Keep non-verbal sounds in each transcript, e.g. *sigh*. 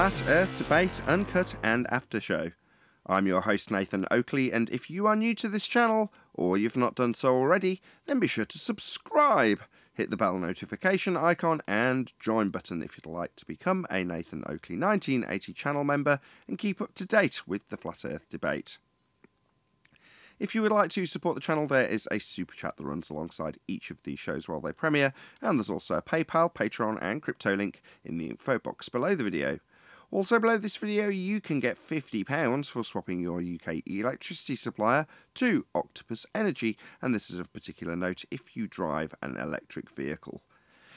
Flat Earth Debate Uncut and After Show. I'm your host Nathan Oakley, and if you are new to this channel, or you've not done so already, then be sure to subscribe. Hit the bell notification icon and join button if you'd like to become a Nathan Oakley 1980 channel member and keep up to date with the Flat Earth debate. If you would like to support the channel, there is a super chat that runs alongside each of these shows while they premiere, and there's also a PayPal, Patreon, and crypto link in the info box below the video. Also, below this video, you can get £50 for swapping your UK electricity supplier to Octopus Energy, and this is of particular note if you drive an electric vehicle.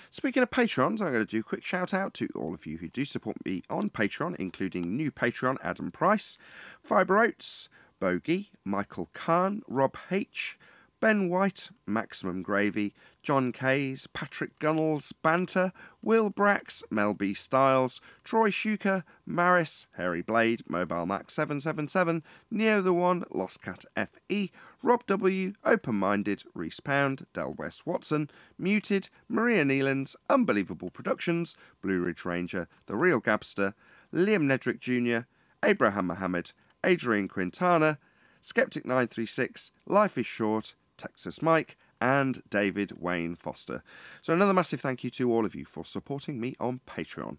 Speaking of patrons, I'm going to do a quick shout out to all of you who do support me on Patreon, including new Patreon Adam Price, Fibre Oats, Bogey, Michael Kahn, Rob H., Ben White, Maximum Gravy, John Kays, Patrick Gunnels, Banter, Will Brax, Mel B. Styles, Troy Shuker, Maris, Harry Blade, Mobile Max 777, Neo the One, Lost Cat FE, Rob W, Open Minded, Reese Pound, Del West Watson, Muted, Maria Neelands, Unbelievable Productions, Blue Ridge Ranger, The Real Gabster, Liam Nedrick Jr., Abraham Mohammed, Adrian Quintana, Skeptic936, Life is Short, Texas Mike, and David Wayne Foster. So, another massive thank you to all of you for supporting me on Patreon.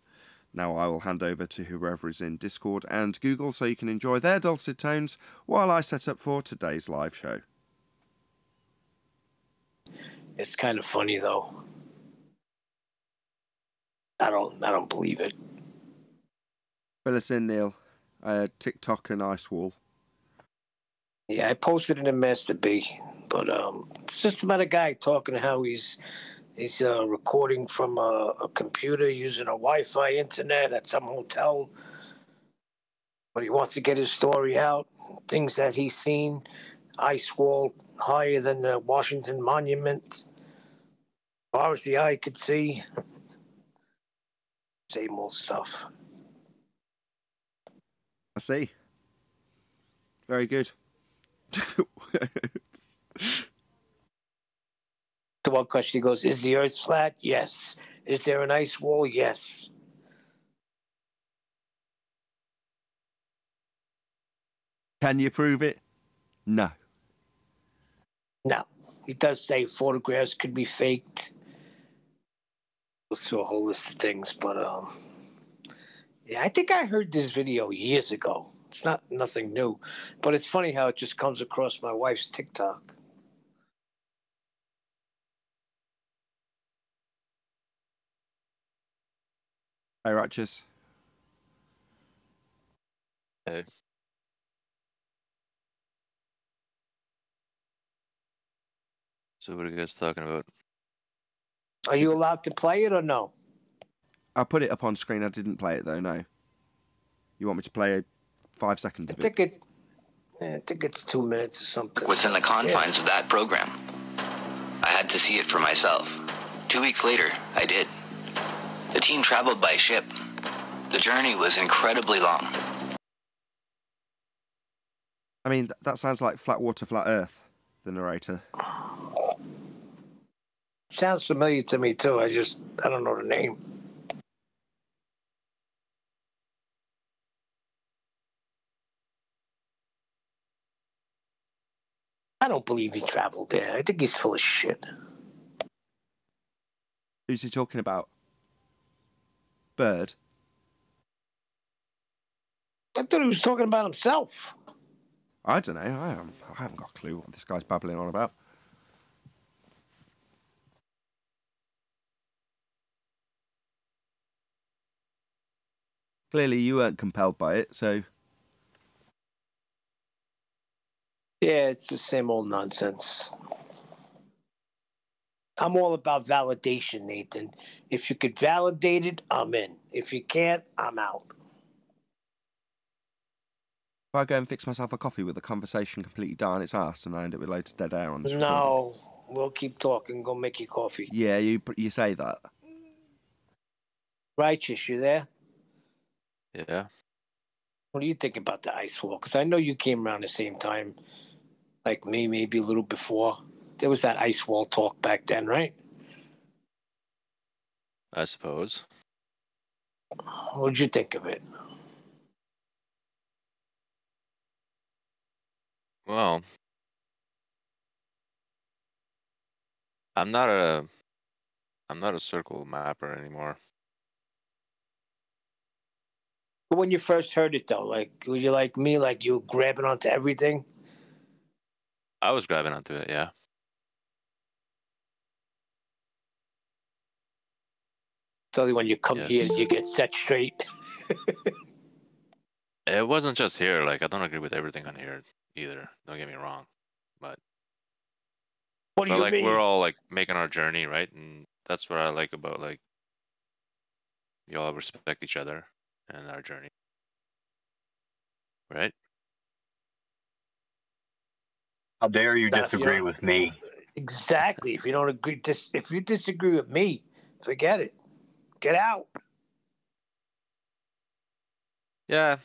Now, I will hand over to whoever is in Discord and Google so you can enjoy their dulcet tones while I set up for today's live show. It's kind of funny though. I don't I don't believe it. Fill us in, Neil. Uh, TikTok and Ice Wall. Yeah, I posted it in Master B, but um, it's just about a guy talking how he's he's uh, recording from a, a computer using a Wi-Fi internet at some hotel. But he wants to get his story out, things that he's seen, ice wall higher than the Washington Monument, as far as the eye could see. *laughs* Same old stuff. I see. Very good. *laughs* The one question he goes, Is the earth flat? Yes. Is there an ice wall? Yes. Can you prove it? No. No. He does say photographs could be faked. Goes through a whole list of things, but um yeah, I think I heard this video years ago. It's not nothing new, but it's funny how it just comes across my wife's TikTok. Hey, Righteous. Hey. So what are you guys talking about? Are you allowed to play it or no? I put it up on screen. I didn't play it though. No. You want me to play five seconds I of it? think it. I think it's two minutes or something. within the confines of that program. I had to see it for myself. Two weeks later, I did. The team traveled by ship. The journey was incredibly long. I mean, that sounds like Flat Water, Flat Earth. The narrator. Sounds familiar to me too. I just I don't know the name. I don't believe he traveled there. I think he's full of shit. Who's he talking about? Bird. I thought he was talking about himself. I don't know. I haven't, I haven't got a clue what this guy's babbling on about. Clearly, you weren't compelled by it, so Yeah, it's the same old nonsense. I'm all about validation, Nathan. If you could validate it, I'm in. If you can't, I'm out. if I go and fix myself a coffee with the conversation completely down its ass and I end up with loads of dead air on the screen. No, we'll keep talking. Go make your coffee. Yeah, you you say that. Righteous, you there? Yeah. What do you think about the ice wall? Because I know you came around the same time, like me, maybe a little before. There was that ice wall talk back then, right? I suppose. What'd you think of it? Well, I'm not a I'm not a circle mapper anymore. But when you first heard it, though, like, were you like me, like you grabbing onto everything? I was grabbing onto it, yeah. It's only when you come Yes. here you get set straight. *laughs* It wasn't just here. Like I don't agree with everything on here either. Don't get me wrong, but What do but you like mean? we're all like making our journey, right? And that's what I like about like we all respect each other and our journey, right? How dare you Now, if you disagree don't- with me? Exactly. If you don't agree, dis- if you disagree with me, forget it. Get out. Yeah.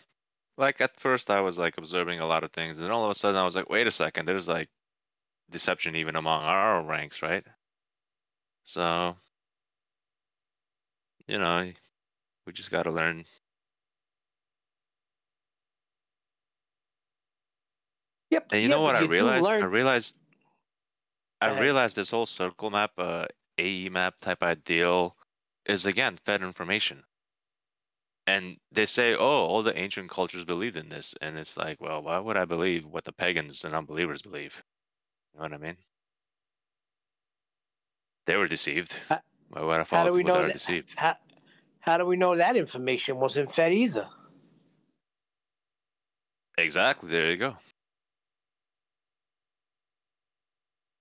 Like at first I was like observing a lot of things, and then all of a sudden I was like, wait a second, there's like deception even among our ranks, right? So you know, we just gotta learn. Yep. And you yeah, know what I realized? I realized I realized this whole circle map, uh AE map type ideal is again fed information. And they say, oh, all the ancient cultures believed in this. And it's like, well, why would I believe what the pagans and unbelievers believe? You know what I mean? They were deceived. Uh, Why would I How follow do we know that? deceived? How, how do we know that information wasn't fed either? Exactly. There you go.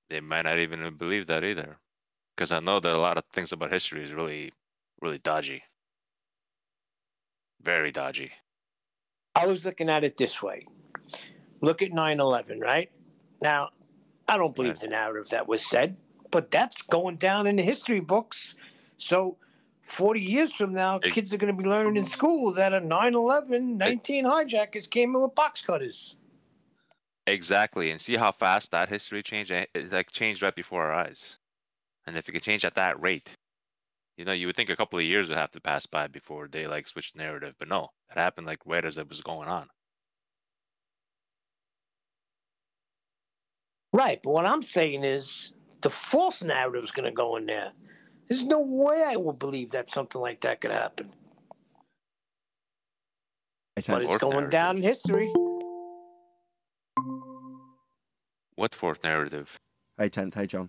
They might not even believe that either. Because I know that a lot of things about history is really, really dodgy. Very dodgy. I was looking at it this way. Look at 9 11, right? Now, I don't believe Right. the narrative that was said, but that's going down in the history books. So, 40 years from now, kids are going to be learning in school that a 9 11, 19 hijackers came in with box cutters. Exactly. And see how fast that history changed? Eh, It like changed right before our eyes. And if it could change at that rate, you know, you would think a couple of years would have to pass by before they like switched narrative. But no, it happened like right as it was going on. Right, but what I'm saying is the false narrative is going to go in there. There's no way I would believe that something like that could happen. But it's going narrative. down in history. What fourth narrative? Hey, Tenth. Hey, John.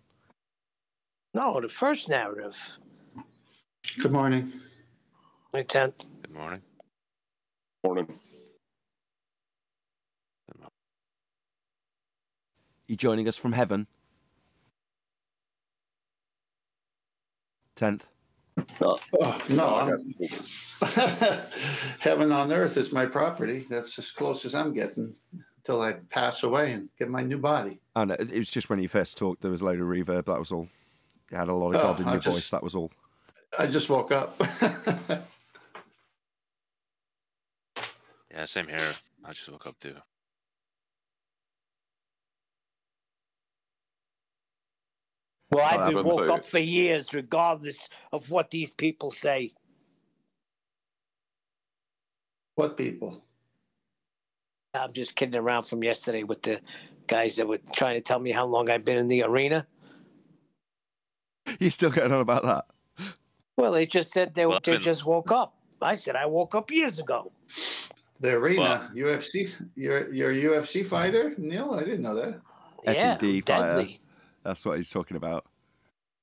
No, the first narrative. Good morning. The 10th. Good morning. Morning. You joining us from heaven? Tenth. No, Oh, no, I I'm, *laughs* heaven on earth is my property. That's as close as I'm getting until I pass away and get my new body. Oh no, it it was just when you first talked. There was a load of reverb. That was all. You had a lot of Oh, God in I your just- voice. That was all. I just woke up. *laughs* Yeah, same here. I just woke up too. Well, I've been woke so- up for years, regardless of what these people say. what people? I'm just kidding around from yesterday with the guys that were trying to tell me how long I've been in the arena. You still going on about that? Well, they just said they, Well, they been- just woke up. I said I woke up years ago. The arena, UFC. You're you're UFC fighter, Neil. I didn't know that. Yeah, FED I'm deadly. That's what he's talking about.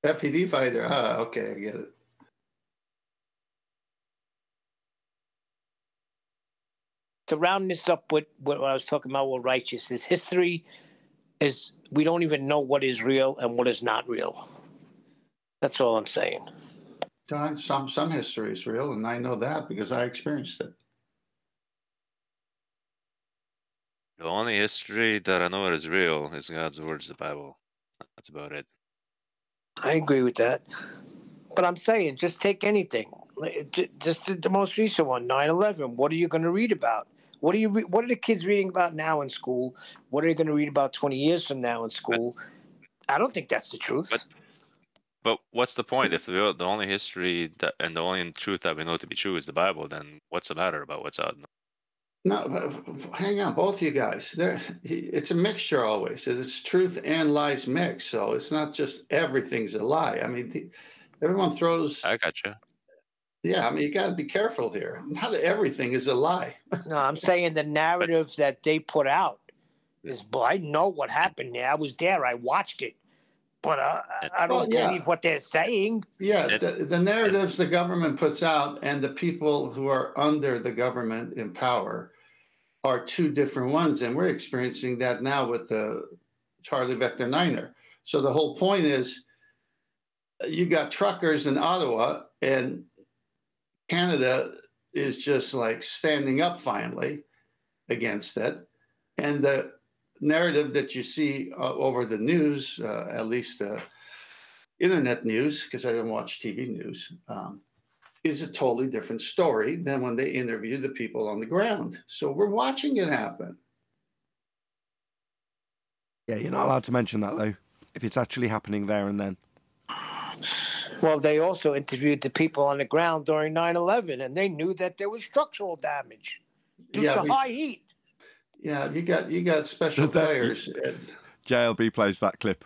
FED fighter. Ah, okay, I get it. To round this up with what I was talking about with righteousness, history is we don't even know what is real and what is not real. That's all I'm saying. John, some some history is real, and I know that because I experienced it. The only history that I know that is real is God's words, the Bible. That's about it. I agree with that. But I'm saying, just take anything. Just the, the most recent one, 9/11. What are you going to read about? What are you? Re- what are the kids reading about now in school? What are they going to read about 20 years from now in school? I don't think that's the truth. but- But what's the point if the the only history that and the only truth that we know to be true is the Bible? Then what's the matter about what's out? No, uh, uh, hang on, both of you guys. There, it's a mixture always. It's truth and lies mixed. So it's not just everything's a lie. I mean, the, everyone throws. I gotcha. Yeah, I mean, you got to be careful here. Not everything is a lie. *laughs* No, I'm saying the narrative that they put out is. Well, I know what happened there. I was there. I watched it, but uh, I- I don't Well, yeah. believe what they're saying. Yeah, the, the narratives the government puts out and the people who are under the government in power are two different ones. And we're experiencing that now with the Charlie Vector Niner. So the whole point is you got truckers in Ottawa and Canada is just like standing up finally against it. And the narrative that you see uh, over the news, uh, at least uh, internet news, because I don't watch TV news, um, is a totally different story than when they interview the people on the ground. So we're watching it happen. Yeah, you're not allowed to mention that though, if it's actually happening there and then. Well, they also interviewed the people on the ground during 9 11, and they knew that there was structural damage due Yeah, to we- high heat. Yeah, you got you got special That- players. JLB plays that clip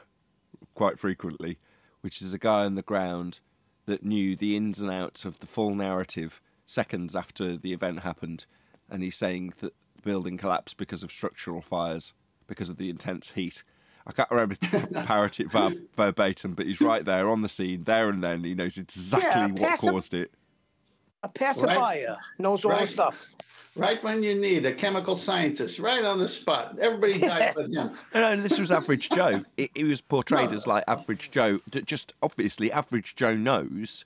quite frequently, which is a guy on the ground that knew the ins and outs of the full narrative seconds after the event happened, and he's saying that the building collapsed because of structural fires, because of the intense heat. I can't remember to *laughs* parrot it verbatim, but he's right there on the scene, there and then. He knows exactly Yeah, what pass him- caused it. A passerby knows all Right. the stuff. Right when you need a chemical scientist, right on the spot. Everybody *laughs* died but him. *laughs* No, no, this was Average Joe. *laughs* It, it was portrayed No. as like Average Joe. that Just obviously, Average Joe knows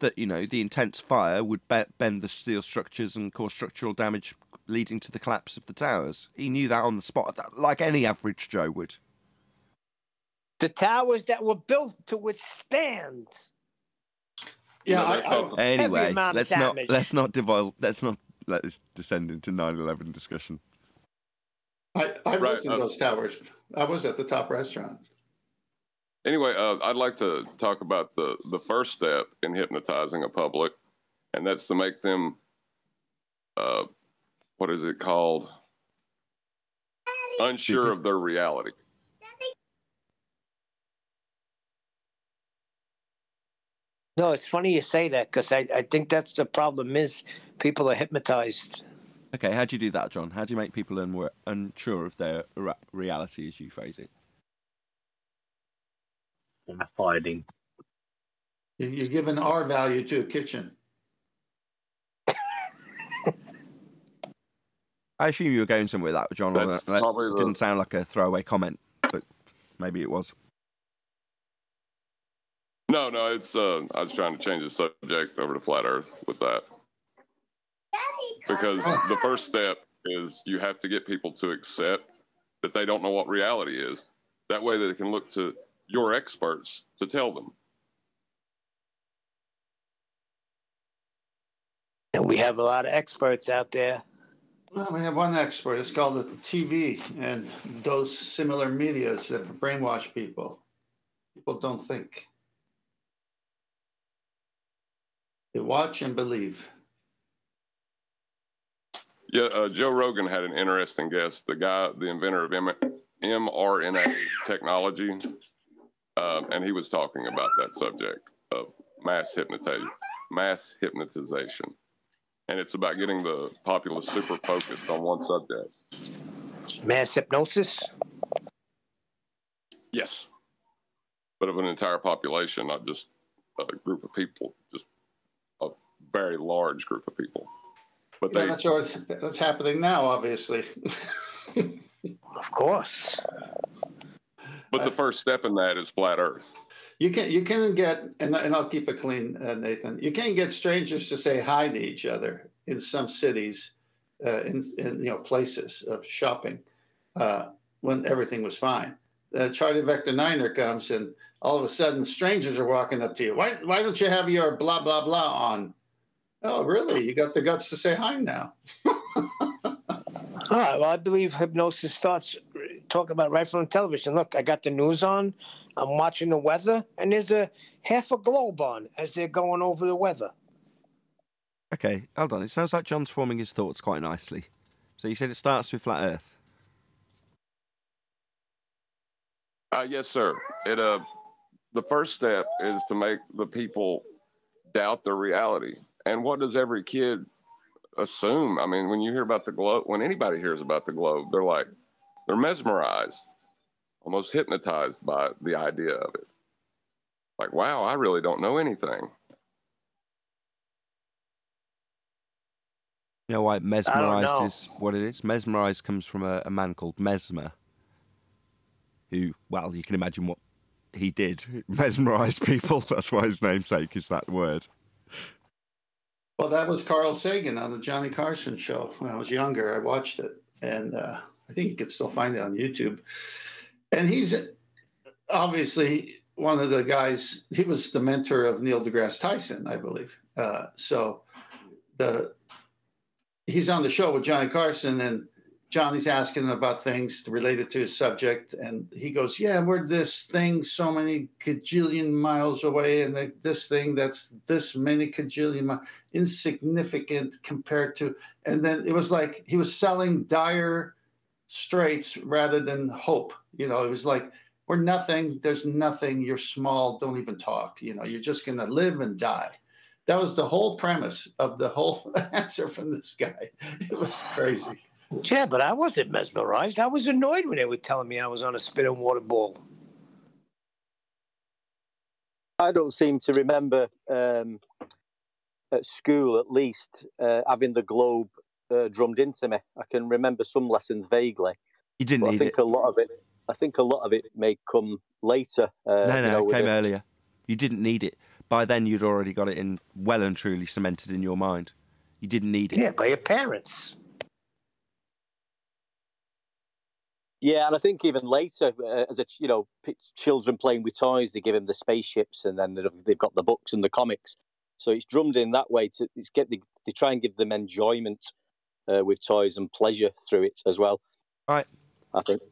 that you know the intense fire would bend the steel structures and cause structural damage, leading to the collapse of the towers. He knew that on the spot, like any Average Joe would. The towers that were built to withstand. Yeah, No, I, that's I, Anyway, let's not let's not divulge. Let's not let this descend into 9/11 discussion. I, I Right, was in uh, those towers. I was at the top restaurant. Anyway, uh, I'd like to talk about the the first step in hypnotizing a public, and that's to make them, uh, what is it called? Unsure of their reality. No, it's funny you say that because I, I think that's the problem is people are hypnotized. Okay, how do you do that, John? How do you make people unwa- unsure of their ra- reality, as you phrase it? hiding. You- You're giving R value to a kitchen. I assume you were going somewhere with that, John. or That's that, that probably didn't sound like a throwaway comment, but maybe it was. No, no, it's. Uh, I was trying to change the subject over to flat Earth with that because the first step is you have to get people to accept that they don't know what reality is. That way, they can look to your experts to tell them. And we have a lot of experts out there. Well, we have one expert. It's called the TV and those similar medias that brainwash people. People don't think. They watch and believe. Yeah, uh, Joe Rogan had an interesting guest. The guy, the inventor of M- mRNA technology, um, and he was talking about that subject of mass hypnotization. Mass hypnotization, and it's about getting the populace super focused on one subject. Mass hypnosis. Yes, but of an entire population, not just a group of people, just a very large group of people. But Yeah, they, that's what that's happening now, obviously. *laughs* Of course. but the first step in that is flat Earth. You can you can get and, and I'll keep it clean, uh, Nathan. You can get strangers to say hi to each other in some cities, uh, in, in you know places of shopping, uh, when everything was fine. Uh, Charlie Vector Niner comes and all of a sudden strangers are walking up to you. Why why don't you have your blah blah blah on? Oh really? You got the guts to say hi now? *laughs* All right. Well, I believe hypnosis starts talk about right from the television. Look, I got the news on. I'm watching the weather, and there's a half a globe on as they're going over the weather. Okay, hold on. It sounds like John's forming his thoughts quite nicely. So you said it starts with flat Earth. Uh, yes, sir. It uh, the first step is to make the people doubt their reality. And what does every kid assume? I mean, when you hear about the globe, when anybody hears about the globe, they're like, they're mesmerized, almost hypnotized by the idea of it. Like, wow, I really don't know anything. You know why mesmerized know. is what it is? Mesmerized comes from a, a man called Mesmer, who, well, you can imagine what he did. *laughs* Mesmerized people. *laughs* That's why his namesake is that word. Well, that was Carl Sagan on the Johnny Carson show. When I was younger, I watched it, and uh, I think you can still find it on YouTube. And he's obviously one of the guys. He was the mentor of Neil deGrasse Tyson, I believe. Uh, so the he's on the show with Johnny Carson, and Johnny's asking about things related to his subject, and he goes, "Yeah, we're this thing so many gajillion miles away, and the, this thing that's this many gajillion miles, insignificant compared to." And then it was like he was selling dire straits rather than hope. You know, it was like we're nothing. There's nothing. You're small. Don't even talk. You know, you're just gonna live and die. That was the whole premise of the whole *laughs* answer from this guy. It was crazy. Yeah, but I wasn't mesmerized. I was annoyed when they were telling me I was on a spinning water ball. I don't seem to remember um, at school, at least, uh, having the globe uh, drummed into me. I can remember some lessons vaguely. You didn't but I think it. a lot of it. I think a lot of it may come later. Uh, No, you no, know, it came the- earlier. You didn't need it. By then, you'd already got it in well and truly cemented in your mind. You didn't need it. Yeah, by your parents. Yeah, and I think even later, uh, as a you know, p- children playing with toys, they give them the spaceships, and then they've- they've got the books and the comics. So it's drummed in that way to it's get the, they try and give them enjoyment uh, with toys and pleasure through it as well. Right. I think.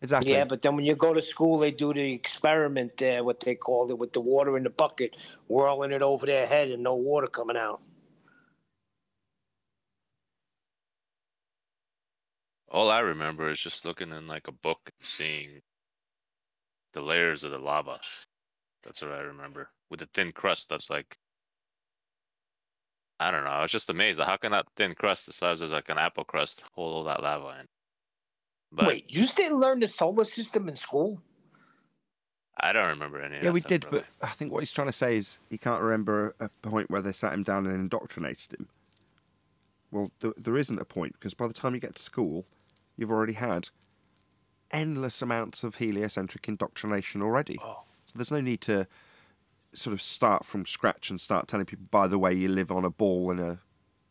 Exactly. Yeah, but then when you go to school, they do the experiment there, what they call it, with the water in the bucket, whirling it over their head and no water coming out. All I remember is just looking in like a book and seeing the layers of the lava. That's what I remember. With the thin crust that's like I don't know, I was just amazed. How can that thin crust the size of like an apple crust hold all that lava in? But Wait, you didn't learn the solar system in school? I don't remember any Yeah, that we stuff, did, really. but I think what he's trying to say is he can't remember a a point where they sat him down and indoctrinated him. Well, th- there isn't a point because by the time you get to school, you've already had endless amounts of heliocentric indoctrination already. Oh. So there's no need to sort of start from scratch and start telling people, by the way, you live on a ball in a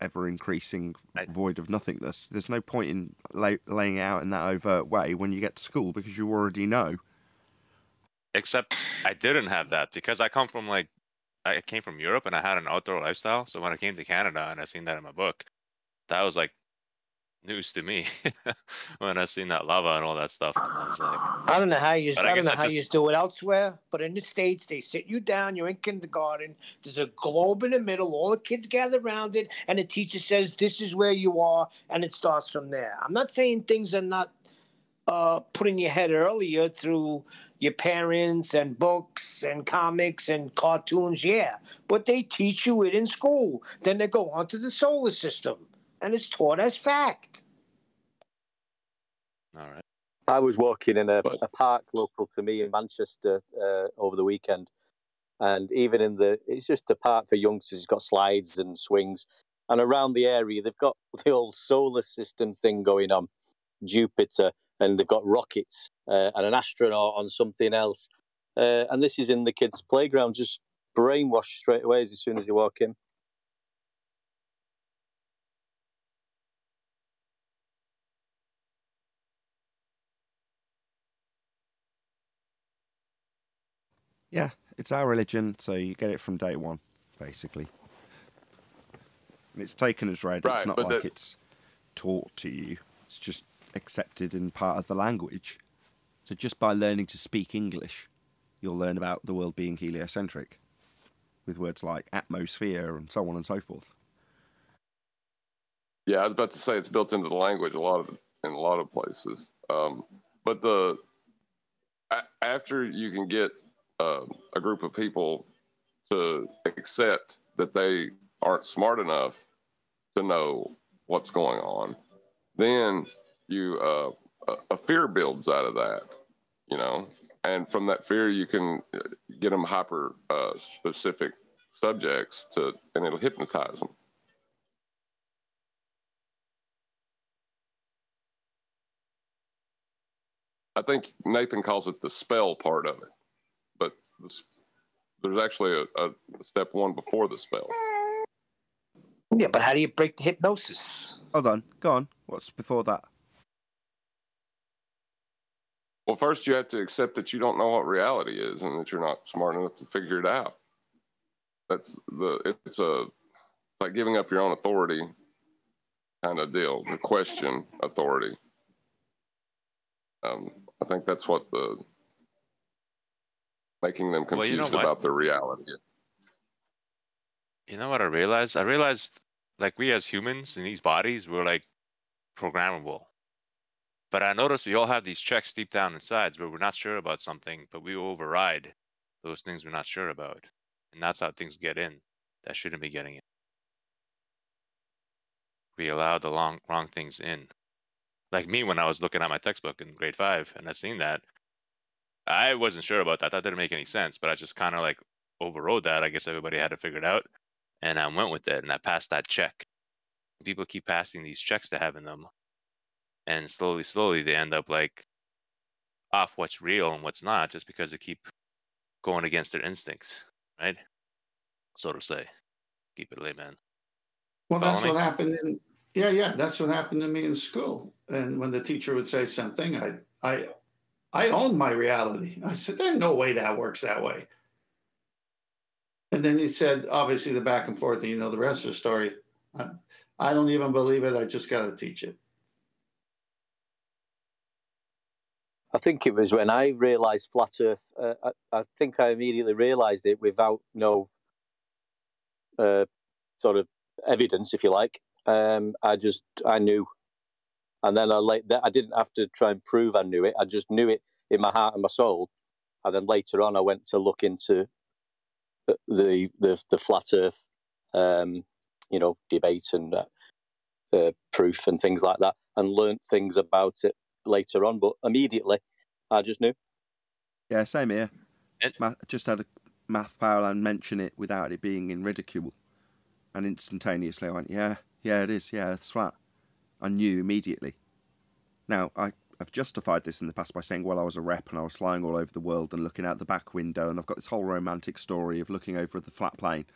ever increasing I- void of nothingness. There's no point in lay- laying it out in that overt way when you get to school because you already know. Except I didn't have that because I come from like I came from Europe and I had an outdoor lifestyle. So when I came to Canada and I seen that in my book, that was like news to me *laughs* when I seen that lava and all that stuff. I was like, I don't know how you. I I, don't know I how just- you do it elsewhere, but in the states, they sit you down. You're in kindergarten. There's a globe in the middle. All the kids gather around it, and the teacher says, "This is where you are," and it starts from there. I'm not saying things are not uh, put in your head earlier through your parents and books and comics and cartoons. Yeah, but they teach you it in school. Then they go on to the solar system, and it's taught as fact. all right. I was walking in a, a park local to me in Manchester uh, over the weekend, and even in the it's just a park for youngsters. It's got slides and swings, and around the area they've got *laughs* the old solar system thing going on, Jupiter, and they've got rockets uh, and an astronaut on something else, uh, and this is in the kids' playground. Just brainwashed straight away as soon as you walk in. Yeah, it's our religion, so you get it from day one, basically. And it's taken as read. it's not like the- it's taught to you. It's just accepted in part of the language. So just by learning to speak English, you'll learn about the world being heliocentric with words like atmosphere and so on and so forth. Yeah, I was about to say it's built into the language a lot of in a lot of places. Um, but the after you can get uh, a group of people to accept that they aren't smart enough to know what's going on, then you uh, a- fear builds out of that, you know, and from that fear you can uh, get them hyper uh, specific subjects to, and it'll hypnotize them. I think Nathan calls it the spell part of it, this, there's actually a, a step one before the spell. Yeah, but how do you break the hypnosis? Hold on, go on. What's before that? Well, first you have to accept that you don't know what reality is and that you're not smart enough to figure it out. That's the it's a it's like giving up your own authority kind of deal to question authority. Um, I think that's what the making them Well, you know confused about the reality. You know what I realized? I realized like we as humans in these bodies, we're like programmable. But I noticed we all have these checks deep down inside where we're not sure about something, but we override those things we're not sure about. And that's how things get in that shouldn't be getting in. We allow the long, wrong things in. Like me when I was looking at my textbook in grade five and I seen that, I wasn't sure about that. That didn't make any sense, but I just kind of like overrode that. I guess everybody had to figure it out. And I went with it and I passed that check. People keep passing these checks to having them. And slowly, slowly, they end up like off what's real and what's not just because they keep going against their instincts, right? So to say. Keep it layman. Well, that's me? what happened in. Yeah, yeah, that's what happened to me in school. And when the teacher would say something, I, I, I owned my reality. I said, "There's no way that works that way." And then he said, obviously, the back and forth, and you know the rest of the story. I, I don't even believe it. I just got to teach it. I think it was when I realised flat Earth. Uh, I, I think I immediately realised it without no uh, sort of evidence, if you like. Um, I just I knew, and then I late I didn't have to try and prove I knew it. I just knew it in my heart and my soul. And then later on, I went to look into the the the, the flat Earth, um, you know, debate and uh, uh, proof and things like that, and learnt things about it later on. But immediately, I just knew. Yeah, same here. And- Ma- just had a math Powerland mention it without it being in ridicule. And instantaneously I went, yeah, yeah, it is. Yeah, that's flat. I knew immediately. Now, I, I've justified this in the past by saying, well, I was a rep and I was flying all over the world and looking out the back window, and I've got this whole romantic story of looking over at the flat plane.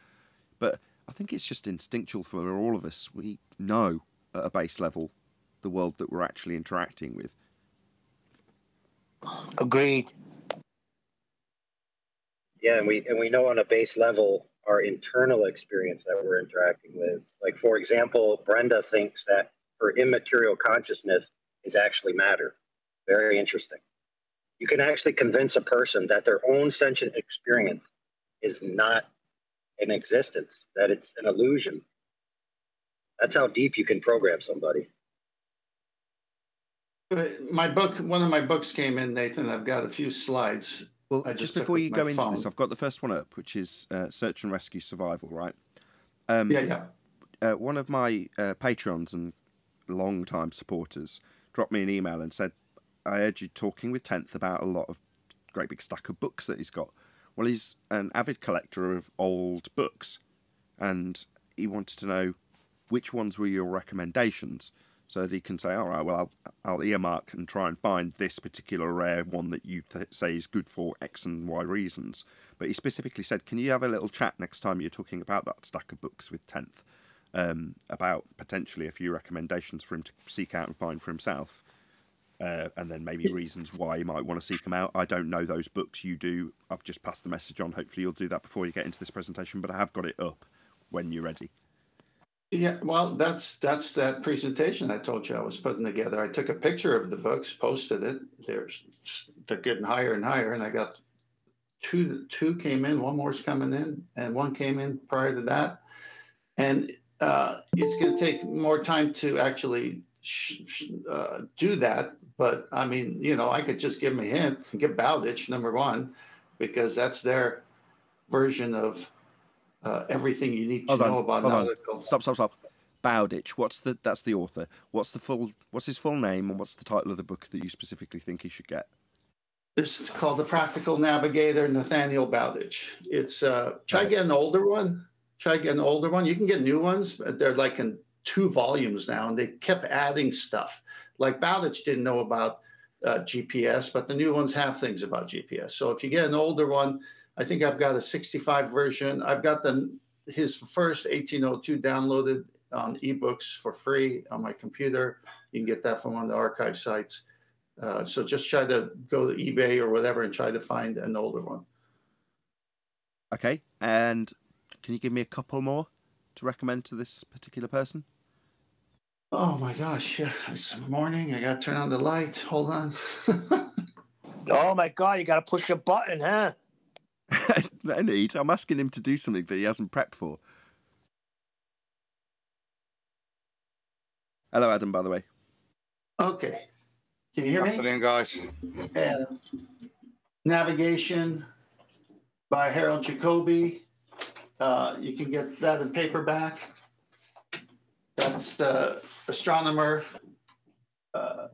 But I think it's just instinctual for all of us. We know at a base level the world that we're actually interacting with. Agreed. Yeah, and we and we know on a base level our internal experience that we're interacting with. Like for example, Brenda thinks that her immaterial consciousness is actually matter. Very interesting. You can actually convince a person that their own sentient experience is not in existence, that it's an illusion. That's how deep you can program somebody. Uh, My book, one of my books came in, Nathan. I've got a few slides. Well, just, just before you my go into this. I've got the first one up, which is uh, Search and Rescue Survival, right? Um, Yeah, yeah. Uh, one of my uh, patrons and long-time supporters dropped me an email and said, I heard you talking with Tenth about a lot of great big stack of books that he's got. Well, he's an avid collector of old books, and he wanted to know which ones were your recommendations so that he can say, all right, well, I'll, I'll earmark and try and find this particular rare one that you th- say is good for X and Y reasons. But he specifically said, can you have a little chat next time you're talking about that stack of books with 10th um, about potentially a few recommendations for him to seek out and find for himself? Uh, and then maybe reasons why he might want to seek them out. I don't know those books. You do. I've just passed the message on. Hopefully, you'll do that before you get into this presentation. But I have got it up when you're ready. Yeah, well, that's that's that presentation I told you I was putting together. I took a picture of the books, posted it. They're they're getting higher and higher, and I got two two came in, one more's coming in, and one came in prior to that, and uh, it's going to take more time to actually sh- sh- uh, do that. But I mean, you know, I could just give them a hint, and get Bowditch number one, because that's their version of uh, everything you need to Hold on, know about hold on. Stop, stop, stop. Bowditch. What's the? That's the author. What's the full? What's his full name, and what's the title of the book that you specifically think he should get? This is called the Practical Navigator, Nathaniel Bowditch. It's uh, try get an older one. Try get an older one. You can get new ones, but they're like in two volumes now, and they kept adding stuff. Like Bowditch didn't know about uh, GPS, but the new ones have things about GPS. So if you get an older one, I think I've got a 65 version. I've got the his first 1802 downloaded on ebooks for free on my computer. You can get that from one of the archive sites. Uh, so just try to go to eBay or whatever and try to find an older one. Okay, and can you give me a couple more to recommend to this particular person? Oh my gosh, yeah, it's morning. I got to turn on the light. Hold on. *laughs* Oh my God, you got to push a button, huh? *laughs* no need. I'm asking him to do something that he hasn't prepped for. Hello, Adam. By the way. okay. Can you hear me? Afternoon, guys. And Navigation by Harold Jacoby. Uh, you can get that in paperback. That's the astronomer. Uh,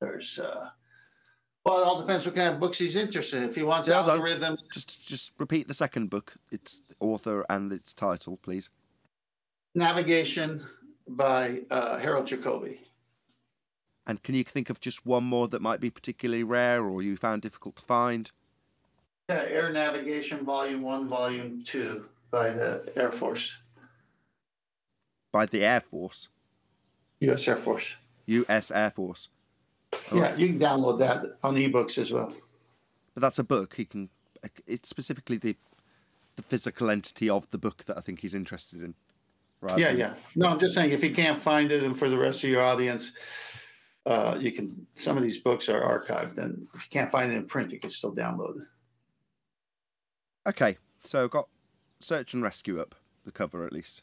there's, uh, well, it all depends what kind of books he's interested in. If he wants Yeah, algorithms, Just, just repeat the second book. Its author and its title, please. Navigation by uh, Harold Jacoby. And can you think of just one more that might be particularly rare or you found difficult to find? Yeah, Air Navigation Volume 1, Volume 2 by the Air Force, By the Air Force, U.S. Air Force. U.S. Air Force. Yeah, you can download that on ebooks as well. But that's a book. He can. It's specifically the the physical entity of the book that I think he's interested in. Right. Yeah, yeah. No, I'm just saying if you can't find it, and for the rest of your audience, uh, you can. Some of these books are archived, and if you can't find it in print, you can still download it. Okay, so got search and rescue up the cover at least.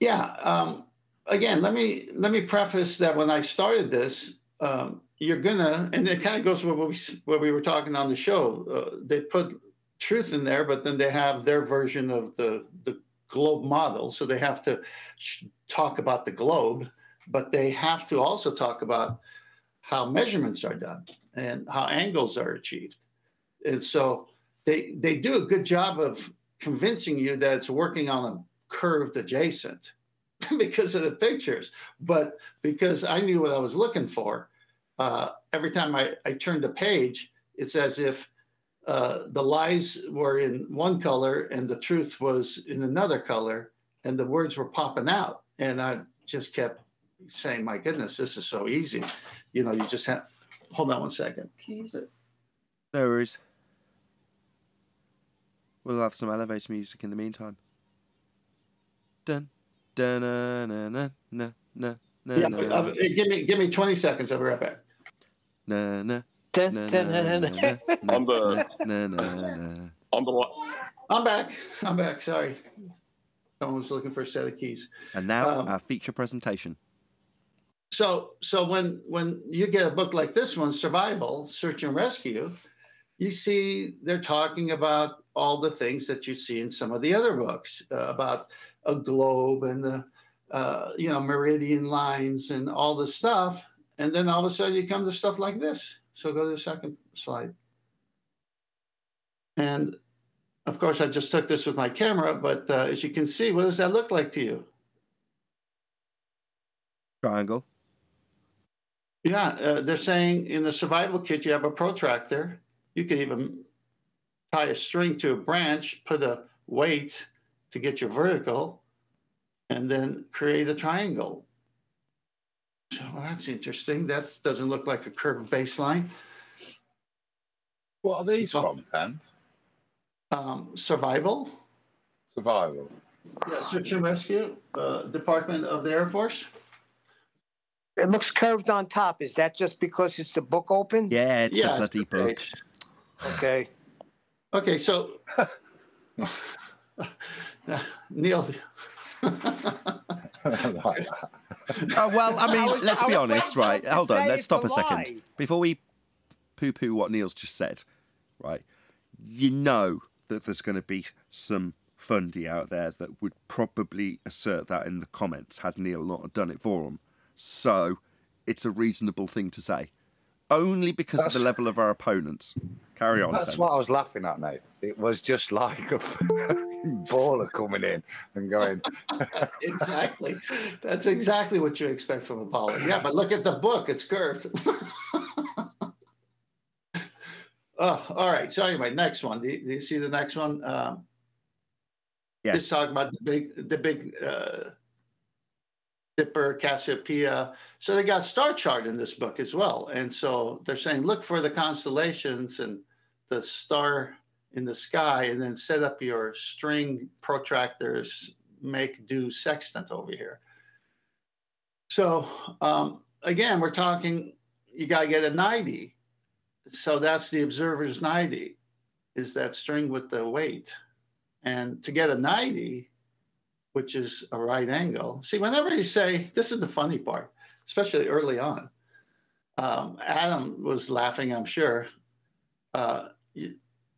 Yeah. Um, again, let me let me preface that when I started this, um, you're gonna, and it kind of goes with what we what we were talking on the show. Uh, they put truth in there, but then they have their version of the the globe model, so they have to talk about the globe, but they have to also talk about how measurements are done and how angles are achieved, and so they they do a good job of convincing you that it's working on a curved adjacent *laughs* because of the pictures, but because I knew what I was looking for, uh, every time I, I turned a page, it's as if uh, the lies were in one color and the truth was in another color, and the words were popping out. And I just kept saying, My goodness, this is so easy. You know, you just have, hold on one second. No worries. We'll have some elevator music in the meantime. Dun dun na na na na na na Yeah, na but, uh, give me give me 20 seconds. I'll be right back. na na Dun, na dun, na dun, na dun. na On the na na na. on the li- I'm back. I'm back. Sorry. Someone was looking for a set of keys. And now Um, our feature presentation. So so when when you get a book like this one, Survival, Search and Rescue, you see they're talking about all the things that you see in some of the other books uh, about a globe and the uh, you know meridian lines and all the stuff, and then all of a sudden you come to stuff like this. So go to the second slide. And of course, I just took this with my camera, but uh, as you can see, what does that look like to you? Triangle. Yeah, uh, they're saying in the survival kit you have a protractor. You could even tie a string to a branch, put a weight to get your vertical, and then create a triangle. So well, that's interesting. That doesn't look like a curved baseline. What are these from, Tan? Um, survival. Survival. Yeah, search and rescue, uh, Department of the Air Force. It looks curved on top. Is that just because it's the book open? Yeah, it's Yeah, the bloody book. Okay. Okay, so Neil. Oh, well, I mean, I was- let's be honest, right? Hold on, let's stop a a second. Before we poo poo what Neil's just said, right? You know that there's going to be some fundy out there that would probably assert that in the comments had Neil not done it for them. So it's a reasonable thing to say. Only because of the level of our opponents. Carry on. That's Tim. what I was laughing at, Nate. It was just like a *laughs* baller coming in and going, *laughs* exactly. That's exactly what you expect from a baller. Yeah, but look at the book; it's curved. *laughs* oh, all right. So anyway, next one. Do you, do you see the next one? Um, Yeah. Just talking about the big, the big uh, Dipper, Cassiopeia. So they got star chart in this book as well, and so they're saying look for the constellations and the star in the sky, and then set up your string protractors, make do sextant over here. So um, again, we're talking. You got to get a ninety. So that's the observer's ninety, is that string with the weight. And to get a 90, which is a right angle, see, whenever you say, this is the funny part, especially early on, um, Adam was laughing, I'm sure. Uh,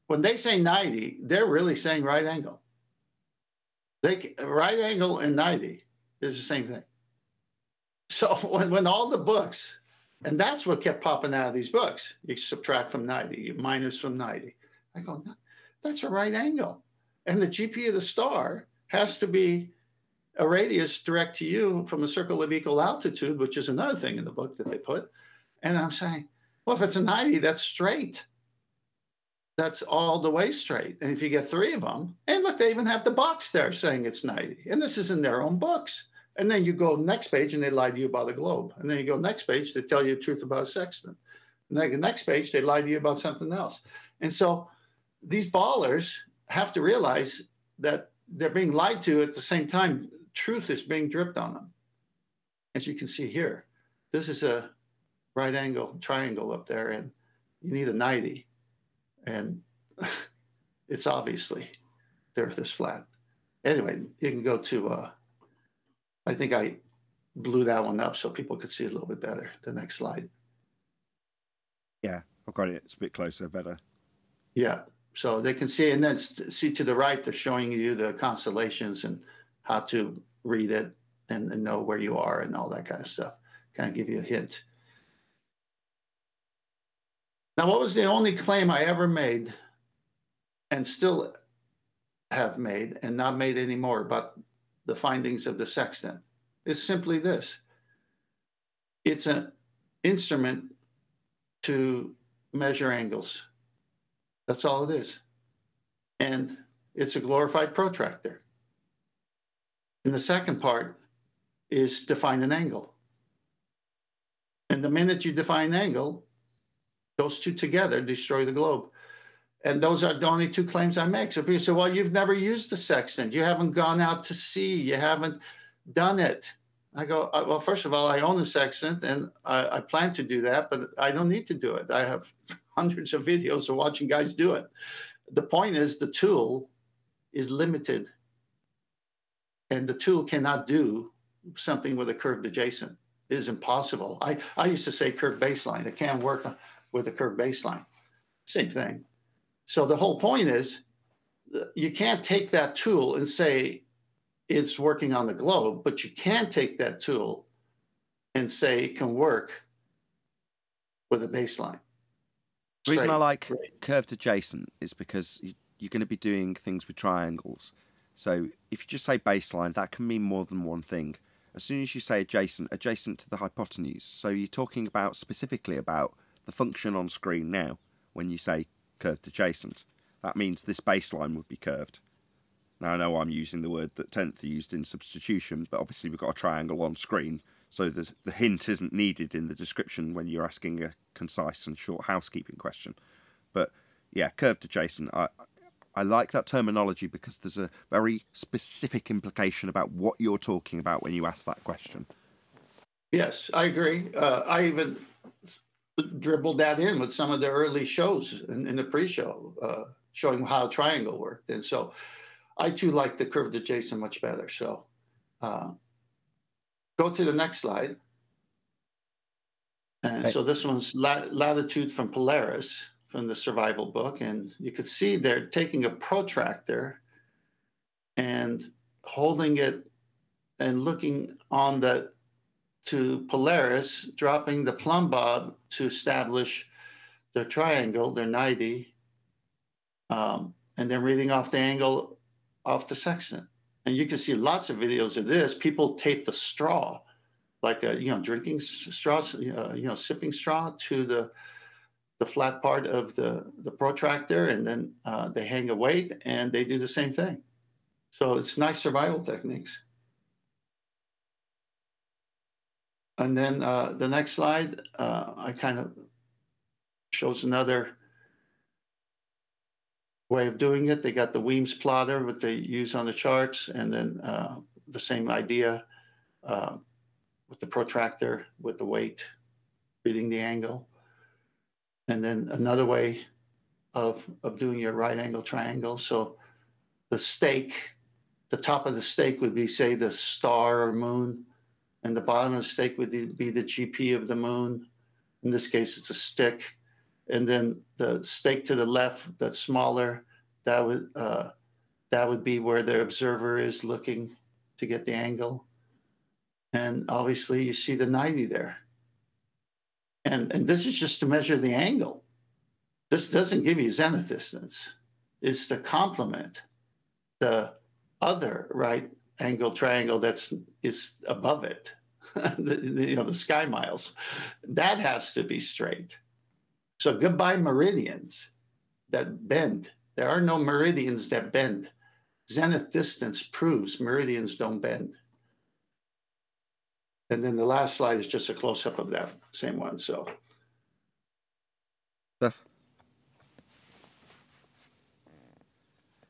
when they say 90, they're really saying right angle. They, right angle and 90 is the same thing. So *laughs* when, when all the books, and that's what kept popping out of these books, you subtract from 90, you minus from 90. I go, "No, that's a right angle. And the GP of the star has to be a radius direct to you from a circle of equal altitude, which is another thing in the book that they put. And I'm saying, well, if it's a 90, that's straight. That's all the way straight. And if you get three of them, and look, they even have the box there saying it's 90. And this is in their own books. And then you go next page and they lie to you about the globe. And then you go next page, they tell you the truth about a sextant. And then the next page, they lie to you about something else. And so these ballers have to realize that they're being lied to at the same time. Truth is being dripped on them. As you can see here, this is a right angle triangle up there, and you need a 90. And *laughs* it's obviously the earth is flat. Anyway, you can go to, uh, I think I blew that one up so people could see it a little bit better. The next slide. Yeah, I've got it. It's a bit closer, better. Yeah. So they can see, and then see to the right, they're showing you the constellations and how to read it and, and know where you are and all that kind of stuff. Kind of give you a hint. Now, what was the only claim I ever made and still have made and not made anymore about the findings of the sextant? Is simply this it's an instrument to measure angles. That's all it is. And it's a glorified protractor. And the second part is define an angle. And the minute you define an angle, those two together destroy the globe. And those are the only two claims I make. So people say, well, you've never used the sextant. You haven't gone out to sea. You haven't done it. I go, uh, well, first of all, I own a sextant and I, I plan to do that, but I don't need to do it. I have *laughs* hundreds of videos of watching guys do it. The point is, the tool is limited, and the tool cannot do something with a curved adjacent. It is impossible. I, I used to say curved baseline. It can't work with a curved baseline. Same thing. So the whole point is, you can't take that tool and say it's working on the globe, but you can take that tool and say it can work with a baseline. The reason I Straight. like curved adjacent is because you're going to be doing things with triangles. So if you just say baseline, that can mean more than one thing. As soon as you say adjacent, adjacent to the hypotenuse. So you're talking about specifically about the function on screen now when you say curved adjacent. That means this baseline would be curved. Now I know I'm using the word that tenth are used in substitution, but obviously we've got a triangle on screen, so the the hint isn't needed in the description when you're asking a concise and short housekeeping question. But yeah, curved adjacent. I I like that terminology because there's a very specific implication about what you're talking about when you ask that question. Yes, I agree. Uh, I even dribbled that in with some of the early shows in, in the pre-show, uh, showing how triangle worked. And so I too like the curved adjacent much better. So uh, go to the next slide. And so this one's la- latitude from Polaris from the survival book. And you could see they're taking a protractor and holding it and looking on the to Polaris, dropping the plumb bob to establish their triangle, their 90, um, and then reading off the angle off the sextant. And you can see lots of videos of this. People tape the straw, like a you know drinking straw, uh, you know sipping straw, to the the flat part of the the protractor, and then uh, they hang a weight, and they do the same thing. So it's nice survival techniques. And then uh, the next slide, uh, I kind of shows another way of doing it. They got the Weems plotter, what they use on the charts, and then uh, the same idea uh, with the protractor, with the weight, reading the angle. And then another way of, of doing your right angle triangle. So the stake, the top of the stake would be, say, the star or moon and the bottom of the stake would be the GP of the moon. In this case, it's a stick. And then the stake to the left, that's smaller, that would uh, that would be where the observer is looking to get the angle. And obviously, you see the 90 there. And, and this is just to measure the angle. This doesn't give you zenith distance. It's the complement the other right angle triangle that's is above it, *laughs* the, you know, the sky miles. That has to be straight. So goodbye meridians that bend. There are no meridians that bend. Zenith distance proves meridians don't bend. And then the last slide is just a close up of that same one. So, Steph.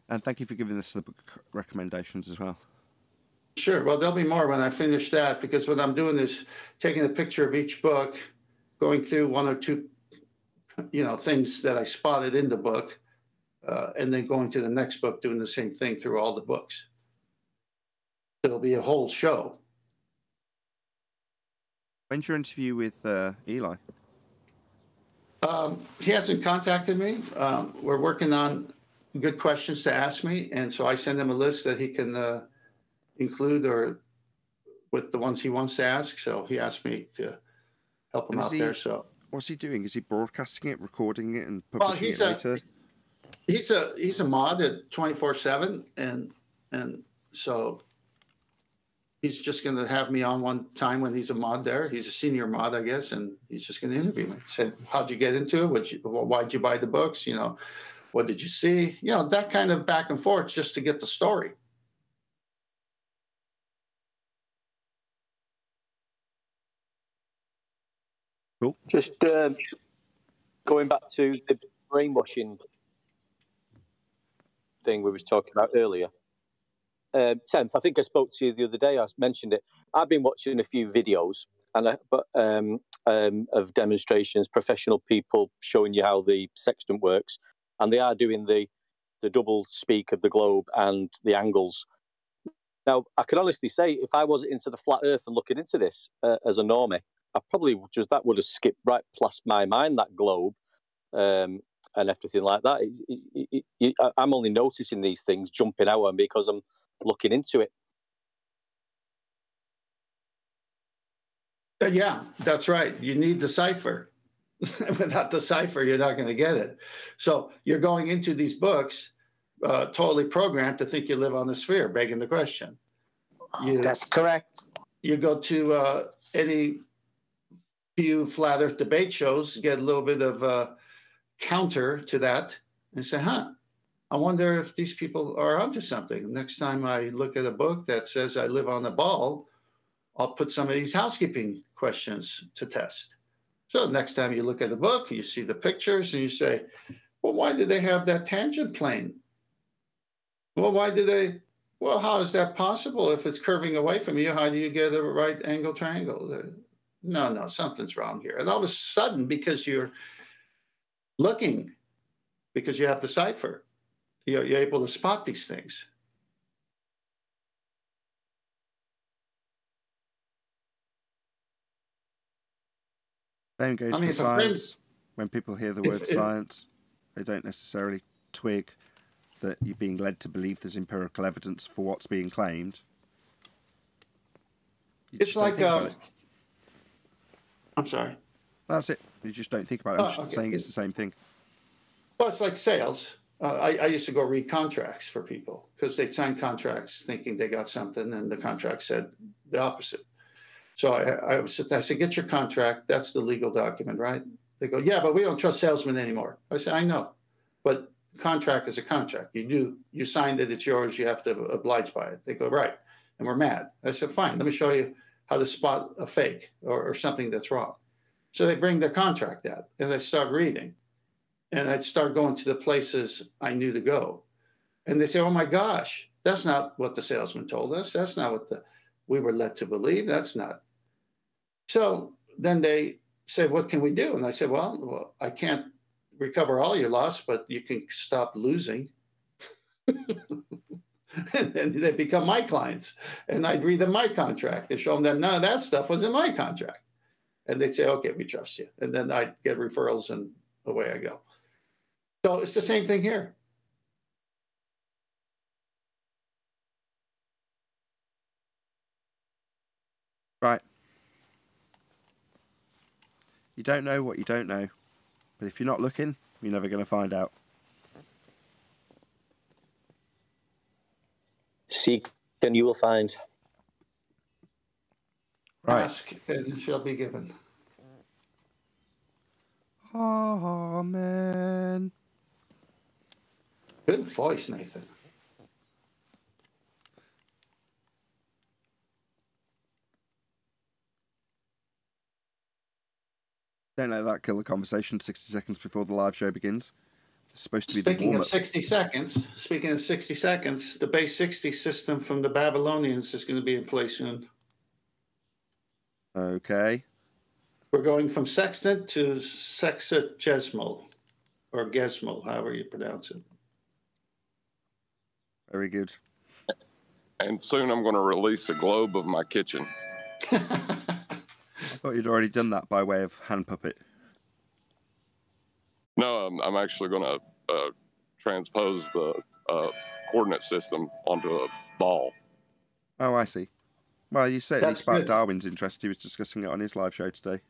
And thank you for giving us the book recommendations as well. Sure. Well, there'll be more when I finish that because what I'm doing is taking a picture of each book, going through one or two, you know, things that I spotted in the book, uh, and then going to the next book, doing the same thing through all the books. It'll be a whole show. When's your interview with uh, Eli? Um, he hasn't contacted me. Um, we're working on good questions to ask me, and so I send him a list that he can. Uh, include or with the ones he wants to ask. So he asked me to help him out he, there. So what's he doing? Is he broadcasting it, recording it, and publishing well, he's it later? A, he's a he's a mod at twenty four seven, and and so he's just going to have me on one time when he's a mod there. He's a senior mod, I guess, and he's just going to interview me. Said, "How'd you get into it? What you, why'd you buy the books? You know, what did you see? You know, that kind of back and forth just to get the story." Cool. Just um, going back to the brainwashing thing we was talking about earlier. Um, tenth, I think I spoke to you the other day. I mentioned it. I've been watching a few videos and I, but um, um, of demonstrations, professional people showing you how the sextant works, and they are doing the the double speak of the globe and the angles. Now, I can honestly say, if I was into the flat Earth and looking into this uh, as a normie, I probably just that would have skipped right past my mind that globe um, and everything like that. It, it, it, I'm only noticing these things jumping out and because I'm looking into it. Uh, yeah, that's right. You need the cipher. *laughs* Without the cipher, you're not going to get it. So you're going into these books uh, totally programmed to think you live on the sphere, begging the question. You, That's correct. You go to uh, any few flat earth debate shows, get a little bit of a counter to that and say, huh, I wonder if these people are onto something. Next time I look at a book that says I live on a ball, I'll put some of these housekeeping questions to test. So next time you look at the book, you see the pictures and you say, well, why do they have that tangent plane Well, why do they? Well, how is that possible? If it's curving away from you, how do you get a right angle triangle? No, no, something's wrong here. And all of a sudden, because you're looking, because you have the cipher, you're, you're able to spot these things. Same goes I mean, for a friend- science. When people hear the word if- science, they don't necessarily twig that you're being led to believe there's empirical evidence for what's being claimed. You It's like, about uh, it. I'm sorry. That's it. You just don't think about it. I'm Oh, just okay. saying it's the same thing. Well, it's like sales. Uh, I, I used to go read contracts for people because they'd sign contracts thinking they got something, and the contract said the opposite. So I, I there, I said, "Get your contract. That's the legal document, right?" They go, "Yeah, but we don't trust salesmen anymore." I said, "I know, but contract is a contract. You do you signed it. It's yours. You have to oblige by it." They go, "Right," and we're mad. I said, "Fine. Let me show you how to spot a fake or, or something that's wrong." So they bring the contract out, and they start reading and I'd start going to the places I knew to go. And they say, "Oh my gosh, that's not what the salesman told us. That's not what the we were led to believe. That's not." So then they say, "What can we do?" And I said, "Well, well I can't recover all your loss, but you can stop losing." *laughs* and *laughs* they become my clients, and I'd read them my contract and show them that none of that stuff was in my contract. And they'd say, "Okay, we trust you." And then I'd get referrals, and away I go. So it's the same thing here. Right. You don't know what you don't know. But if you're not looking, you're never going to find out. Seek and you will find. Right. Ask and it shall be given. Amen. Good voice, Nathan. Don't let that kill the conversation 60 seconds before the live show begins. It's supposed to be the Speaking warm of 60 seconds, speaking of 60 seconds, the base 60 system from the Babylonians is going to be in place soon. Okay. We're going from sextant to sexagesimal or gesmal, however you pronounce it. Very good. And soon I'm going to release a globe of my kitchen. *laughs* I thought you'd already done that by way of hand puppet. No, I'm, I'm actually going to uh, transpose the uh, coordinate system onto a ball. Oh, I see. Well, you certainly That's sparked good. Darwin's interest. He was discussing it on his live show today.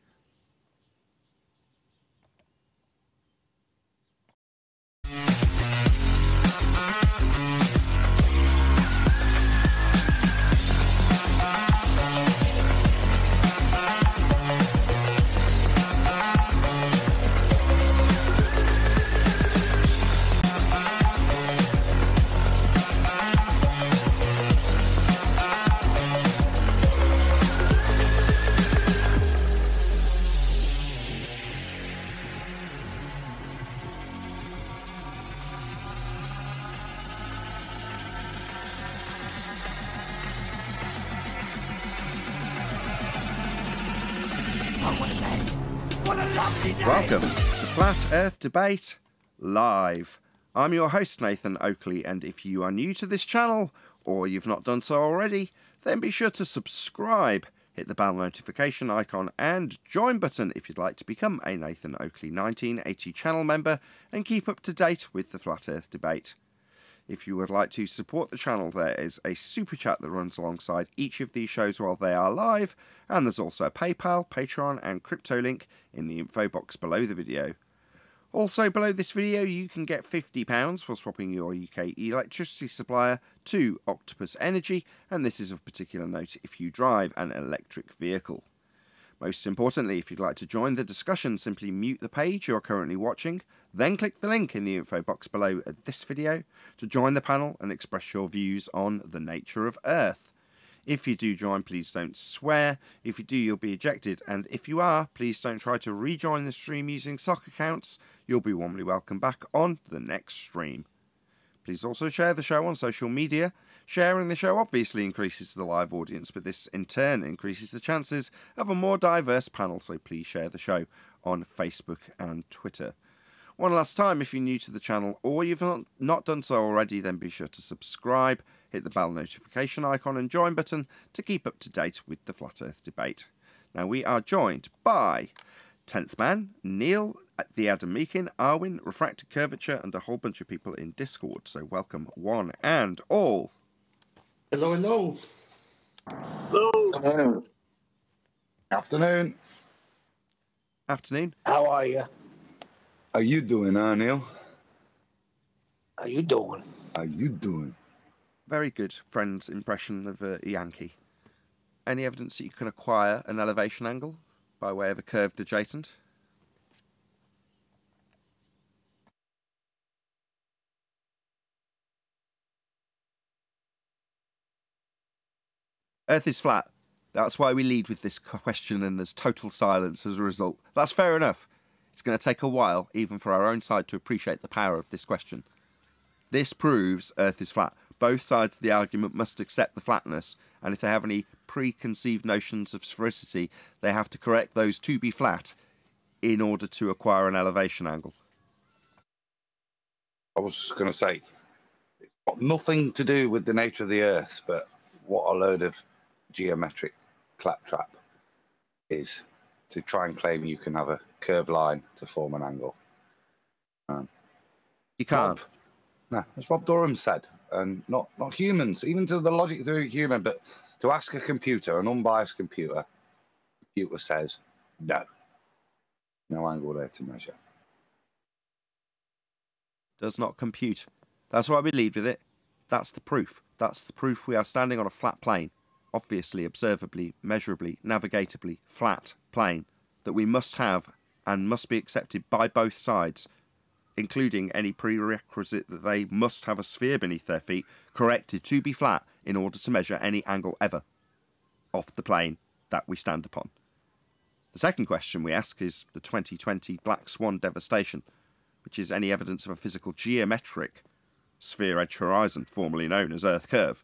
Flat Earth Debate Live. I'm your host, Nathan Oakley, and if you are new to this channel, or you've not done so already, then be sure to subscribe, hit the bell notification icon, and join button if you'd like to become a Nathan Oakley 1980 channel member and keep up to date with the Flat Earth Debate. If you would like to support the channel, there is a super chat that runs alongside each of these shows while they are live, and there's also a PayPal, Patreon, and crypto link in the info box below the video. Also, below this video, you can get £50 for swapping your UK electricity supplier to Octopus Energy, and this is of particular note if you drive an electric vehicle. Most importantly, if you'd like to join the discussion, simply mute the page you are currently watching, then click the link in the info box below this video to join the panel and express your views on the nature of Earth. If you do join, please don't swear. If you do, you'll be ejected. And if you are, please don't try to rejoin the stream using sock accounts. You'll be warmly welcome back on the next stream. Please also share the show on social media. Sharing the show obviously increases the live audience, but this in turn increases the chances of a more diverse panel, so please share the show on Facebook and Twitter. One last time, if you're new to the channel or you've not, not done so already, then be sure to subscribe, hit the bell notification icon and join button to keep up to date with the Flat Earth debate. Now, we are joined by 10th Man, Neil, the Adam Meakin, Arwin, Refracted Curvature, and a whole bunch of people in Discord. So, welcome one and all. Hello, hello. Hello. Afternoon. Afternoon. How are you? How you doing, huh, Neil? How you doing? How you doing? Very good friend's impression of a Yankee. Any evidence that you can acquire an elevation angle by way of a curved adjacent? Earth is flat. That's why we lead with this *laughs* question, and there's total silence as a result. That's fair enough. It's going to take a while, even for our own side, to appreciate the power of this question. This proves Earth is flat. Both sides of the argument must accept the flatness, and if they have any preconceived notions of sphericity, they have to correct those to be flat in order to acquire an elevation angle. I was going to say, it's got nothing to do with the nature of the Earth, but what a load of geometric claptrap is to try and claim you can have a curved line to form an angle. Um, You can't. no, as Rob Durham said, and not not humans, even to the logic through human, but to ask a computer, an unbiased computer, computer says no, no angle there to measure. does not compute. That's why we lead with it. That's the proof. That's the proof we are standing on a flat plane. Obviously, observably, measurably, navigatably flat plane that we must have and must be accepted by both sides, including any prerequisite that they must have a sphere beneath their feet corrected to be flat in order to measure any angle ever off the plane that we stand upon. The second question we ask is the 2020 Black Swan devastation, which is any evidence of a physical geometric sphere edge horizon, formerly known as Earth curve.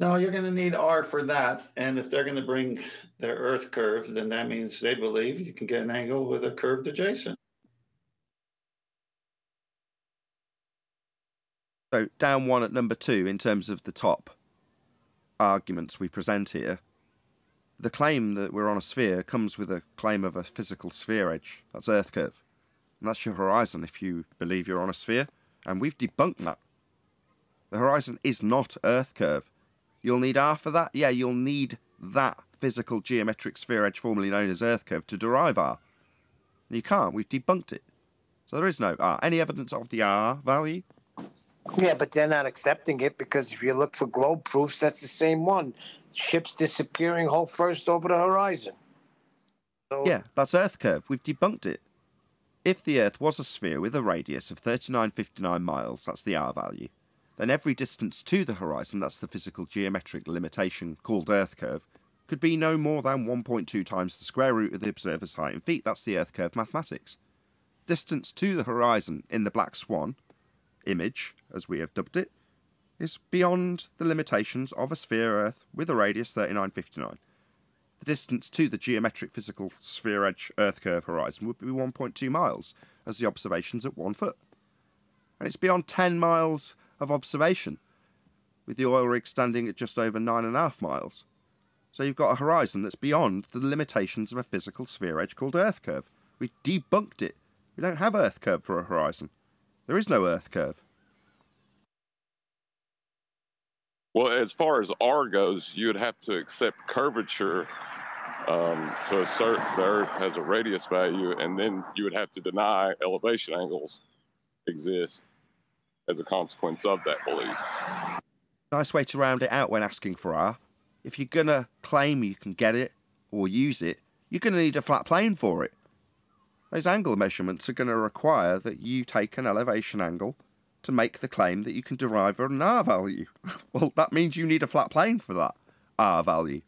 No, you're going to need R for that. And if they're going to bring their Earth curve, then that means they believe you can get an angle with a curved adjacent. So down one at number two in terms of the top arguments we present here. The claim that we're on a sphere comes with a claim of a physical sphere edge. That's Earth curve. And that's your horizon if you believe you're on a sphere. And we've debunked that. The horizon is not Earth curve. You'll need R for that? Yeah, you'll need that physical geometric sphere edge formerly known as Earth curve to derive R. And you can't. We've debunked it. So there is no R. Any evidence of the R value? Yeah, but they're not accepting it because if you look for globe proofs, that's the same one. Ships disappearing whole first over the horizon. So, Yeah, that's Earth curve. We've debunked it. If the Earth was a sphere with a radius of 3959 miles, that's the R value, then every distance to the horizon, that's the physical geometric limitation called Earth curve, could be no more than 1.2 times the square root of the observer's height in feet. That's the Earth curve mathematics. Distance to the horizon in the Black Swan image, as we have dubbed it, is beyond the limitations of a sphere Earth with a radius 3959. The distance to the geometric physical sphere edge Earth curve horizon would be 1.2 miles, as the observation's at one foot. And it's beyond 10 miles of observation, with the oil rig standing at just over 9.5 miles. So you've got a horizon that's beyond the limitations of a physical sphere edge called Earth curve. We debunked it. We don't have Earth curve for a horizon. There is no Earth curve. Well, as far as R goes, you'd have to accept curvature um, to assert the Earth has a radius value, and then you would have to deny elevation angles exist as a consequence of that belief. Nice way to round it out when asking for R. If you're gonna claim you can get it or use it, you're gonna need a flat plane for it. Those angle measurements are gonna require that you take an elevation angle to make the claim that you can derive an R value. *laughs* well, that means you need a flat plane for that R value.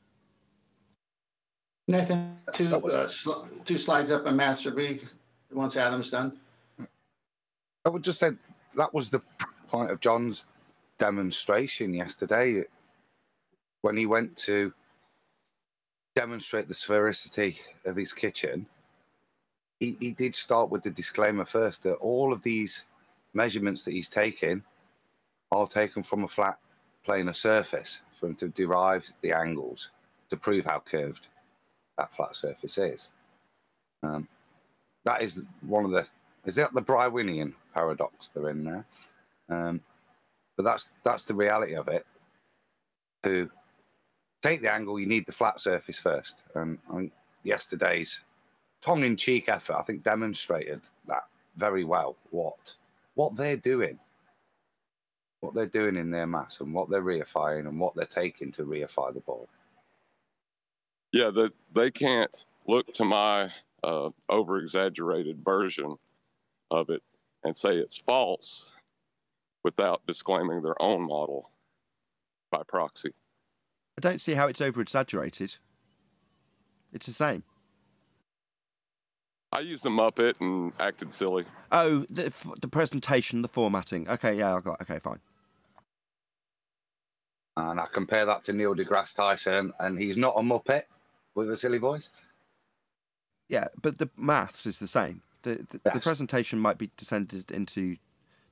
Nathan, two, uh, sl- two slides up on Master B, once Adam's done. I would just say that was the point of John's demonstration yesterday when he went to demonstrate the sphericity of his kitchen. He, he did start with the disclaimer first that all of these measurements that he's taking are taken from a flat planar surface for him to derive the angles to prove how curved that flat surface is. Um, that is one of the is that the Brywinian paradox they're in there? Um, but that's that's the reality of it. To take the angle, you need the flat surface first. And I think yesterday's tongue-in-cheek effort, I think, demonstrated that very well. What what they're doing, what they're doing in their mass, and what they're reifying, and what they're taking to reify the ball. Yeah, that they can't look to my uh, over exaggerated version of it and say it's false without disclaiming their own model by proxy. I don't see how it's over exaggerated. It's the same. I used the Muppet and acted silly. Oh, the, f- the presentation, the formatting. Okay, yeah, I got. Okay, fine. And I compare that to Neil deGrasse Tyson, and he's not a muppet with a silly voice. Yeah, but the maths is the same. The the, the presentation might be descended into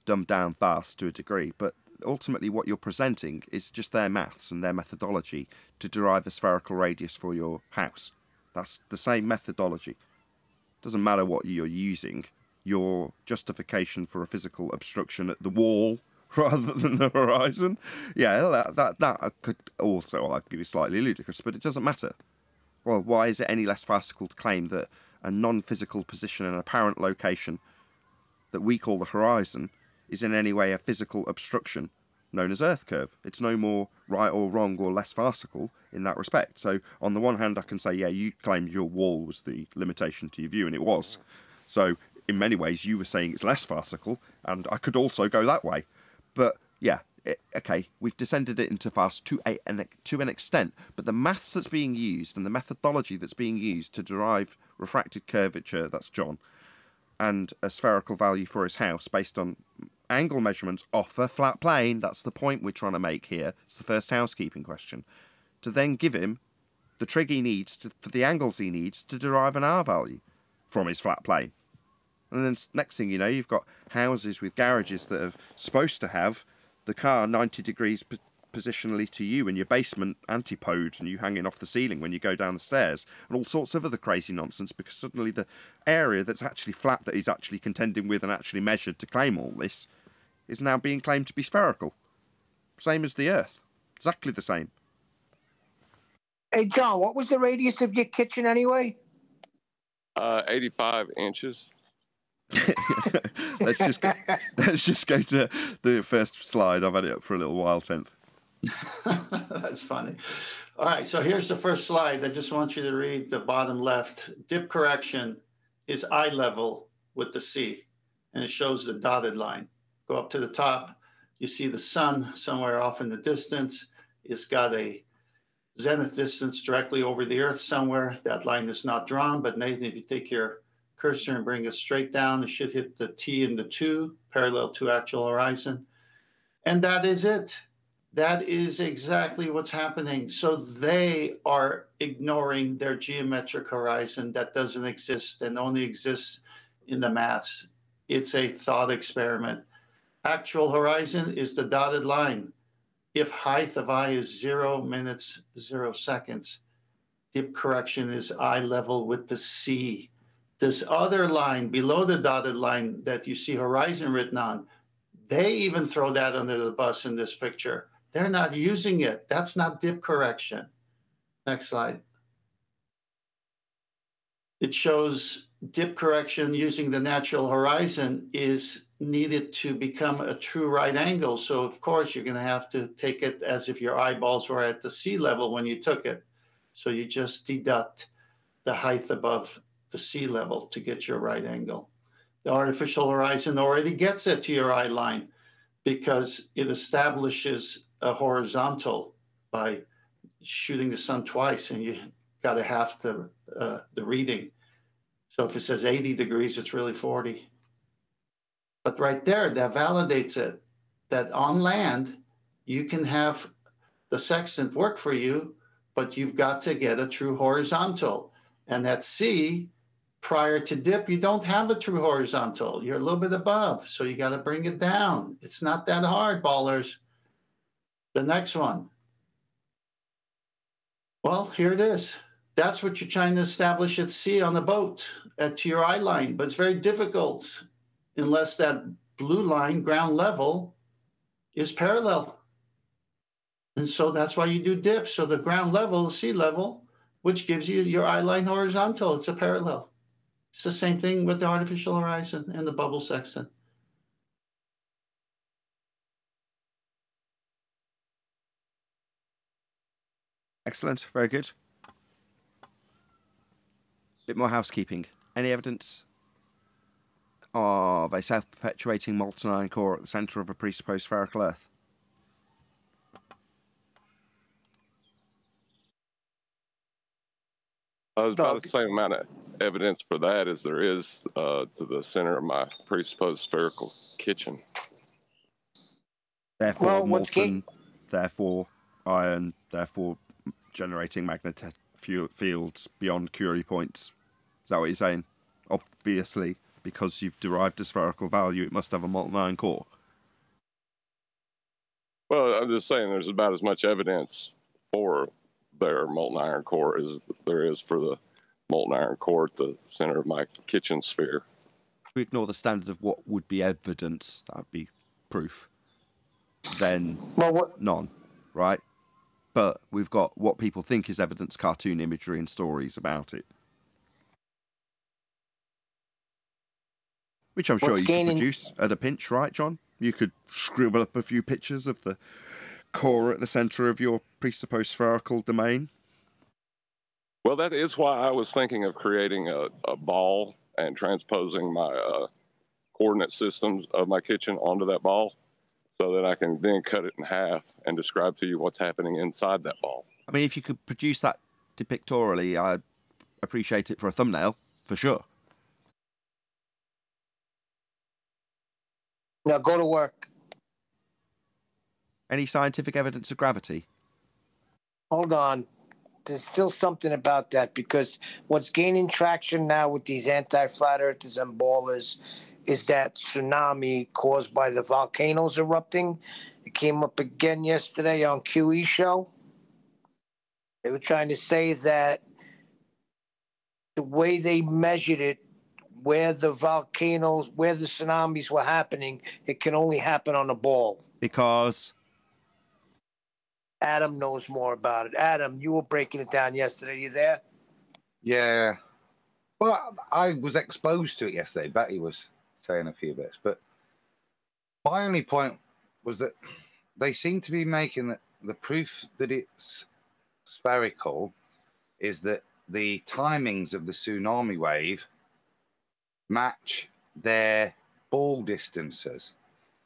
dumbed down fast to a degree, but ultimately what you're presenting is just their maths and their methodology to derive a spherical radius for your house. That's the same methodology. Doesn't matter what you're using. Your justification for a physical obstruction at the wall *laughs* rather than the horizon. Yeah, that that, that could also argue is slightly ludicrous, but it doesn't matter. Well, why is it any less farcical to claim that a non physical position in an apparent location that we call the horizon is in any way a physical obstruction known as Earth curve? It's no more right or wrong or less farcical in that respect. So, on the one hand, I can say, yeah, you claimed your wall was the limitation to your view, and it was. So, in many ways, you were saying it's less farcical, and I could also go that way. But yeah, it, okay, we've descended it into fast to a an, to an extent, but the maths that's being used and the methodology that's being used to derive refracted curvature, that's John, and a spherical value for his house based on angle measurements off a flat plane. That's the point we're trying to make here. It's the first housekeeping question. To then give him the trig he needs to, for the angles he needs to derive an R value from his flat plane. And then next thing you know, you've got houses with garages that are supposed to have the car 90 degrees p- positionally to you in your basement antipode and you hanging off the ceiling when you go down the stairs and all sorts of other crazy nonsense because suddenly the area that's actually flat that he's actually contending with and actually measured to claim all this is now being claimed to be spherical. Same as the Earth. Exactly the same. Hey, John, what was the radius of your kitchen anyway? Uh, 85 inches. *laughs* let's just go, *laughs* let's just go to the first slide. I've had it up for a little while, tenth. *laughs* That's funny. All right, so here's the first slide. I just want you to read the bottom left. Dip correction is eye level with the sea, and it shows the dotted line. Go up to the top, you see the sun somewhere off in the distance. It's got a zenith distance directly over the earth somewhere. That line is not drawn, but Nathan, if you take your cursor and bring it straight down, it should hit the T and the two, parallel to actual horizon. And that is it. That is exactly what's happening. So they are ignoring their geometric horizon that doesn't exist and only exists in the maths. It's a thought experiment. Actual horizon is the dotted line. If height of eye is zero minutes, zero seconds, dip correction is eye level with the sea. This other line below the dotted line that you see horizon written on, they even throw that under the bus in this picture. They're not using it. That's not dip correction. Next slide. It shows dip correction using the natural horizon is needed to become a true right angle. So, of course, you're going to have to take it as if your eyeballs were at the sea level when you took it. So, you just deduct the height above the sea level to get your right angle. The artificial horizon already gets it to your eye line because it establishes a horizontal by shooting the sun twice and you got to half the uh, the reading. So if it says 80 degrees, it's really 40. But right there, that validates it that on land, you can have the sextant work for you, but you've got to get a true horizontal. And at sea, prior to dip, you don't have a true horizontal. You're a little bit above, so you got to bring it down. It's not that hard, ballers. The next one. Well, here it is. That's what you're trying to establish at sea on the boat at your eye line, but it's very difficult unless that blue line, ground level, is parallel. And so that's why you do dips. So the ground level is sea level, which gives you your eye line horizontal. It's a parallel. It's the same thing with the artificial horizon and the bubble sextant. Excellent. Very good. Bit more housekeeping. Any evidence of a self-perpetuating molten iron core at the centre of a presupposed spherical Earth? Uh, there's about the same amount of evidence for that as there is uh, to the center of my presupposed spherical kitchen. Therefore, Well, what's molten, therefore iron, therefore generating magnetic fields beyond Curie points. Is that what you're saying? Obviously, because you've derived a spherical value, it must have a molten iron core. Well, I'm just saying there's about as much evidence for their molten iron core as there is for the molten iron core at the center of my kitchen sphere. If we ignore the standard of what would be evidence, that would be proof, then Well, what? none, right? But we've got what people think is evidence cartoon imagery and stories about it. Which I'm sure What's you gaining- could produce at a pinch, right, John? You could scribble up a few pictures of the core at the centre of your presupposed spherical domain. Well, that is why I was thinking of creating a, a ball and transposing my uh, coordinate systems of my kitchen onto that ball so that I can then cut it in half and describe to you what's happening inside that ball. I mean, if you could produce that depictorially, I'd appreciate it for a thumbnail, for sure. Now go to work. Any scientific evidence of gravity? Hold on. There's still something about that because what's gaining traction now with these anti-flat earthers and ballers is that tsunami caused by the volcanoes erupting. It came up again yesterday on QE show. They were trying to say that the way they measured it, where the volcanoes, where the tsunamis were happening, it can only happen on a ball. Because Adam knows more about it. Adam, you were breaking it down yesterday. You there? Yeah. Well, I was exposed to it yesterday. Betty was saying a few bits, but my only point was that they seem to be making the, the proof that it's spherical is that the timings of the tsunami wave match their ball distances,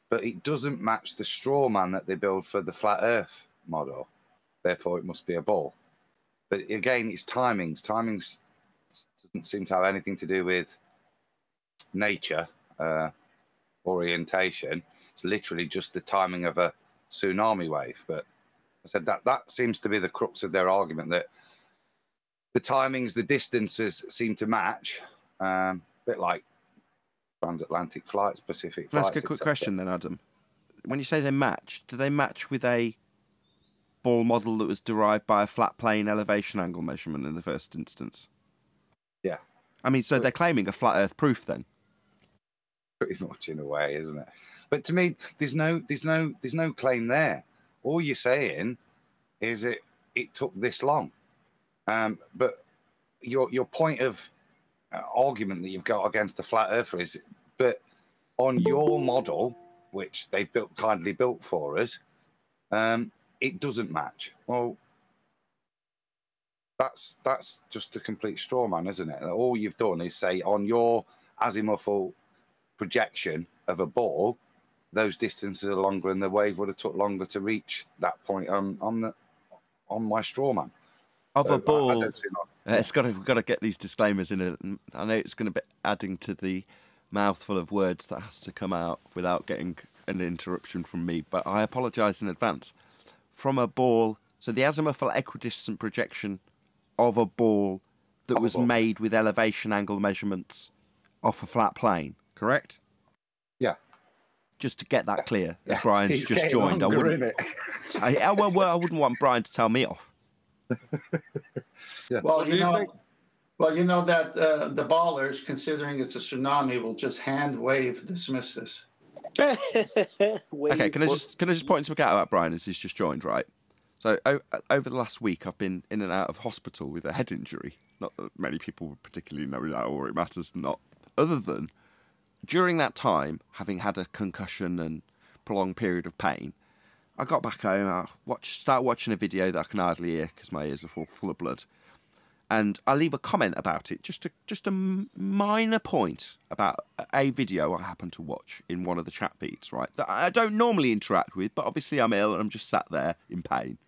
but it doesn't match the straw man that they build for the flat Earth model. Therefore, it must be a ball. But again, it's timings. Timings doesn't seem to have anything to do with nature, uh, orientation. It's literally just the timing of a tsunami wave. But I said that that seems to be the crux of their argument that the timings, the distances seem to match. Um, a bit like transatlantic flights, Pacific flights. ask a quick question then, Adam? When you say they match, do they match with a ball model that was derived by a flat plane elevation angle measurement in the first instance? Yeah. I mean, so they're claiming a flat Earth proof then? pretty much in a way, isn't it? But to me, there's no, there's no, there's no claim there. All you're saying is it it took this long. Um, but your your point of uh, argument that you've got against the flat earther is, but on your model, which they built kindly built for us, um, it doesn't match. Well, that's that's just a complete straw man, isn't it? All you've done is say on your azimuthal projection of a ball, those distances are longer, and the wave would have took longer to reach that point on on the on my straw man. Of So, I- a I ball. see not- Uh, It's got to, we've got to get these disclaimers in. It. I know it's going to be adding to the mouthful of words that has to come out without getting an interruption from me, but I apologise in advance. From a ball, so the azimuthal equidistant projection of a ball that was ball. made with elevation angle measurements off a flat plane, correct? Yeah. Just to get that clear, as Brian's He's just getting joined, I wouldn't. innit? I, I, well, well, I wouldn't want Brian to tell me off. Well, you you know, well, you know that uh, the ballers, considering it's a tsunami, will just hand wave dismiss this. *laughs* Okay, can I just can I just point something out about Brian as he's just joined, right? So o- over the last week, I've been in and out of hospital with a head injury. Not that many people would particularly know that, or it matters not. Other than during that time, having had a concussion and prolonged period of pain, I got back home. I watch start watching a video that I can hardly hear because my ears are full, full of blood, and I'll leave a comment about it. Just a just a m- minor point about a video I happened to watch in one of the chat feeds. Right, that I don't normally interact with, but obviously I'm ill and I'm just sat there in pain.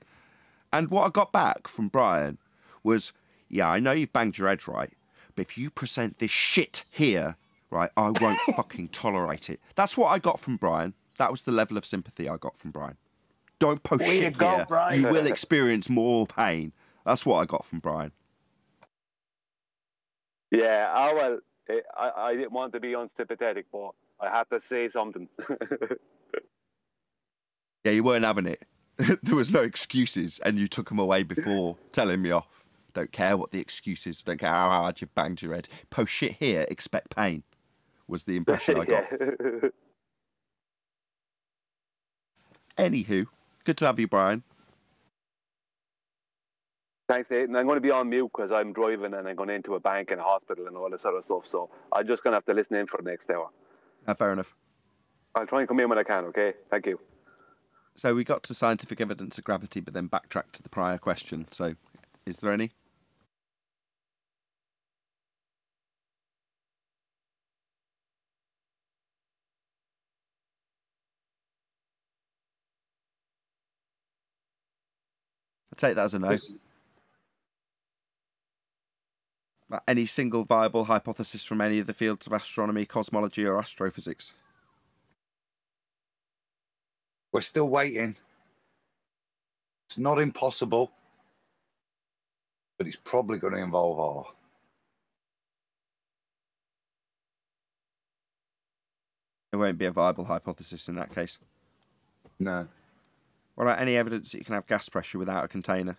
And what I got back from Brian was, "Yeah, I know you've banged your head right, but if you present this shit here, right, I won't *laughs* fucking tolerate it." That's what I got from Brian. That was the level of sympathy I got from Brian. Don't post Way to shit go, here. Brian. You will experience more pain. That's what I got from Brian. Yeah, oh well, eh, I, I didn't want to be unsympathetic, but I had to say something. *laughs* Yeah, you weren't having it. *laughs* there was no excuses, and you took them away before telling me off. Don't care what the excuse is. Don't care how hard you've banged your head. Post shit here, expect pain. Was the impression I *laughs* got. Anywho, good to have you, Brian. Thanks, Nathan. I'm going to be on mute because I'm driving and I'm going into a bank and a hospital and all this sort of stuff. So I'm just going to have to listen in for the next hour. Uh, fair enough. I'll try and come in when I can. Okay. Thank you. So we got to scientific evidence of gravity, but then backtracked to the prior question. So, is there any? I take that as a no. This- Uh, Any single viable hypothesis from any of the fields of astronomy, cosmology, or astrophysics? We're still waiting. It's not impossible, but it's probably going to involve R. It won't be a viable hypothesis in that case. No. What about any evidence that you can have gas pressure without a container?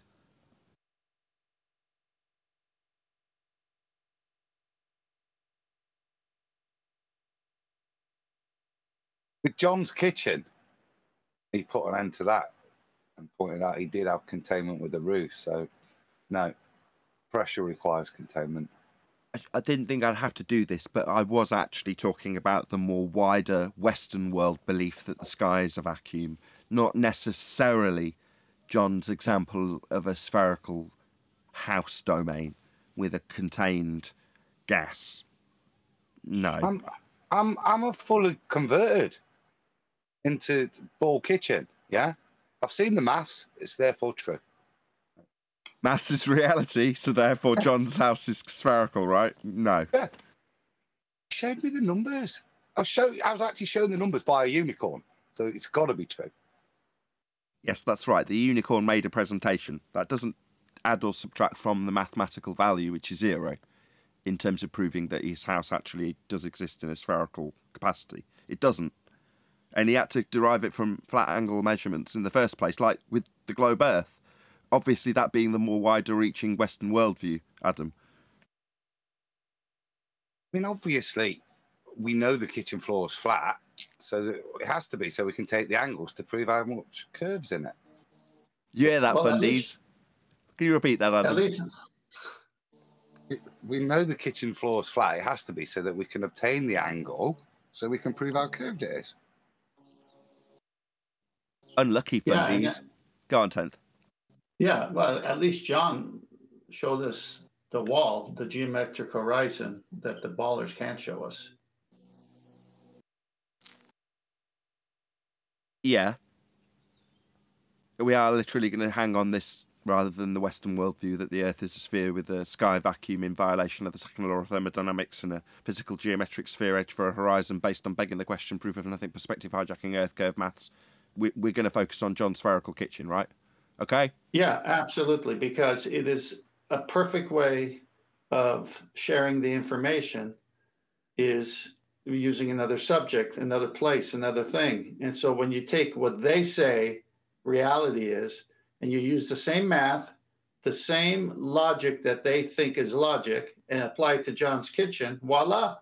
With John's kitchen, he put an end to that and pointed out he did have containment with the roof. So, no, pressure requires containment. I, didn't think I'd have to do this, but I was actually talking about the more wider Western world belief that the sky is a vacuum, not necessarily John's example of a spherical house domain with a contained gas. No. I'm, I'm, I'm a fully converted into ball kitchen. Yeah, I've seen the maths. It's therefore true. Maths is reality, so therefore John's *laughs* house is spherical, right? No. Yeah. He showed me the numbers. I was show. I was actually shown the numbers by a unicorn, so it's got to be true. Yes, that's right. The unicorn made a presentation. That doesn't add or subtract from the mathematical value, which is zero, in terms of proving that his house actually does exist in a spherical capacity. It doesn't. And he had to derive it from flat angle measurements in the first place, like with the globe Earth. Obviously, that being the more wider reaching Western worldview, Adam. I mean, obviously, we know the kitchen floor is flat, so that it has to be, so we can take the angles to prove how much curves in it. You hear that, Well, Fundies? least- Can you repeat that, Adam? At least, We know the kitchen floor is flat. It has to be so that we can obtain the angle, so we can prove how curved it is. Unlucky Fundies. yeah. Go on, 10th. yeah, well, at least John showed us the wall, the geometric horizon that the ballers can't show us. Yeah. We are literally going to hang on this rather than the Western worldview that the Earth is a sphere with a sky vacuum in violation of the second law of thermodynamics and a physical geometric sphere edge for a horizon based on begging the question, proof of nothing, perspective hijacking, Earth curve maths. We, we're going to focus on John's spherical kitchen, right? Okay. Yeah, absolutely, because it is a perfect way of sharing the information is using another subject, another place, another thing. And so when you take what they say reality is, and you use the same math, the same logic that they think is logic, and apply it to John's kitchen, voila.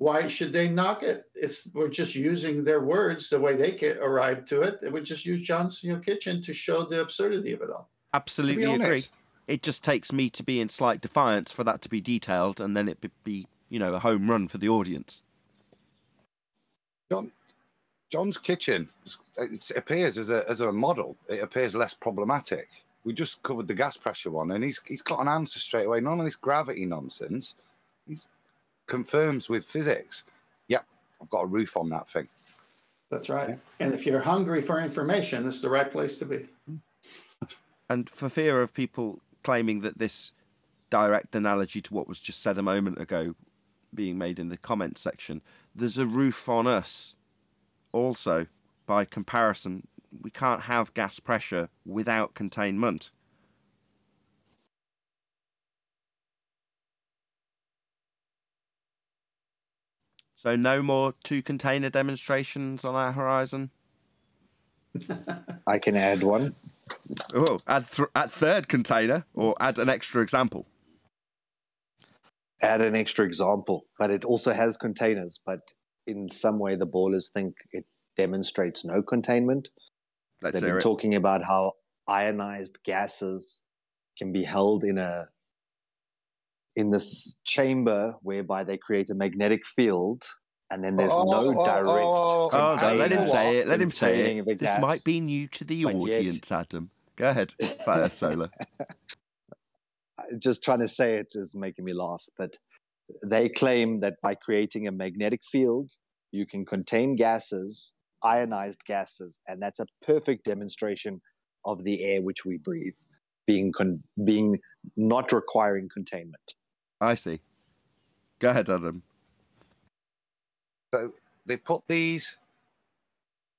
Why should they knock it? It's we're just using their words the way they get arrived to it. They would just use John's you know, kitchen to show the absurdity of it all. Absolutely agree. It just takes me to be in slight defiance for that to be detailed, and then it be- be, you know, a home run for the audience. John, John's kitchen it appears as a as a model. It appears less problematic. We just covered the gas pressure one, and he's he's got an answer straight away. None of this gravity nonsense. He's confirms with physics. Yep, I've got a roof on that thing. That's right. And if you're hungry for information, it's the right place to be. Mm-hmm. And for fear of people claiming that this direct analogy to what was just said a moment ago being made in the comments section, there's a roof on us also. By comparison, we can't have gas pressure without containment. So no more two container demonstrations on our horizon. I can add one. Oh, add th- add third container or add an extra example. Add an extra example, but it also has containers. But in some way, the ballers think it demonstrates no containment. Let's They've been it. talking about how ionized gases can be held in a in this chamber whereby they create a magnetic field, and then there's Oh, no oh, oh direct. oh, Oh, oh. oh no, let him say it. Let him say it. This gas. might be new to the But yet- audience, Adam. Go ahead, Flat *laughs* Earth Solar. just trying to say it is making me laugh, but they claim that by creating a magnetic field, you can contain gases, ionized gases, and that's a perfect demonstration of the air which we breathe being con- being not requiring containment. I see. Go ahead, Adam. So they put these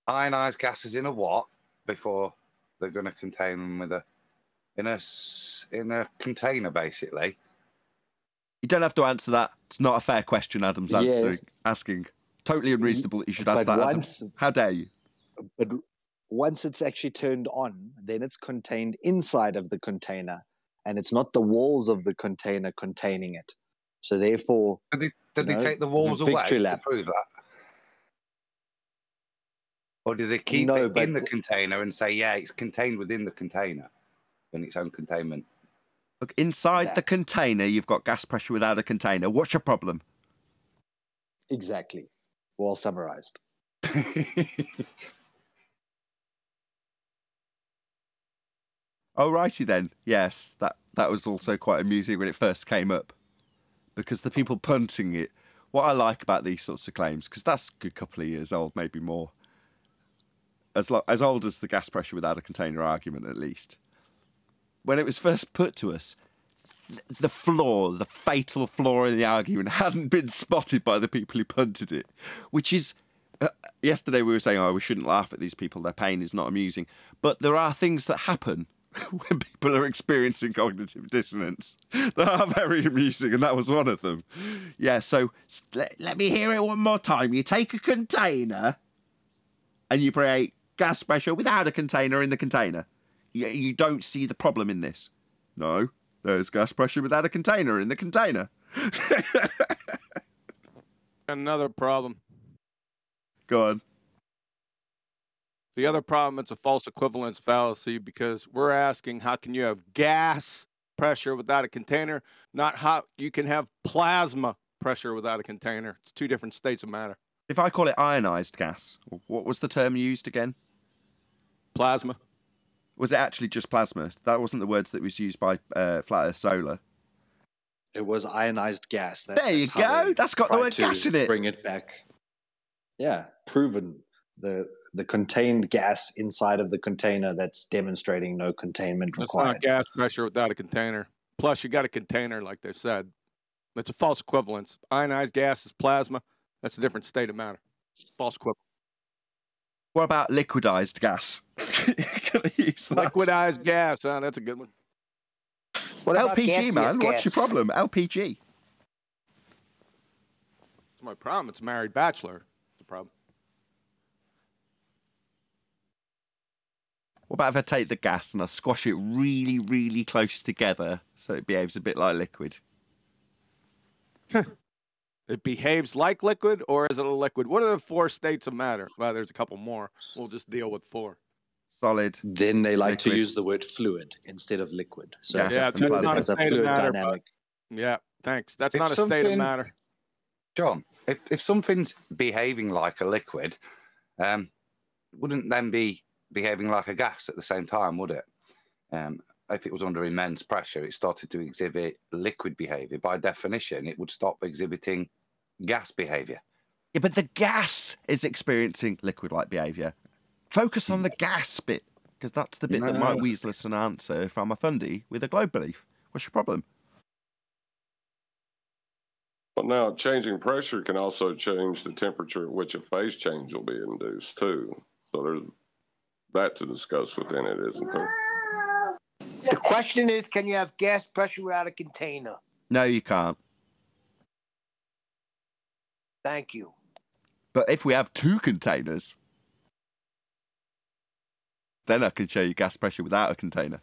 ionized gases in a what before they're going to contain them with a in a in a container, basically. You don't have to answer that. It's not a fair question, Adam's answering, Yes. asking. Totally unreasonable that you should ask But that. Adam. once- How dare you? But once it's actually turned on, then it's contained inside of the container, and it's not the walls of the container containing it. So therefore, Did they, did they know, take the walls away victory to prove that? Or did they keep No, it in the th- container and say, yeah, it's contained within the container in its own containment? Look, inside the container, you've got gas pressure without a container. What's your problem? Exactly. Well summarized. *laughs* Oh, righty then. Yes, that that was also quite amusing when it first came up, because the people punting it. What I like about these sorts of claims, because that's a good couple of years old, maybe more. As lo- as old as the gas pressure without a container argument, at least. When it was first put to us, th- the flaw, the fatal flaw in the argument, hadn't been spotted by the people who punted it, which is uh, yesterday we were saying, oh, we shouldn't laugh at these people. Their pain is not amusing. But there are things that happen *laughs* when people are experiencing cognitive dissonance that are very amusing, and that was one of them. Yeah, so let, let me hear it one more time. You take a container and you create gas pressure without a container in the container. You, you don't see the problem in this. No, there's gas pressure without a container in the container. *laughs* Another problem. Go on. The other problem, it's a false equivalence fallacy because we're asking how can you have gas pressure without a container, not how you can have plasma pressure without a container. It's two different states of matter. If I call it ionized gas, what was the term used again? Plasma. Was it actually just plasma? That wasn't the words that was used by uh, Flat Earth Solar. It was ionized gas. That, there you go. That's got the word to gas in it. Bring it back. Yeah, proven the the contained gas inside of the container that's demonstrating no containment required. That's not gas pressure without a container. Plus, you got a container, like they said. It's a false equivalence. Ionized gas is plasma. That's a different state of matter. False equivalence. What about liquidized gas? *laughs* Gonna use that. Liquidized gas. Huh? That's a good one. What about LPG, gaseous man. What's your problem? LPG. It's my problem. It's a married bachelor. It's the problem. What about if I take the gas and I squash it really, really close together so it behaves a bit like liquid? *laughs* It behaves like liquid, or is it a liquid? What are the four states of matter? Well, there's a couple more. We'll just deal with four. Solid. Then they like to use the word fluid instead of liquid. So Yeah, it's Yeah, a that's not a has a state of fluid matter, but- dynamic. Yeah, thanks. That's If not a state of matter. John, if, if something's behaving like a liquid, um, wouldn't then be behaving like a gas at the same time, would it? Um, if it was under immense pressure, it started to exhibit liquid behavior. By definition, it would stop exhibiting gas behavior. Yeah, but the gas is experiencing liquid-like behaviour. Focus on the gas bit, because that's the bit that might No. weasel us an answer if I'm a fundy with a globe belief. What's your problem? Well, now changing pressure can also change the temperature at which a phase change will be induced too. So there's that to discuss within it, isn't there? The question is, can you have gas pressure without a container? No, you can't. Thank you. But if we have two containers, then I can show you gas pressure without a container.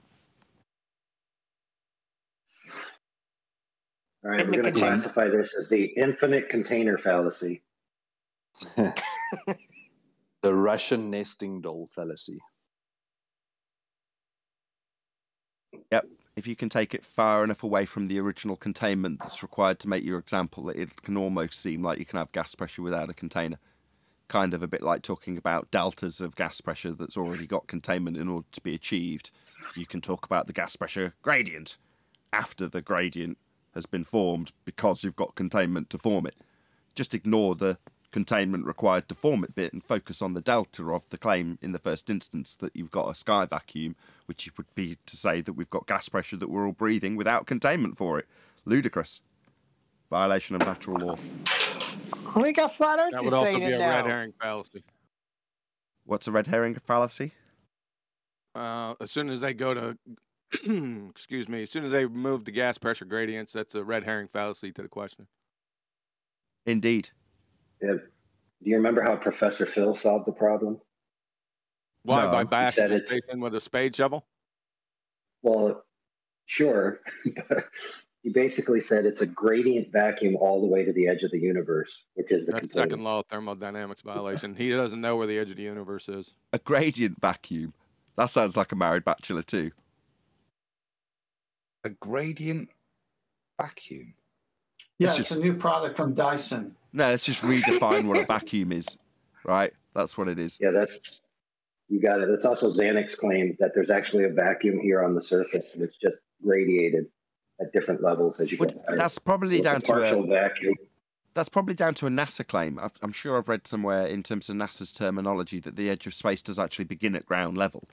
All right, In we're going to classify this as the infinite container fallacy. *laughs* *laughs* The Russian nesting doll fallacy. Yep. If you can take it far enough away from the original containment that's required to make your example, it can almost seem like you can have gas pressure without a container. Kind of a bit like talking about deltas of gas pressure that's already got containment in order to be achieved. You can talk about the gas pressure gradient after the gradient has been formed because you've got containment to form it. Just ignore the containment required to form it bit and focus on the delta of the claim in the first instance that you've got a sky vacuum, which would be to say that we've got gas pressure that we're all breathing without containment for it. Ludicrous. Violation of natural law. We got flat Earth That would also be a now. red herring fallacy. What's a red herring fallacy? Uh, as soon as they go to, *clears throat* excuse me, as soon as they remove the gas pressure gradients, that's a red herring fallacy to the question. Indeed. Yeah. Do you remember how Professor Phil solved the problem? Why? No, By bashing said his face in with a spade shovel? Well, sure, but *laughs* he basically said it's a gradient vacuum all the way to the edge of the universe, which is the That's container. second law of thermodynamics violation. He doesn't know where the edge of the universe is. A gradient vacuum. That sounds like a married bachelor too. A gradient vacuum. Yeah, It's it's a new product from Dyson. No, let's just redefine what a vacuum is. Right? That's what it is. Yeah, that's you got it. That's also Xanax claim that there's actually a vacuum here on the surface, and it's just radiated at different levels as you Well, go. higher. that's probably It's a down to partial a, vacuum. that's probably down to a NASA claim. I've, I'm sure I've read somewhere in terms of NASA's terminology that the edge of space does actually begin at ground level.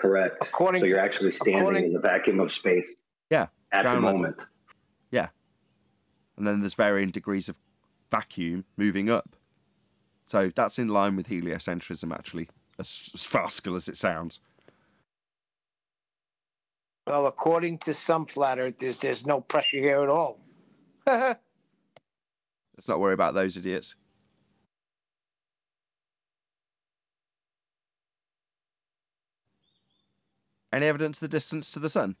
Correct. According so you're actually standing according- in the vacuum of space Yeah, at the ground level. moment. Yeah. And then there's varying degrees of vacuum moving up. So that's in line with heliocentrism, actually, as, as farcical as it sounds. Well, according to some flat earthers, there's no pressure here at all. *laughs* Let's not worry about those idiots. Any evidence of the distance to the sun?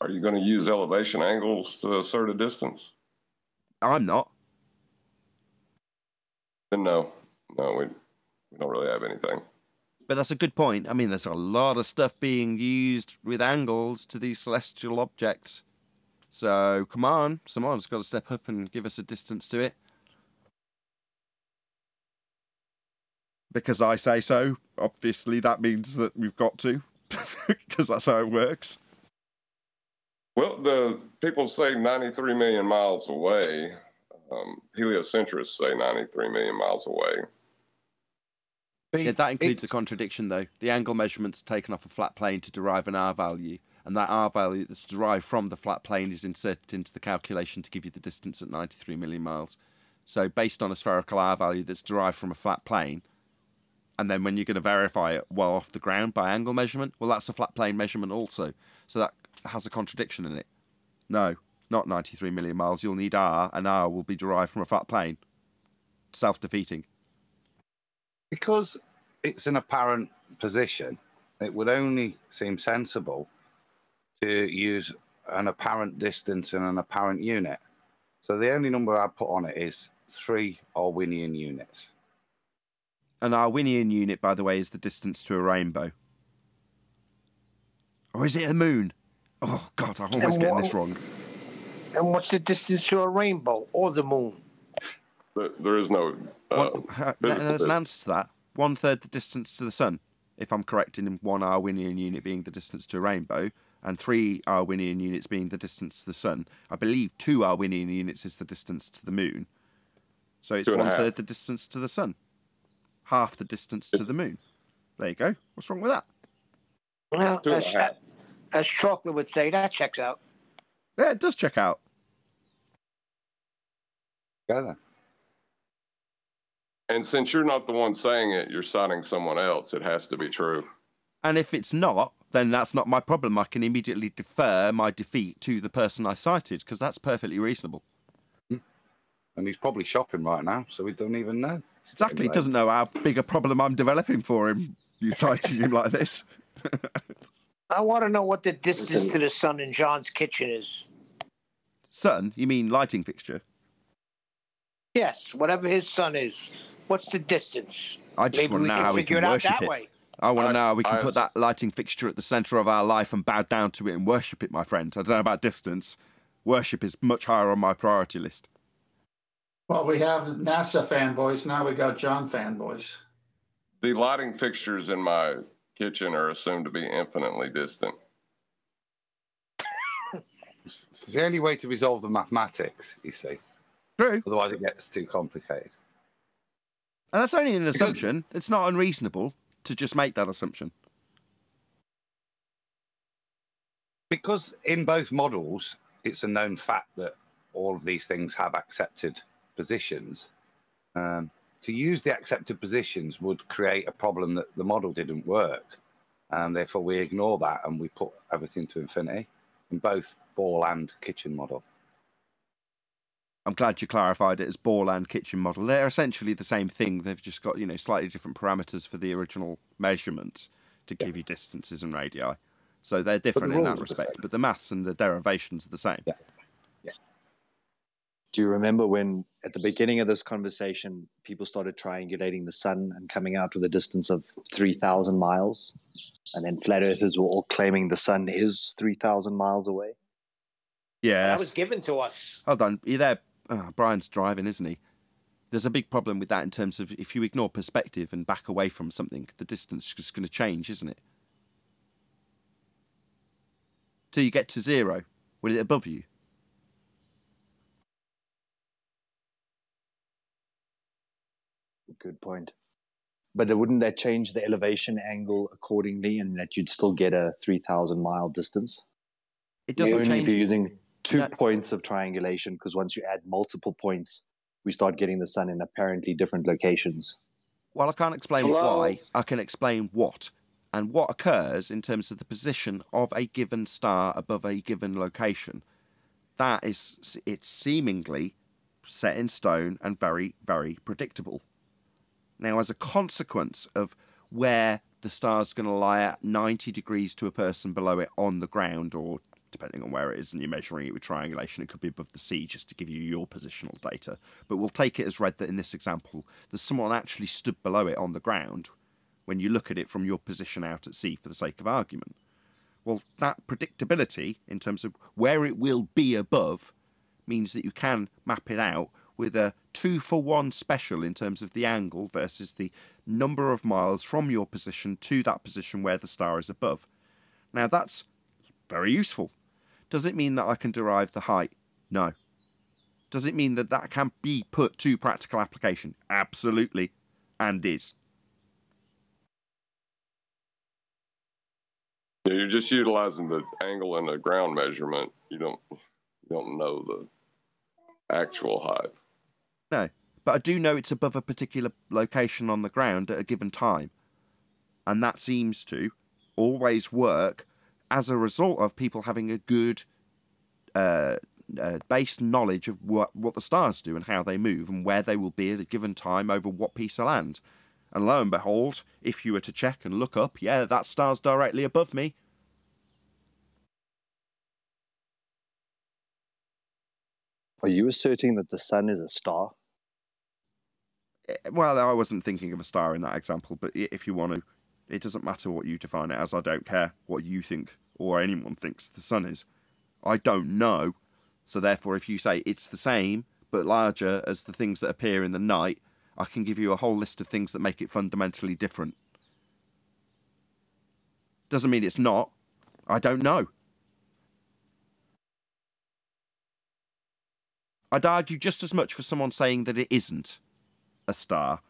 Are you going to use elevation angles to assert a distance? I'm not. Then no, no, we we don't really have anything. But that's a good point. I mean, there's a lot of stuff being used with angles to these celestial objects. So come on, someone's got to step up and give us a distance to it. Because I say so, obviously that means that we've got to. *laughs* because that's how it works. Well, the people say 93 million miles away. Um, heliocentrists say 93 million miles away. Yeah, that includes a contradiction, though. The angle measurement's taken off a flat plane to derive an R value, and that R value that's derived from the flat plane is inserted into the calculation to give you the distance at 93 million miles. So, based on a spherical R value that's derived from a flat plane, and then when you're going to verify it well off the ground by angle measurement, well, that's a flat plane measurement also. So that has a contradiction in it. No, not 93 million miles. You'll need R, and R will be derived from a flat plane. Self defeating. Because it's an apparent position, it would only seem sensible to use an apparent distance and an apparent unit. So the only number I put on it is three Arwinian units. An Arwinian unit, by the way, is the distance to a rainbow. Or is it a moon? Oh, God, I'm always And getting what- this wrong. And what's the distance to a rainbow or the moon? There, there is no. Uh, One, ha- physical there's an answer to that. One third the distance to the sun, if I'm correct in one Arwinian unit being the distance to a rainbow, and three Arwinian units being the distance to the sun. I believe two Arwinian units is the distance to the moon. So it's Two and a one half. third the distance to the sun, half the distance to the moon. There you go. What's wrong with that? Well, as, a as Chocolate would say, that checks out. Yeah, it does check out. Go then. And since you're not the one saying it, you're citing someone else. It has to be true. And if it's not, then that's not my problem. I can immediately defer my defeat to the person I cited because that's perfectly reasonable. Hmm. And he's probably shopping right now, so we don't even know. Exactly. He Anyway. doesn't know how big a problem I'm developing for him. You citing him like this. *laughs* I want to know what the distance to the sun in John's kitchen is. Sun? You mean lighting fixture? Yes, whatever his sun is. What's the distance? I just Maybe want to know how we can it out worship that it. way. I want to know how we can I- put that lighting fixture at the centre of our life and bow down to it and worship it, my friend. I don't know about distance. Worship is much higher on my priority list. Well, we have NASA fanboys. Now we got John fanboys. The lighting fixtures in my kitchen are assumed to be infinitely distant. *laughs* It's the only way to resolve the mathematics, you see. True. Otherwise, it gets too complicated. And that's only an assumption. *clears throat* It's not unreasonable to just make that assumption. Because in both models, it's a known fact that all of these things have accepted positions. Um, to use the accepted positions would create a problem that the model didn't work. And therefore, we ignore that and we put everything to infinity in both ball and kitchen model. I'm glad you clarified it as ball and kitchen model. They're essentially the same thing. They've just got, you know, slightly different parameters for the original measurements to give you distances and radii. So they're different in that the respect, but the maths and the derivations are the same. Do you remember when, at the beginning of this conversation, people started triangulating the sun and coming out with a distance of 3,000 miles? And then flat earthers were all claiming the sun is 3,000 miles away? Yeah. That was given to us. Hold on, you there? Oh, Brian's driving, isn't he? There's a big problem with that in terms of if you ignore perspective and back away from something, the distance is just going to change, isn't it? Till you get to zero, with it above you. Good point. But wouldn't that change the elevation angle accordingly and that you'd still get a 3,000 mile distance? It doesn't Only change. if you're using two No. points of triangulation, because once you add multiple points, we start getting the sun in apparently different locations. Well, I can't explain Hello? why. I can explain what. And what occurs in terms of the position of a given star above a given location. That is, it's seemingly set in stone and very, very predictable. Now, as a consequence of where the star's going to lie at 90 degrees to a person below it on the ground, or depending on where it is and you're measuring it with triangulation, it could be above the sea just to give you your positional data. But we'll take it as read that in this example, there's someone actually stood below it on the ground when you look at it from your position out at sea for the sake of argument. Well, that predictability in terms of where it will be above means that you can map it out with a two for one special in terms of the angle versus the number of miles from your position to that position where the star is above. Now that's very useful. Does it mean that I can derive the height? No. Does it mean that that can be put to practical application? Absolutely, and is. Yeah, you're just utilizing the angle and the ground measurement. You don't you don't know the actual height. No, but I do know it's above a particular location on the ground at a given time. And that seems to always work as a result of people having a good uh, uh, base knowledge of what, what the stars do and how they move and where they will be at a given time over what piece of land. And lo and behold, if you were to check and look up, yeah, that star's directly above me. Are you asserting that the sun is a star? Eh, Well, I wasn't thinking of a star in that example, but if you want to, it doesn't matter what you define it as. I don't care what you think or anyone thinks the sun is. I don't know. So, therefore, if you say it's the same but larger as the things that appear in the night, I can give you a whole list of things that make it fundamentally different. Doesn't mean it's not. I don't know. I'd argue just as much for someone saying that it isn't a star.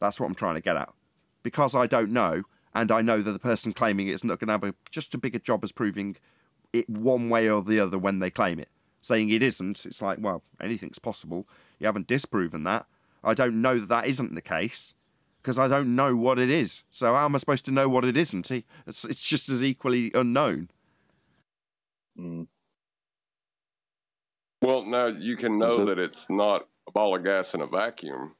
That's what I'm trying to get at. Because I don't know, and I know that the person claiming it's not going to have a, just a bigger job as proving it one way or the other when they claim it. Saying it isn't, it's like, well, anything's possible. You haven't disproven that. I don't know that that isn't the case because I don't know what it is. So how am I supposed to know what it isn't? It's, it's just as equally unknown. Hmm. Well, now you can know that it's not a ball of gas in a vacuum.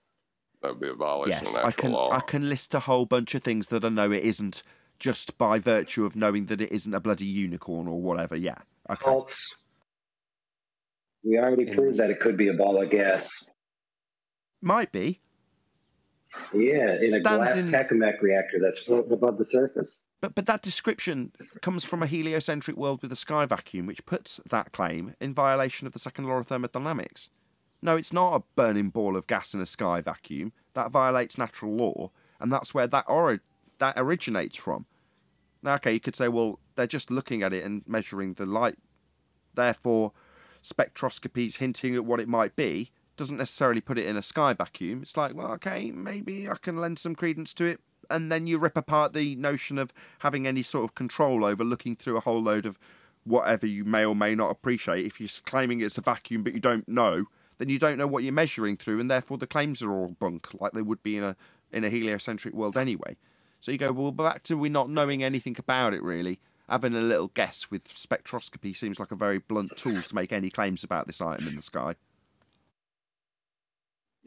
That would be a violation Yes, of I natural can. law. I can list a whole bunch of things that I know it isn't, just by virtue of knowing that it isn't a bloody unicorn or whatever. Yeah. Okay. False. We already proved that it could be a ball of gas. Might be. Yeah, in a glass in- tokamak reactor that's floating above the surface. But but that description comes from a heliocentric world with a sky vacuum, which puts that claim in violation of the second law of thermodynamics. No, it's not a burning ball of gas in a sky vacuum. That violates natural law, and that's where that ori- that originates from. Now, okay, you could say, well, they're just looking at it and measuring the light. Therefore, spectroscopy's hinting at what it might be doesn't necessarily put it in a sky vacuum. It's like, well, okay, maybe I can lend some credence to it. And then you rip apart the notion of having any sort of control over looking through a whole load of whatever you may or may not appreciate. If you're claiming it's a vacuum but you don't know, then you don't know what you're measuring through, and therefore the claims are all bunk, like they would be in a in a heliocentric world anyway. So you go, well, back to we not knowing anything about it really. Having a little guess with spectroscopy seems like a very blunt tool to make any claims about this item in the sky.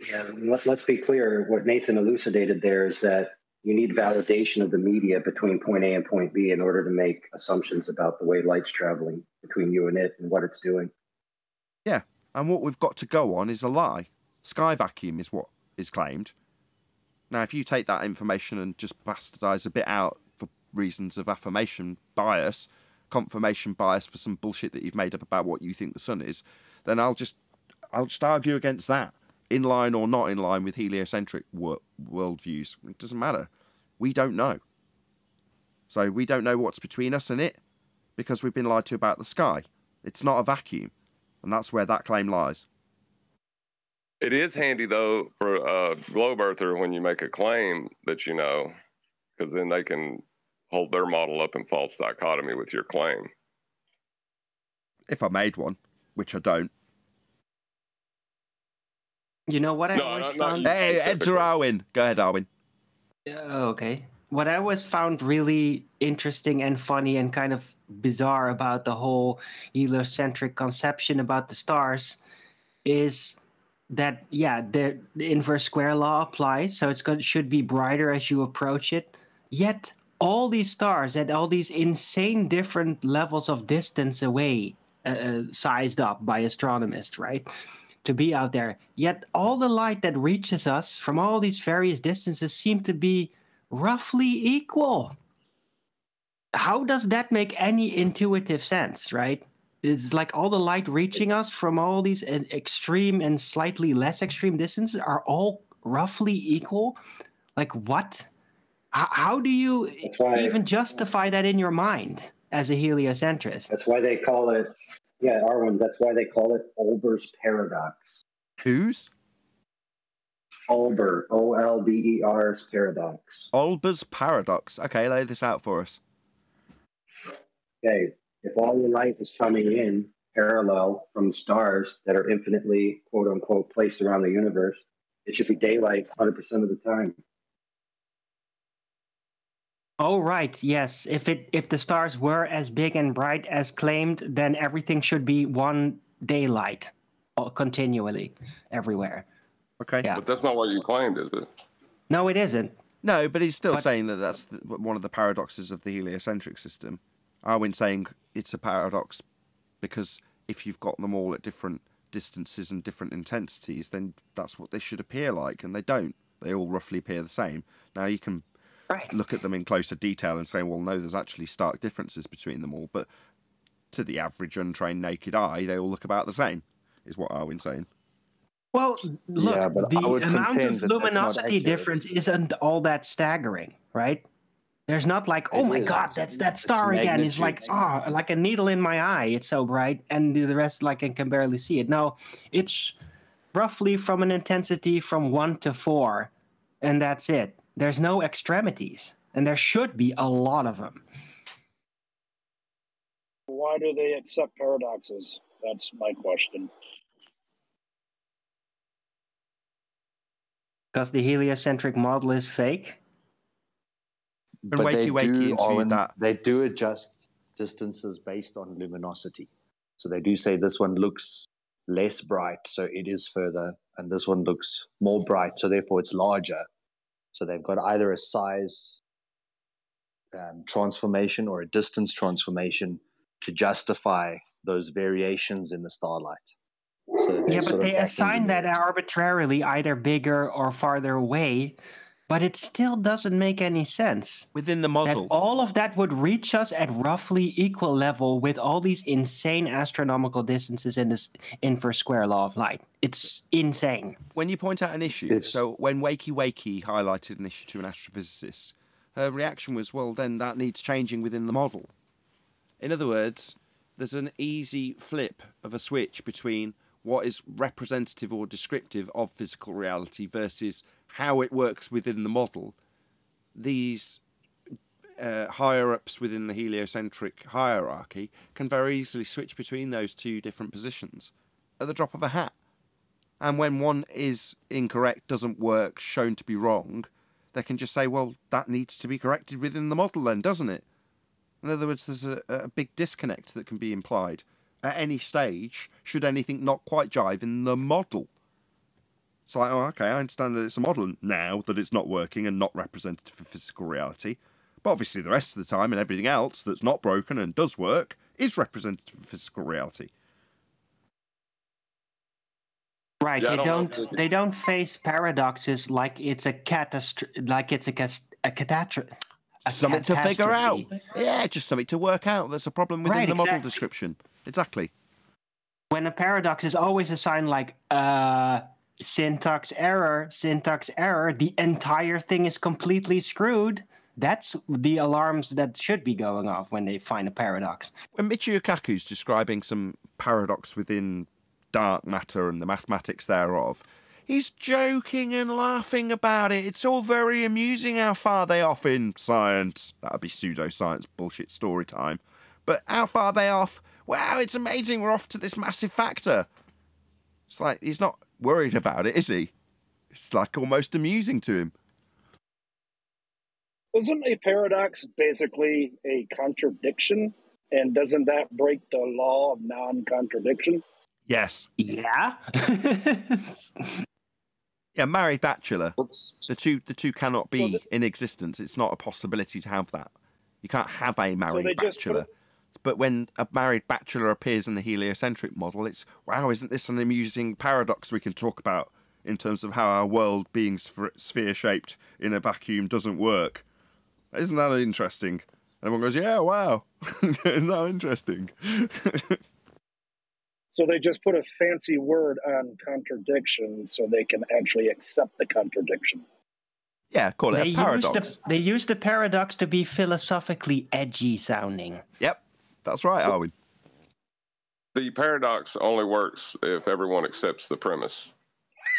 Yeah, let, let's be clear. What Nathan elucidated there is that you need validation of the media between point A and point B in order to make assumptions about the way light's traveling between you and it and what it's doing. Yeah, and what we've got to go on is a lie. Sky vacuum is what is claimed. Now, if you take that information and just bastardize a bit out for reasons of affirmation bias, confirmation bias for some bullshit that you've made up about what you think the sun is, then I'll just I'll just argue against that, in line or not in line with heliocentric wor- worldviews. It doesn't matter. We don't know. So we don't know what's between us and it because we've been lied to about the sky. It's not a vacuum, and that's where that claim lies. It is handy though for a globe earther when you make a claim that you know, because then they can hold their model up in false dichotomy with your claim. If I made one, which I don't. You know what I No, always not- not found? you Hey, enter Arwin. Go ahead, Arwin. Oh, okay. What I always found really interesting and funny and kind of bizarre about the whole heliocentric conception about the stars is that yeah, the, the inverse square law applies, so it's going should be brighter as you approach it. Yet all these stars at all these insane different levels of distance away, uh, uh, sized up by astronomers right? to be out there. Yet all the light that reaches us from all these various distances seem to be roughly equal. How does that make any intuitive sense, right? It's like all the light reaching us from all these e- extreme and slightly less extreme distances are all roughly equal. Like what? How, how do you why- even justify that in your mind as a heliocentrist? That's why they call it, yeah, Arwin, that's why they call it Olber's paradox. Whose? Olber, O L B E R's paradox. Olber's paradox. Okay, lay this out for us. Okay, if all your light is coming in parallel from stars that are infinitely, quote unquote, placed around the universe, it should be daylight 100% of the time. Oh right, yes. If it if the stars were as big and bright as claimed, then everything should be one daylight, uh, continually, everywhere. Okay. Yeah. But that's not what you claimed, is it? No, it isn't. No, but he's still saying that that's the, one of the paradoxes of the heliocentric system. Arwin's saying it's a paradox because if you've got them all at different distances and different intensities, then that's what they should appear like, and they don't. They all roughly appear the same. Now you can look at them in closer detail and say, well, no, there's actually stark differences between them all, but to the average untrained naked eye, they all look about the same, is what Arwin's saying. Well, look, Yeah, but the I would amount of that luminosity difference isn't all that staggering, right? There's not like, oh It my is. god, that's that It's star again. It's like, ah, oh, like a needle in my eye. It's so bright, and the rest, like, I can barely see it. No, it's roughly from an intensity from one to four, and that's it. There's no extremities, and there should be a lot of them. Why do they accept paradoxes? That's my question. Because the heliocentric model is fake. but wakey they wakey do interviewed Owen, that. they do adjust distances based on luminosity. So they do say this one looks less bright, so it is further, and this one looks more bright, so therefore it's larger. So they've got either a size um, transformation or a distance transformation to justify those variations in the starlight. So Yeah, but they assign that arbitrarily, either bigger or farther away, but it still doesn't make any sense. Within the model. That all of that would reach us at roughly equal level with all these insane astronomical distances in this inverse square law of light. It's insane. when you point out an issue, so when Wakey Wakey highlighted an issue to an astrophysicist, her reaction was, well, then that needs changing within the model. In other words, there's an easy flip of a switch between what is representative or descriptive of physical reality versus how it works within the model. These uh, higher ups within the heliocentric hierarchy can very easily switch between those two different positions at the drop of a hat. And when one is incorrect, doesn't work, shown to be wrong, they can just say, well, that needs to be corrected within the model, then, doesn't it? In other words, there's a, a big disconnect that can be implied at any stage should anything not quite jive in the model. It's like, oh, okay, I understand that it's a model now that it's not working and not representative of physical reality. But obviously, the rest of the time and everything else that's not broken and does work is representative of physical reality. Right. Yeah, they don't don't. They don't face paradoxes like it's a catastrophe. Like it's a cas- a catastrophe. something to figure out. Yeah, just something to work out. There's a problem within Right, the model exactly. description. Exactly. When a paradox is always assigned like uh syntax error, syntax error, the entire thing is completely screwed. That's the alarms that should be going off when they find a paradox. When Michio Kaku's describing some paradox within dark matter and the mathematics thereof, he's joking and laughing about it. It's all very amusing how far they off in science. That'd be pseudoscience bullshit story time. But how far they off? Wow, it's amazing. We're off to this massive factor. It's like he's not worried about it, is he? It's like almost amusing to him. Isn't a paradox basically a contradiction? And doesn't that break the law of non contradiction? Yes. Yeah. *laughs* Yeah, married bachelor. The two the two cannot be in existence. It's not a possibility to have that. You can't have a married they just put bachelor. But when a married bachelor appears in the heliocentric model, it's wow, isn't this an amusing paradox we can talk about in terms of how our world being sphere shaped in a vacuum doesn't work? Isn't that interesting? Everyone goes, yeah, wow. *laughs* Isn't that interesting? *laughs* So they just put a fancy word on contradiction so they can actually accept the contradiction. Yeah, call it they a use paradox. the they use the paradox to be philosophically edgy sounding. Yep, that's right, Arwin. The paradox only works if everyone accepts the premise.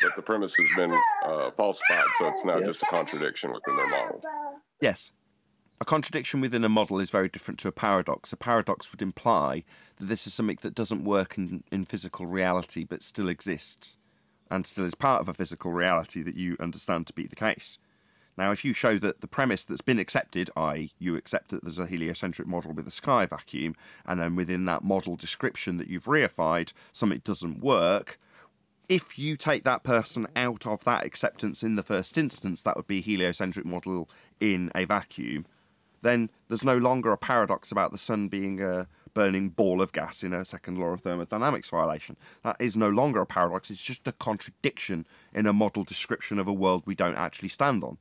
But the premise has been uh, falsified, so it's now just a contradiction within their model. Yes. A contradiction within a model is very different to a paradox. A paradox would imply that this is something that doesn't work in, in physical reality but still exists and still is part of a physical reality that you understand to be the case. Now, if you show that the premise that's been accepted, i.e., you accept that there's a heliocentric model with a sky vacuum, and then within that model description that you've reified, something doesn't work, if you take that person out of that acceptance in the first instance, that would be heliocentric model in a vacuum, then there's no longer a paradox about the sun being a burning ball of gas in a second law of thermodynamics violation. That is no longer a paradox, it's just a contradiction in a model description of a world we don't actually stand on.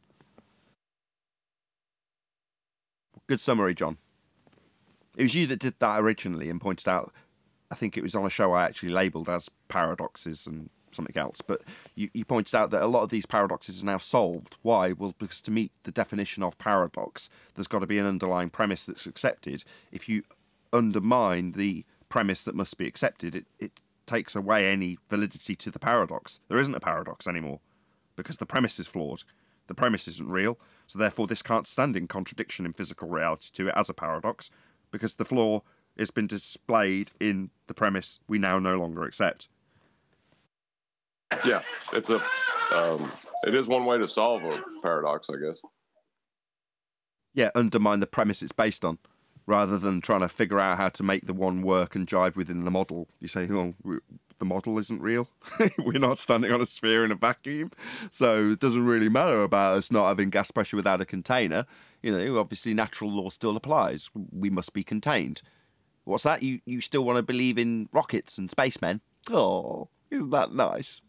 Good summary, John. It was you that did that originally and pointed out, I think it was on a show I actually labelled as paradoxes and something else, but you, you pointed out that a lot of these paradoxes are now solved. Why? Well, because to meet the definition of paradox, there's got to be an underlying premise that's accepted. If you undermine the premise that must be accepted, it, it takes away any validity to the paradox. There isn't a paradox anymore because the premise is flawed. The premise isn't real, so therefore this can't stand in contradiction in physical reality to it as a paradox because the flaw has been displayed in the premise we now no longer accept. Yeah, it's a, um, it is one way to solve a paradox, I guess. Yeah, undermine the premise it's based on rather than trying to figure out how to make the one work and jive within the model. You say, well, the model isn't real. *laughs* We're not standing on a sphere in a vacuum. So it doesn't really matter about us not having gas pressure without a container. You know, obviously natural law still applies. We must be contained. What's that? You you still want to believe in rockets and spacemen? Oh, isn't that nice?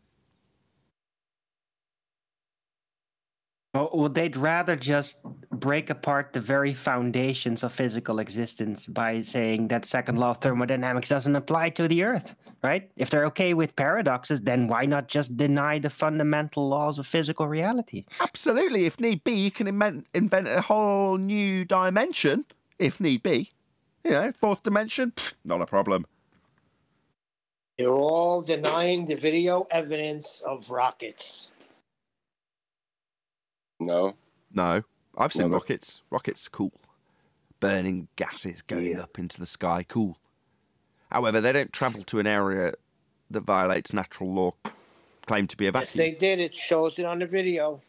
Well, they'd rather just break apart the very foundations of physical existence by saying that second law of thermodynamics doesn't apply to the Earth, right? If they're okay with paradoxes, then why not just deny the fundamental laws of physical reality? Absolutely. If need be, you can invent, invent a whole new dimension, if need be. You know, fourth dimension, pff, not a problem. They're all denying the video evidence of rockets. No. No. I've seen No, but- rockets. Rockets, cool. Burning gases going up into the sky, cool. However, they don't travel to an area that violates natural law claimed to be a vacuum. Yes, they did. It shows it on the video.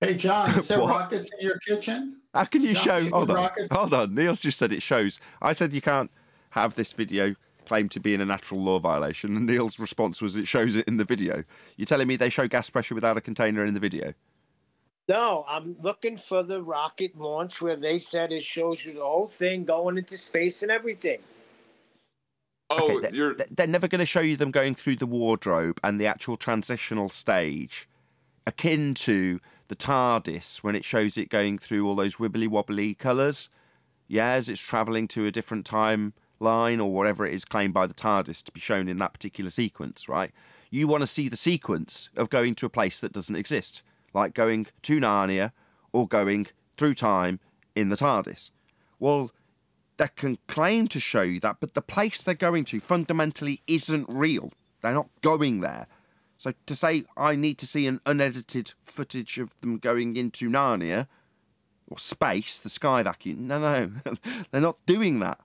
Hey, John, is *laughs* there What? rockets in your kitchen? How can you John, show? you Hold on, rockets? hold on. Neil's just said it shows. I said you can't have this video claimed to be in a natural law violation, and Neil's response was it shows it in the video. You're telling me they show gas pressure without a container in the video? No, I'm looking for the rocket launch where they said it shows you the whole thing going into space and everything. Oh, Okay, you're. They're never going to show you them going through the wardrobe and the actual transitional stage, akin to the TARDIS when it shows it going through all those wibbly wobbly colours. Yeah, as it's travelling to a different time line or whatever it is claimed by the TARDIS to be shown in that particular sequence, right? You want to see the sequence of going to a place that doesn't exist, like going to Narnia or going through time in the TARDIS. Well, they can claim to show you that, but the place they're going to fundamentally isn't real. They're not going there. So to say I need to see an unedited footage of them going into Narnia or space, the sky vacuum, no, no, *laughs* they're not doing that.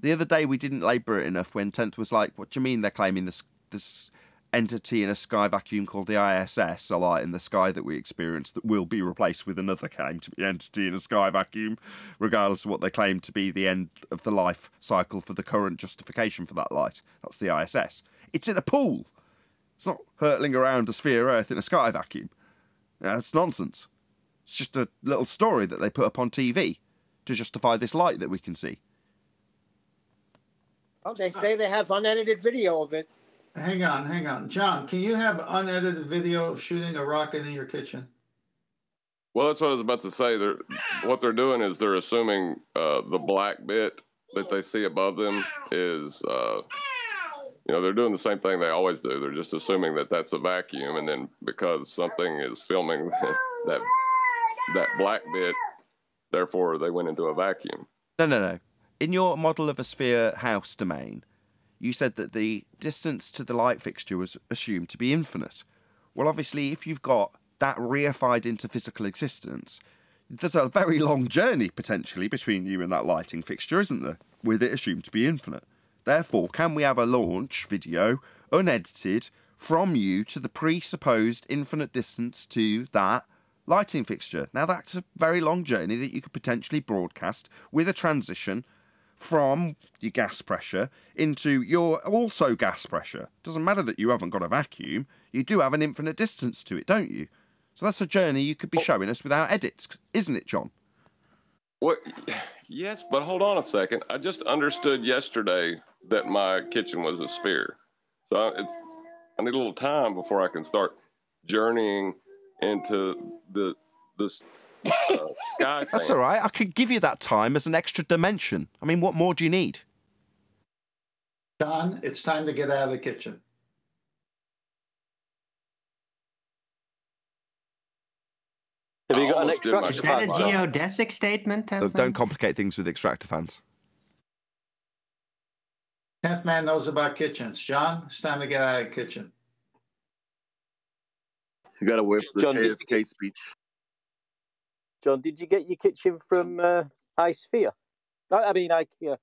The other day we didn't labour it enough when Tenth was like, "What do you mean they're claiming this this entity in a sky vacuum called the ISS, a light in the sky that we experience that will be replaced with another claim to be entity in a sky vacuum, regardless of what they claim to be the end of the life cycle for the current justification for that light. That's the ISS. It's in a pool. It's not hurtling around a sphere Earth in a sky vacuum. That's nonsense. It's just a little story that they put up on TV to justify this light that we can see. Well, they say they have unedited video of it. Hang on, hang on. John, can you have unedited video of shooting a rocket in your kitchen? Well, that's what I was about to say. They're what they're doing is they're assuming uh, the black bit that they see above them is uh, You know, they're doing the same thing they always do. They're just assuming that that's a vacuum, and then because something is filming *laughs* that that black bit, therefore they went into a vacuum. No, no, no. In your model of a sphere house domain, you said that the distance to the light fixture was assumed to be infinite. Well, obviously, if you've got that reified into physical existence, there's a very long journey potentially between you and that lighting fixture, isn't there? With it assumed to be infinite. Therefore, can we have a launch video, unedited, from you to the presupposed infinite distance to that lighting fixture? Now, that's a very long journey that you could potentially broadcast with a transition from your gas pressure into your also gas pressure. Doesn't matter that you haven't got a vacuum, you do have an infinite distance to it, don't you? So that's a journey you could be oh. showing us without edits, isn't it, John? What? Yes, but hold on a second. I just understood yesterday that my kitchen was a sphere. So it's I need a little time before I can start journeying into the this That's all right. I could give you that time as an extra dimension. I mean, what more do you need? John, it's time to get out of the kitchen. Have you got an almost did my extractor Is that a geodesic statement? Look, Tasman? don't complicate things with extractor fans. Tenth man knows about kitchens. John, it's time to get out of the kitchen. You gotta wait for the John, JFK speech. John, did you get your kitchen from uh, iSphere? I, I mean, IKEA.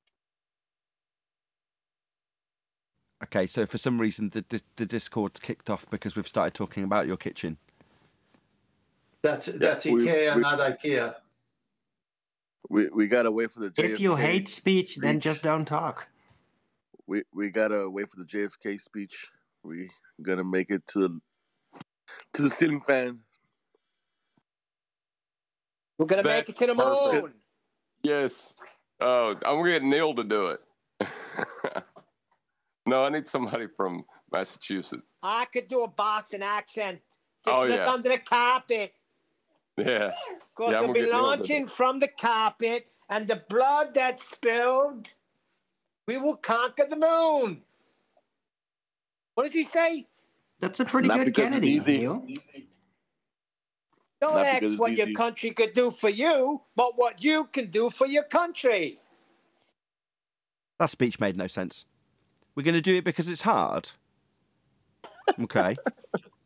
Okay, so for some reason the the, the Discord's kicked off because we've started talking about your kitchen. That's that's we- IKEA, we- not IKEA. We we gotta wait for the JFK. If you hate speech, then just don't talk. we we gotta wait for the JFK speech. We gonna make it to to the ceiling fan. We're gonna make it to the That's moon. Yes. Oh, I'm gonna get Neil to do it. *laughs* no, I need somebody from Massachusetts. I could do a Boston accent. Just Oh, look yeah. under the carpet. Yeah. Because Yeah, we'll be get Neil to do launching from the carpet, and the blood that spilled, we will conquer the moon. What does he say? That's a pretty Not good because it's Kennedy. easy. Neil. Don't Not ask because it's what your country could do for you, but what you can do for your country. That speech made no sense. We're going to do it because it's hard. Okay.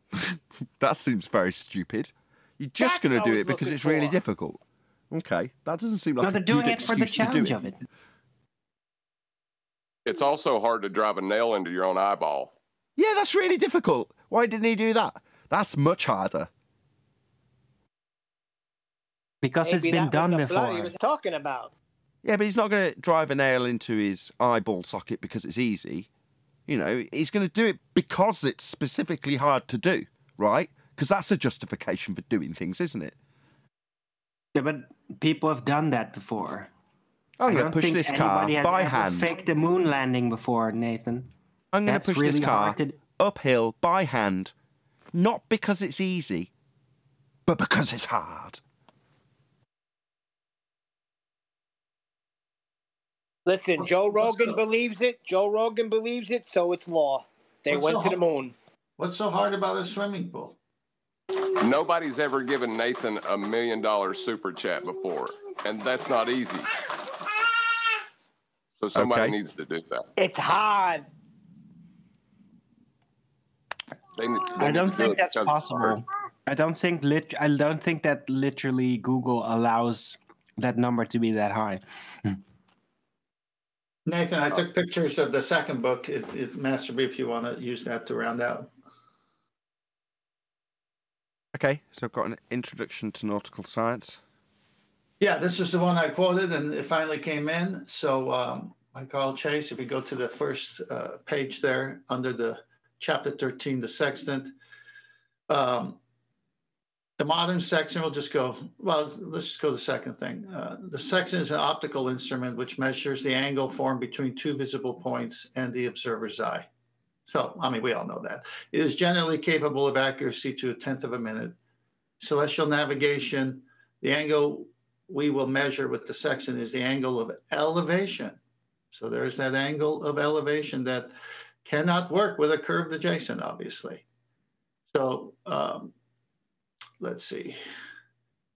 *laughs* that seems very stupid. You're just going to do it because looking it's really for. difficult. Okay. That doesn't seem like No, a they're good doing it for the excuse to do challenge it. of it. It's also hard to drive a nail into your own eyeball. Yeah, that's really difficult. Why didn't he do that? That's much harder. Because it's been that done was the blood he before. was talking about. Yeah, but he's not going to drive a nail into his eyeball socket because it's easy. You know, he's going to do it because it's specifically hard to do, right? Because that's a justification for doing things, isn't it? Yeah, but people have done that before. I'm going to don't push think this car anybody has by ever hand. faked the moon landing before, Nathan. I'm going to push really this car to- uphill by hand, not because it's easy, but because it's hard. Listen, What's- Joe Rogan the- believes it. Joe Rogan believes it, so it's law. They What's went the to the moon. What's so hard about a swimming pool? Nobody's ever given Nathan a million dollar super chat before, and that's not easy. So somebody Okay. needs to do that. It's hard. They they I don't to do think that's because hard. possible. I don't think lit. I don't think that literally Google allows that number to be that high. *laughs* Nathan, I took pictures of the second book, it, it Master B, if you want to use that to round out. Okay, so I've got an introduction to nautical science. Yeah, this is the one I quoted, and it finally came in. So, um, by Carl Chase, if you go to the first uh, page there under the chapter 13, the sextant, um, the modern sextant will just go, well, let's just go to the second thing. Uh, the sextant is an optical instrument which measures the angle formed between two visible points and the observer's eye. So, I mean, we all know that. It is generally capable of accuracy to a tenth of a minute. Celestial navigation, the angle we will measure with the sextant is the angle of elevation. So there's that angle of elevation that cannot work with a curved adjacent, obviously. So um, let's see,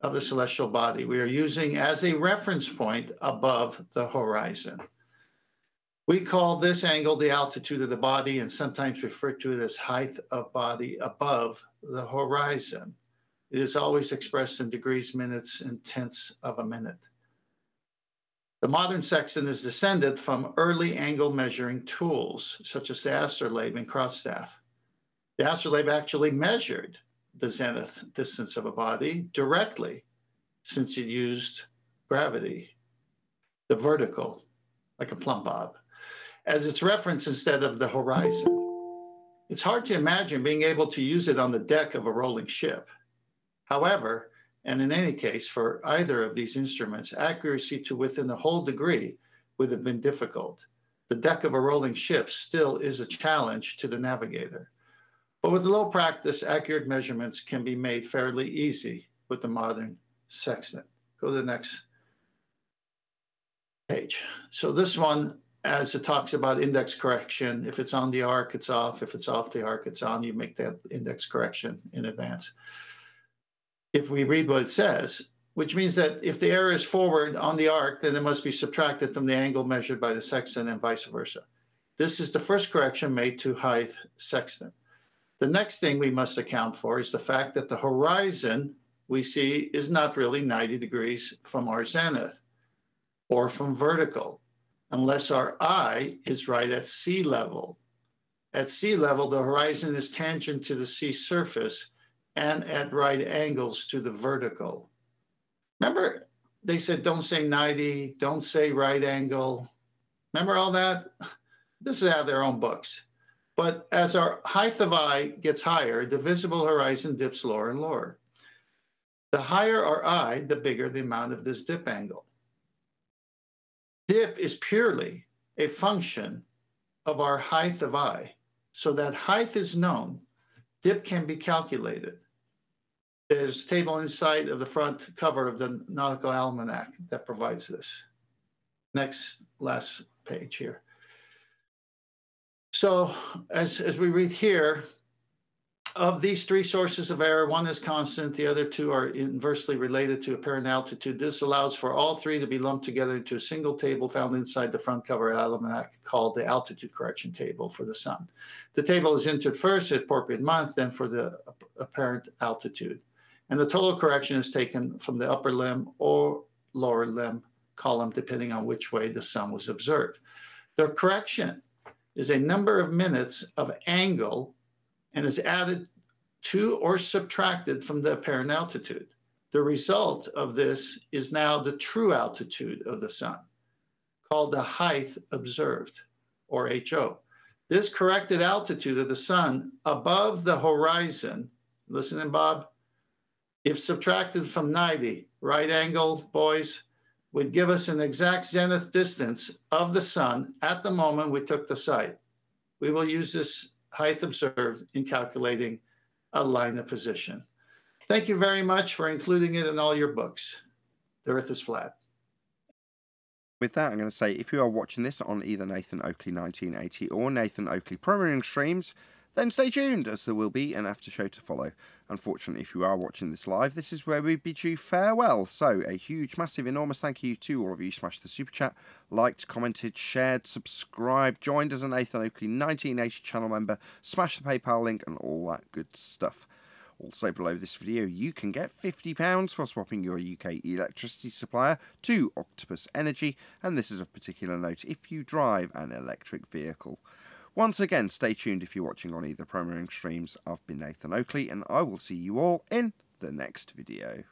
of the celestial body, we are using as a reference point above the horizon. We call this angle the altitude of the body and sometimes refer to it as height of body above the horizon. It is always expressed in degrees, minutes, and tenths of a minute. The modern sextant is descended from early angle measuring tools, such as the astrolabe and crossstaff. The astrolabe actually measured the zenith distance of a body directly, since it used gravity, the vertical, like a plumb bob, as its reference instead of the horizon. It's hard to imagine being able to use it on the deck of a rolling ship. However, and in any case, for either of these instruments, accuracy to within a whole degree would have been difficult. The deck of a rolling ship still is a challenge to the navigator. But with a little practice, accurate measurements can be made fairly easy with the modern sextant. Go to the next page. So this one, as it talks about index correction, if it's on the arc, it's off. If it's off the arc, it's on. You make that index correction in advance. If we read what it says, which means that if the error is forward on the arc, then it must be subtracted from the angle measured by the sextant and vice versa. This is the first correction made to height sextant. The next thing we must account for is the fact that the horizon we see is not really 90 degrees from our zenith or from vertical, unless our eye is right at sea level. At sea level, the horizon is tangent to the sea surface and at right angles to the vertical. Remember, they said don't say 90, don't say right angle. Remember all that? *laughs* This is out of their own books. But as our height of eye gets higher, the visible horizon dips lower and lower. The higher our eye, the bigger the amount of this dip angle. Dip is purely a function of our height of eye. So that height is known. Dip can be calculated. There's a table inside of the front cover of the Nautical Almanac that provides this. Next, last page here. So as, as we read here, of these three sources of error, one is constant, the other two are inversely related to apparent altitude. This allows for all three to be lumped together into a single table found inside the front cover almanac called the altitude correction table for the sun. The table is entered first at appropriate month, then for the apparent altitude. And the total correction is taken from the upper limb or lower limb column, depending on which way the sun was observed. The correction is a number of minutes of angle and is added to or subtracted from the apparent altitude. The result of this is now the true altitude of the sun, called the height observed, or HO. This corrected altitude of the sun above the horizon, listen, Bob, if subtracted from 90, right angle, boys, would give us an exact zenith distance of the sun at the moment we took the sight. We will use this height observed in calculating a line of position. Thank you very much for including it in all your books. The Earth is flat. With that, I'm going to say if you are watching this on either Nathan Oakley 1980 or Nathan Oakley Programming streams, then stay tuned as there will be an after show to follow. Unfortunately, if you are watching this live, this is where we bid you farewell. So, a huge, massive, enormous thank you to all of you who smashed the super chat, liked, commented, shared, subscribed, joined as a Nathan Oakley 1980 channel member, smashed the PayPal link, and all that good stuff. Also below this video you can get £50 for swapping your UK electricity supplier to Octopus Energy and this is of particular note if you drive an electric vehicle. Once again, stay tuned if you're watching on either programming streams. I've been Nathan Oakley, and I will see you all in the next video.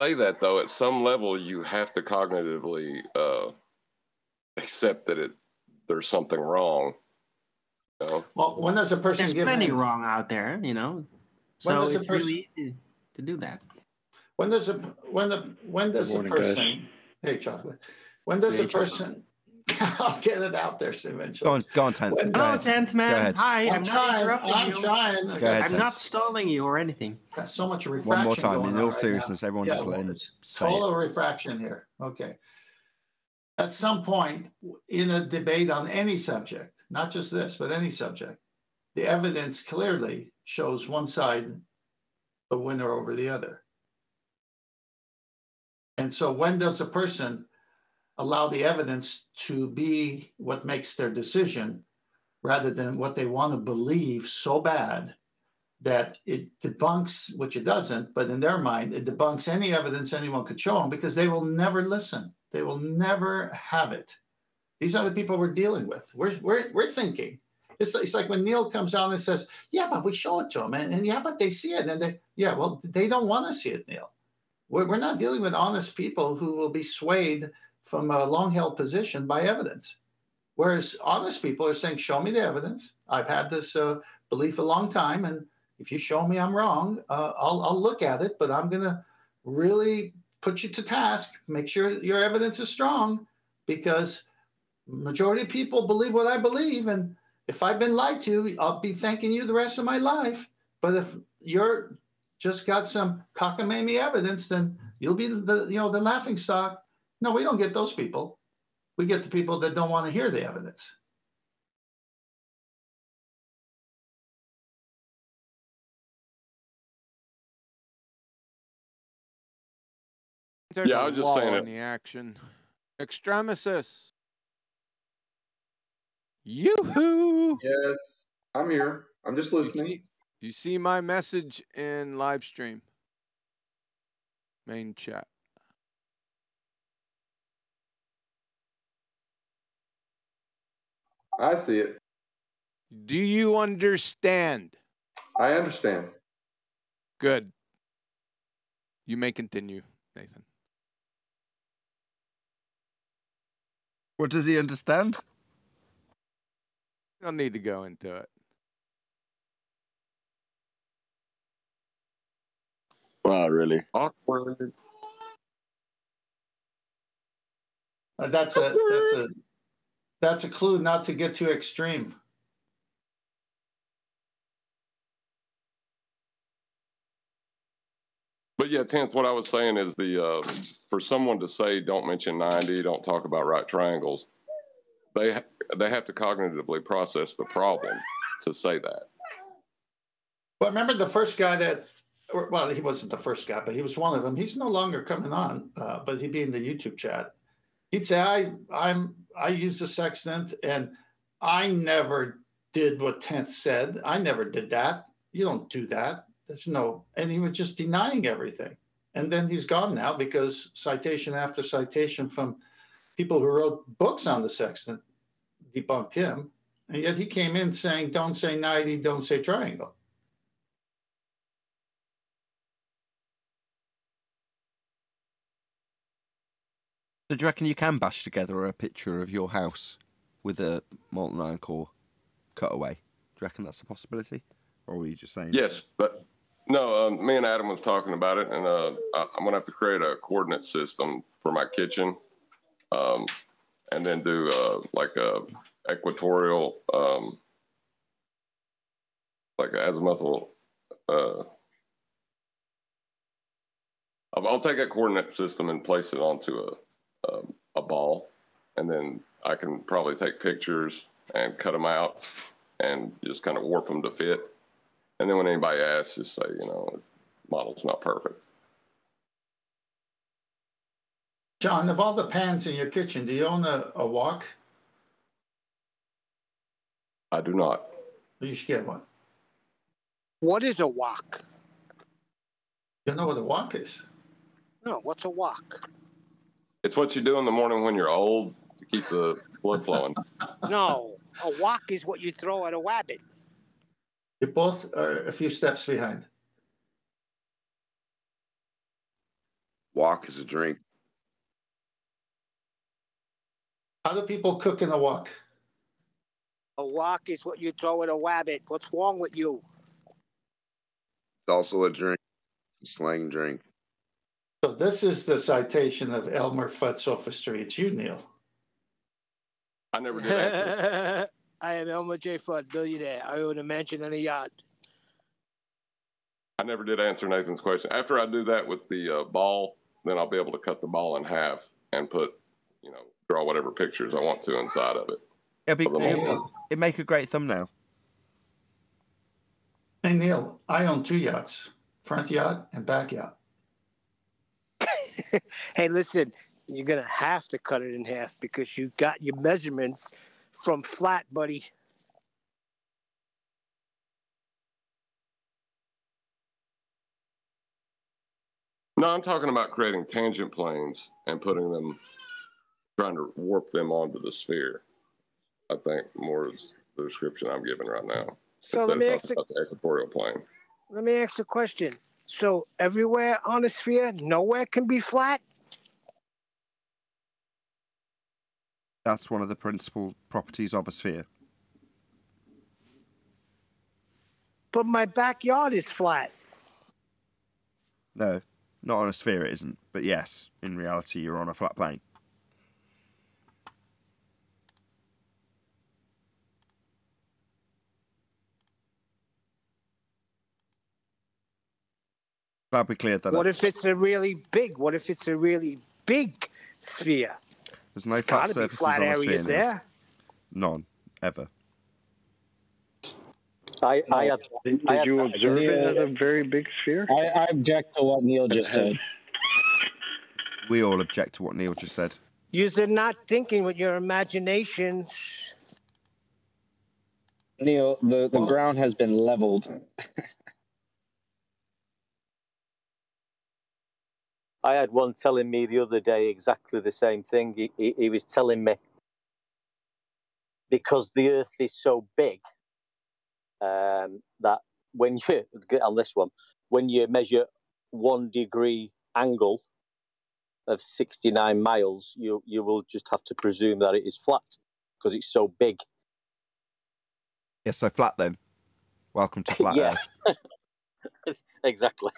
Say that though, at some level, you have to cognitively uh, accept that it there's something wrong. You know? Well, when does a person There's give plenty in? wrong out there, you know. When So a it's person- really easy to do that. When does a when the when does Good a morning, guys. person? Hey, chocolate. When does Hey, a person? *laughs* I'll get it out there soon eventually. Go on, go on, tenth. When- Hello, ahead. tenth Go man. ahead. Hi, I'm, I'm not trying, interrupting I'm you. trying. Go ahead, I'm Tenth. not stalling you or anything. Got so much refraction. One more time, going in on all right seriousness, now. everyone Yeah, just let him well, it's say it. Total refraction here. Okay. At some point in a debate on any subject, not just this, but any subject, the evidence clearly shows one side the winner over the other. And so when does a person allow the evidence to be what makes their decision rather than what they want to believe so bad that it debunks, which it doesn't, but in their mind, it debunks any evidence anyone could show them because they will never listen. They will never have it. These are the people we're dealing with. We're, we're, we're thinking. It's, it's like when Neil comes on and says, Yeah, but we show it to them. And, and yeah, but they see it. And they, yeah, well, they don't want to see it, Neil. We're, we're not dealing with honest people who will be swayed from a long held position by evidence. Whereas honest people are saying, Show me the evidence. I've had this uh, belief a long time. And if you show me I'm wrong, uh, I'll, I'll look at it, but I'm going to really put you to task. Make sure your evidence is strong because majority of people believe what I believe. And if I've been lied to, I'll be thanking you the rest of my life. But if you're just got some cockamamie evidence, then you'll be the you know the laughing stock. No, we don't get those people. We get the people that don't want to hear the evidence. There's Yeah, a I was just saying in it- the action. Extremesis. Yoo-hoo! Yes, I'm here. I'm just listening. You see my message in live stream. Main chat. I see it. Do you understand? I understand. Good. You may continue, Nathan. What does he understand? You don't need to go into it. Wow, really? Awkward. Uh, that's a that's a that's a clue not to get too extreme. But yeah, tenth. What I was saying is the uh, for someone to say don't mention ninety, don't talk about right triangles. They ha- they have to cognitively process the problem to say that. But remember the first guy that, well, he wasn't the first guy, but he was one of them. He's no longer coming on, uh, but he'd be in the YouTube chat. He'd say, "I, I'm, I use the sextant, and I never did what Tenth said. I never did that. You don't do that. There's no." And he was just denying everything. And then he's gone now because citation after citation from people who wrote books on the sextant debunked him. And yet he came in saying, "Don't say ninety, don't say triangle." Do you reckon you can bash together a picture of your house with a molten iron core cutaway? Do you reckon that's a possibility? Or were you just saying? Yes, but no. Um, me and Adam was talking about it, and uh, I'm gonna have to create a coordinate system for my kitchen, um, and then do uh, like a equatorial, um, like azimuthal. Uh, I'll I'll take a coordinate system and place it onto a um, a ball, and then I can probably take pictures and cut them out, and just kind of warp them to fit. And then when anybody asks, just say, you know, the model's not perfect. John, of all the pans in your kitchen, do you own a, a wok? I do not. You should get one. What is a wok? You know what a wok is? No, what's a wok? It's what you do in the morning when you're old to keep the blood flowing. *laughs* No, a wok is what you throw at a wabbit. You both are a few steps behind. Walk is a drink. How do people cook in a wok? A wok is what you throw at a wabbit. What's wrong with you? It's also a drink. A slang drink. So this is the citation of Elmer Fudd sophistry. It's you, Neil. I never did answer. *laughs* I am Elmer J. Fudd, billionaire. I own a mansion and a yacht. I never did answer Nathan's question. After I do that with the uh, ball, then I'll be able to cut the ball in half and put, you know, draw whatever pictures I want to inside of it. It'd, be, it'd, it'd make a great thumbnail. Hey, Neil, I own two yachts front yacht and back yacht. *laughs* Hey, listen, you're gonna have to cut it in half because you got your measurements from flat, buddy. No, I'm talking about creating tangent planes and putting them, trying to warp them onto the sphere. I think more is the description I'm giving right now. So Instead let me ask the equatorial plane. Let me ask a question. So everywhere on a sphere, nowhere can be flat. That's one of the principal properties of a sphere. But my backyard is flat. No, not on a sphere it isn't. But yes, in reality, you're on a flat plane. Glad we cleared that What up. if it's a really big? What if it's a really big sphere? There's no There's flat gotta be surfaces flat on a sphere. areas Neil. there. None, ever. I, I had, Did, I did you that observe it as a very big sphere? I, I object to what Neil just said. We all object to what Neil just said. You're not thinking with your imaginations. Neil, the, the ground has been leveled. *laughs* I had one telling me the other day exactly the same thing. He, he, he was telling me because the Earth is so big um, that when you *laughs* get on this one, when you measure one degree angle of 69 miles, you you will just have to presume that it is flat because it's so big. Yeah, so flat then. Welcome to *laughs* flat Earth. *laughs* exactly.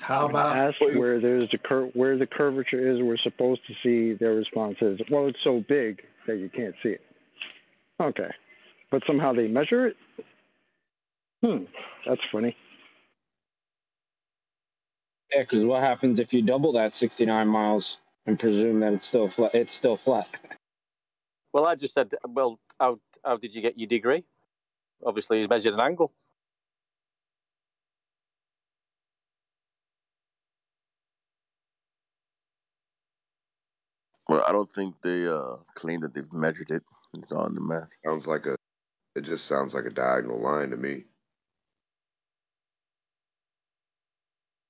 How about ask where there's the cur- where the curvature is? We're supposed to see. Their response is, "Well, it's so big that you can't see it." Okay, but somehow they measure it. Hmm, that's funny. Yeah, because what happens if you double that 69 miles and presume that it's still flat? It's still flat. Well, I just said, well, how how did you get your degree? Obviously, you measured an angle. Well, I don't think they uh, claim that they've measured it. It's on the math. Sounds like a. It just sounds like a diagonal line to me.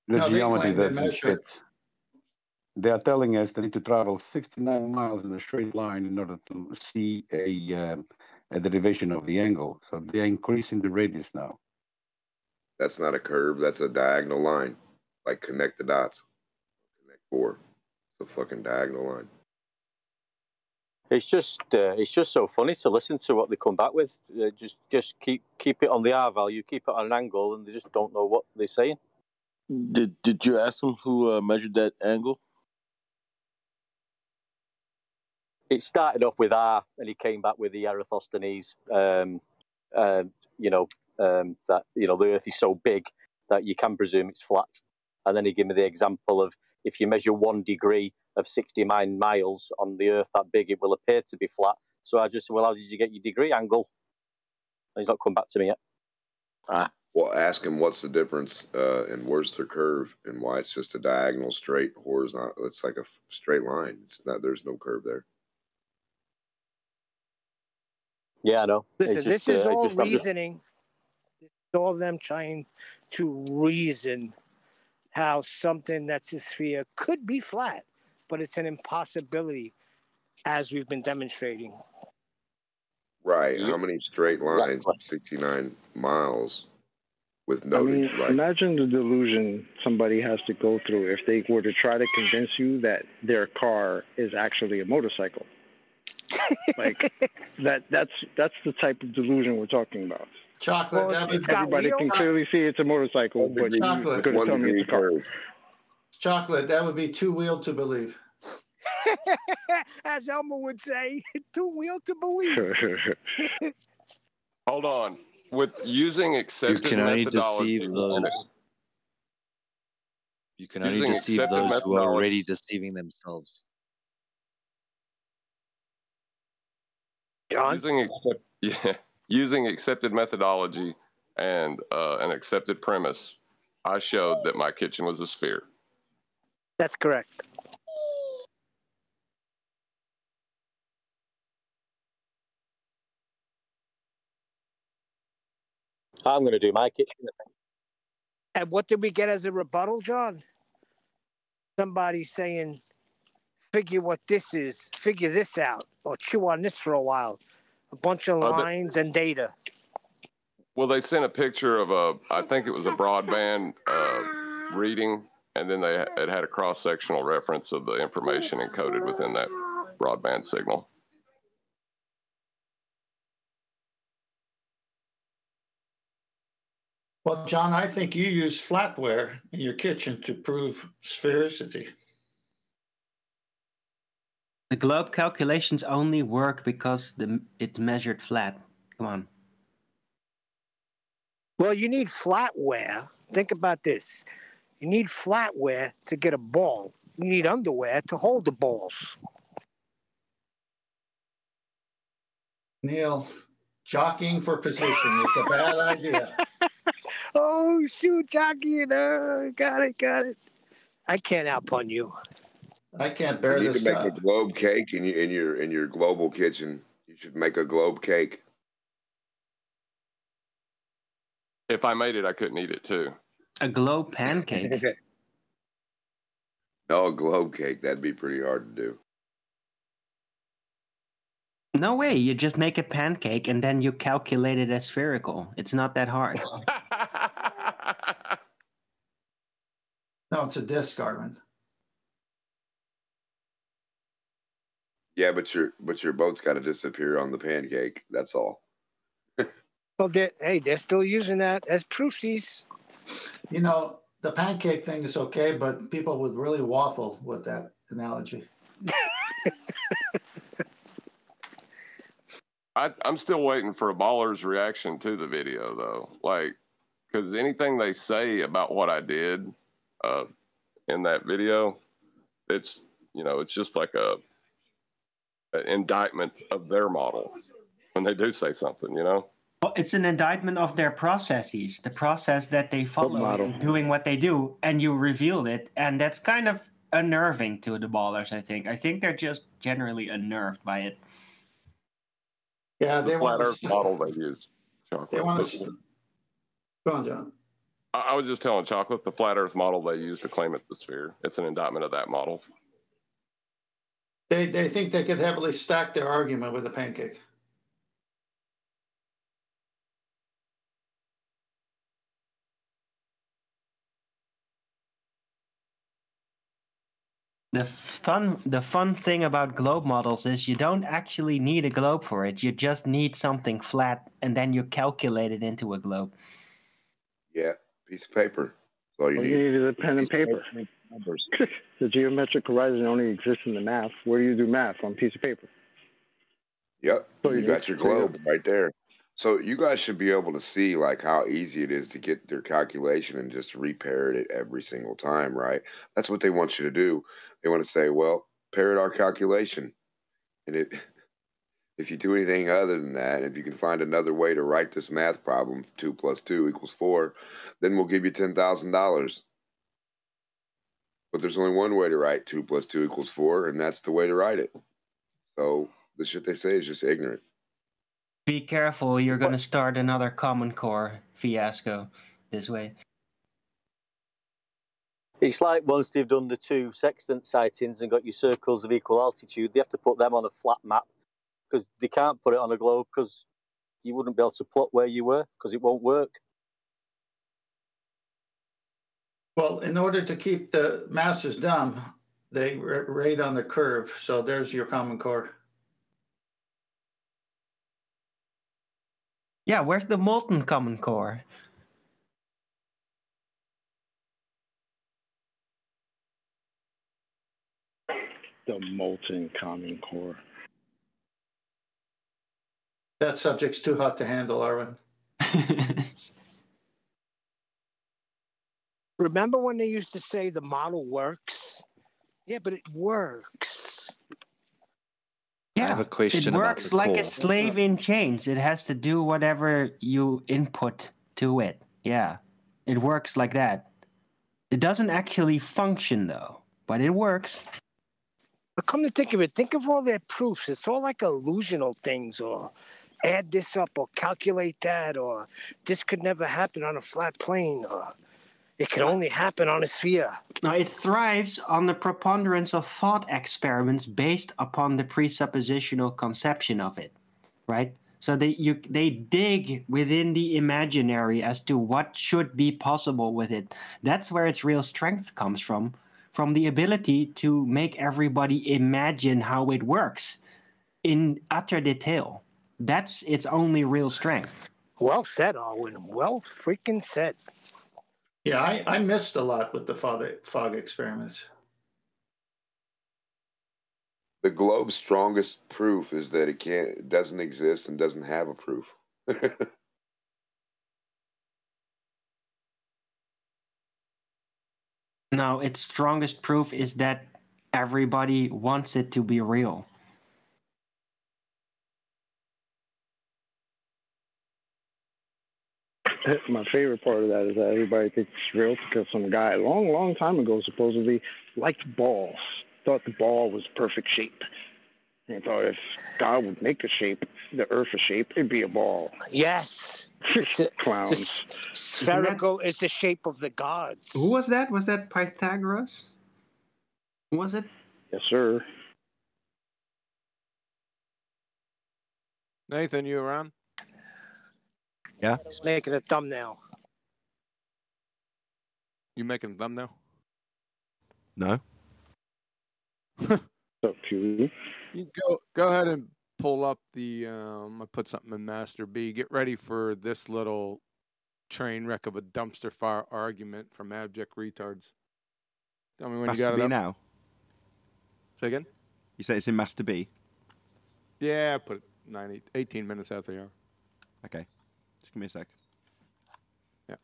The No, they geometry doesn't fit. They are telling us they need to travel 69 miles in a straight line in order to see a, um, a derivation of the angle. So they're increasing the radius now. That's not a curve. That's a diagonal line. Like connect the dots. Connect four. It's a fucking diagonal line. It's just uh, it's just so funny to listen to what they come back with. Uh, just just keep keep it on the R value, keep it on an angle, and they just don't know what they're saying. Did Did you ask them who uh, measured that angle? It started off with R, and he came back with the Eratosthenes. Um, uh, you know um, that you know the Earth is so big that you can presume it's flat, and then he gave me the example of if you measure one degree of 69 miles on the Earth that big, it will appear to be flat. So I just said, well, how did you get your degree angle? And he's not come back to me yet. Ah. Well, ask him what's the difference uh, and where's the curve and why it's just a diagonal, straight, horizontal. It's like a f- straight line. It's not. There's no curve there. Yeah, I know. Listen, It's this is uh, all just- just- reasoning. This is all them trying to reason how something that's a sphere could be flat. But it's an impossibility, as we've been demonstrating. Right. How many straight lines? 69 miles with no I mean, like imagine the delusion somebody has to go through if they were to try to convince you that their car is actually a motorcycle. *laughs* like that that's that's the type of delusion we're talking about. Chocolate. Well, that would it's got Everybody can clearly see it's a motorcycle, but you're Chocolate. going to tell me it's a car. Chocolate. That would be too wheeled to believe. *laughs* As Elmer would say, *laughs* too wheel to believe. *laughs* Hold on. With using accepted You can only deceive those. You can only deceive those who are already deceiving themselves. using accept, yeah, using accepted methodology and uh, an accepted premise, I showed that my kitchen was a sphere. That's correct. I'm going to do my kitchen. And what did we get as a rebuttal, John? Somebody saying, figure what this is, figure this out, or chew on this for a while. A bunch of the- lines and data. Well, they sent a picture of a, I think it was a broadband uh, reading, and then they it had a cross sectional reference of the information encoded within that broadband signal. Well, John, I think you use flatware in your kitchen to prove sphericity. The globe calculations only work because the it's measured flat. Come on. Well, you need flatware. Think about this. You need flatware to get a ball. You need underwear to hold the balls. Neil, jockeying for position is a bad *laughs* idea. oh shoot, jockey! Uh, got it, got it. I can't outpun you. I can't bear you need this to make stuff. a globe cake in your in your in your global kitchen. You should make a globe cake. If I made it, I couldn't eat it too. A globe pancake. No, a globe cake. That'd be pretty hard to do. no way. You just make a pancake and then you calculate it as spherical. It's not that hard. *laughs* No, it's a disc, Armin. Yeah, but your but your boat's got to disappear on the pancake. That's all. *laughs* Well, they hey, they're still using that as proofsies. You know, the pancake thing is okay, but people would really waffle with that analogy. *laughs* I, I'm still waiting for a baller's reaction to the video, though. Like, because anything they say about what I did uh, in that video, it's you know, it's just like a an indictment of their model when they do say something, you know. Well, it's an indictment of their processes, the process that they follow, model. doing what they do, and you revealed it, and that's kind of unnerving to the ballers. I think. I think they're just generally unnerved by it. Yeah, they want the flat want Earth to. model they use. Chocolate. They want to. Go on, John. I, I was just telling Chocolate the flat Earth model they use to claim it's the sphere. It's an indictment of that model. They they think they could heavily stack their argument with a pancake. The fun, the fun thing about globe models is you don't actually need a globe for it. You just need something flat, and then you calculate it into a globe. Yeah, piece of paper. That's all you All need. you need is a pen and paper. *laughs* the geometric horizon only exists in the math. Where do you do math? On a piece of paper. Yep, So you you got your globe right there. So you guys should be able to see like how easy it is to get their calculation and just reparrot it every single time, right? That's what they want you to do. They want to say, well, parrot our calculation. And it *laughs* if you do anything other than that, if you can find another way to write this math problem, two plus two equals four, then we'll give you ten thousand dollars. But there's only one way to write two plus two equals four, and that's the way to write it. So the shit they say is just ignorant. Be careful, you're going to start another Common Core fiasco this way. It's like once they've done the two sextant sightings and got your circles of equal altitude, they have to put them on a flat map because they can't put it on a globe because you wouldn't be able to plot where you were because it won't work. Well, in order to keep the masters dumb, they rate on the curve. So there's your common core. Yeah, where's the molten common core? The molten common core. That subject's too hot to handle, Arwin. *laughs* Remember when they used to say the model works? Yeah, but it works. I have a question it works the like core. a slave in chains. It has to do whatever you input to it. Yeah, it works like that. It doesn't actually function though, but it works. But come to think of it, think of all their proofs. It's all like illusional things, or add this up, or calculate that, or this could never happen on a flat plane, or it can only happen on a sphere. Now, it thrives on the preponderance of thought experiments based upon the presuppositional conception of it, right? So they you they dig within the imaginary as to what should be possible with it. That's where its real strength comes from, from the ability to make everybody imagine how it works in utter detail. That's its only real strength. Well said, Arwin. Well freaking said. Yeah, I, I missed a lot with the fog, fog experiments. The globe's strongest proof is that it can't, it doesn't exist and doesn't have a proof. *laughs* Now, its strongest proof is that everybody wants it to be real. *laughs* My favorite part of that is that everybody thinks it's real because some guy a long, long time ago supposedly liked balls, thought the ball was perfect shape. And he thought if God would make a shape, the earth a shape, it'd be a ball. Yes. It's a, *laughs* Clowns. it's a spherical is the shape of the gods. Who was that? Was that Pythagoras? Was it? Yes, sir. Nathan, you around? Yeah. He's making a thumbnail. You making a thumbnail? No. *laughs* So cute. You go go ahead and pull up the um I put something in Master B. Get ready for this little train wreck of a dumpster fire argument from abject retards. Tell me when Master you got B it up. now. Say again? You say it's in Master B. Yeah, I put it 90, 18 minutes after the hour. Okay. Just give me a sec. Yeah.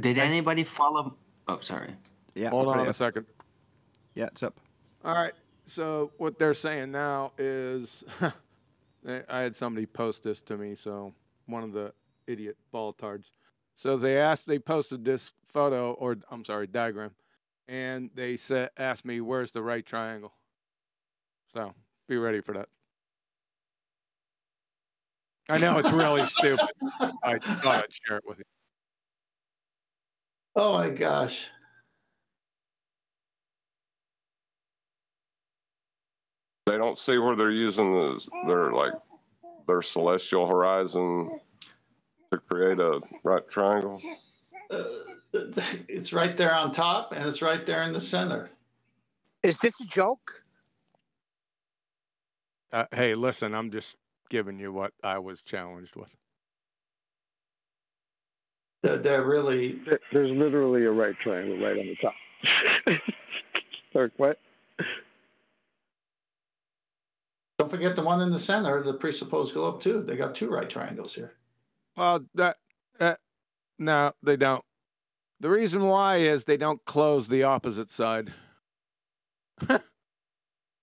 Did anybody follow? Oh, sorry. Yeah. Hold on it a second. Yeah, it's up. All right. So what they're saying now is, I *laughs* I had somebody post this to me. So one of the idiot baltards. So they asked, they posted this photo, or I'm sorry, diagram, and they said, asked me, "Where's the right triangle?" So be ready for that. I know it's really *laughs* stupid. I thought I'd share it with you. Oh my gosh. They don't see where they're using the, their like their celestial horizon to create a right triangle. Uh, it's right there on top and it's right there in the center. Is this a joke? Uh, hey, listen, I'm just giving you what I was challenged with. They're, they're really. There's literally a right triangle right on the top. *laughs* Sorry, what? Don't forget the one in the center, the presupposed globe, too. They got two right triangles here. Well, that, that no, they don't. The reason why is they don't close the opposite side. *laughs*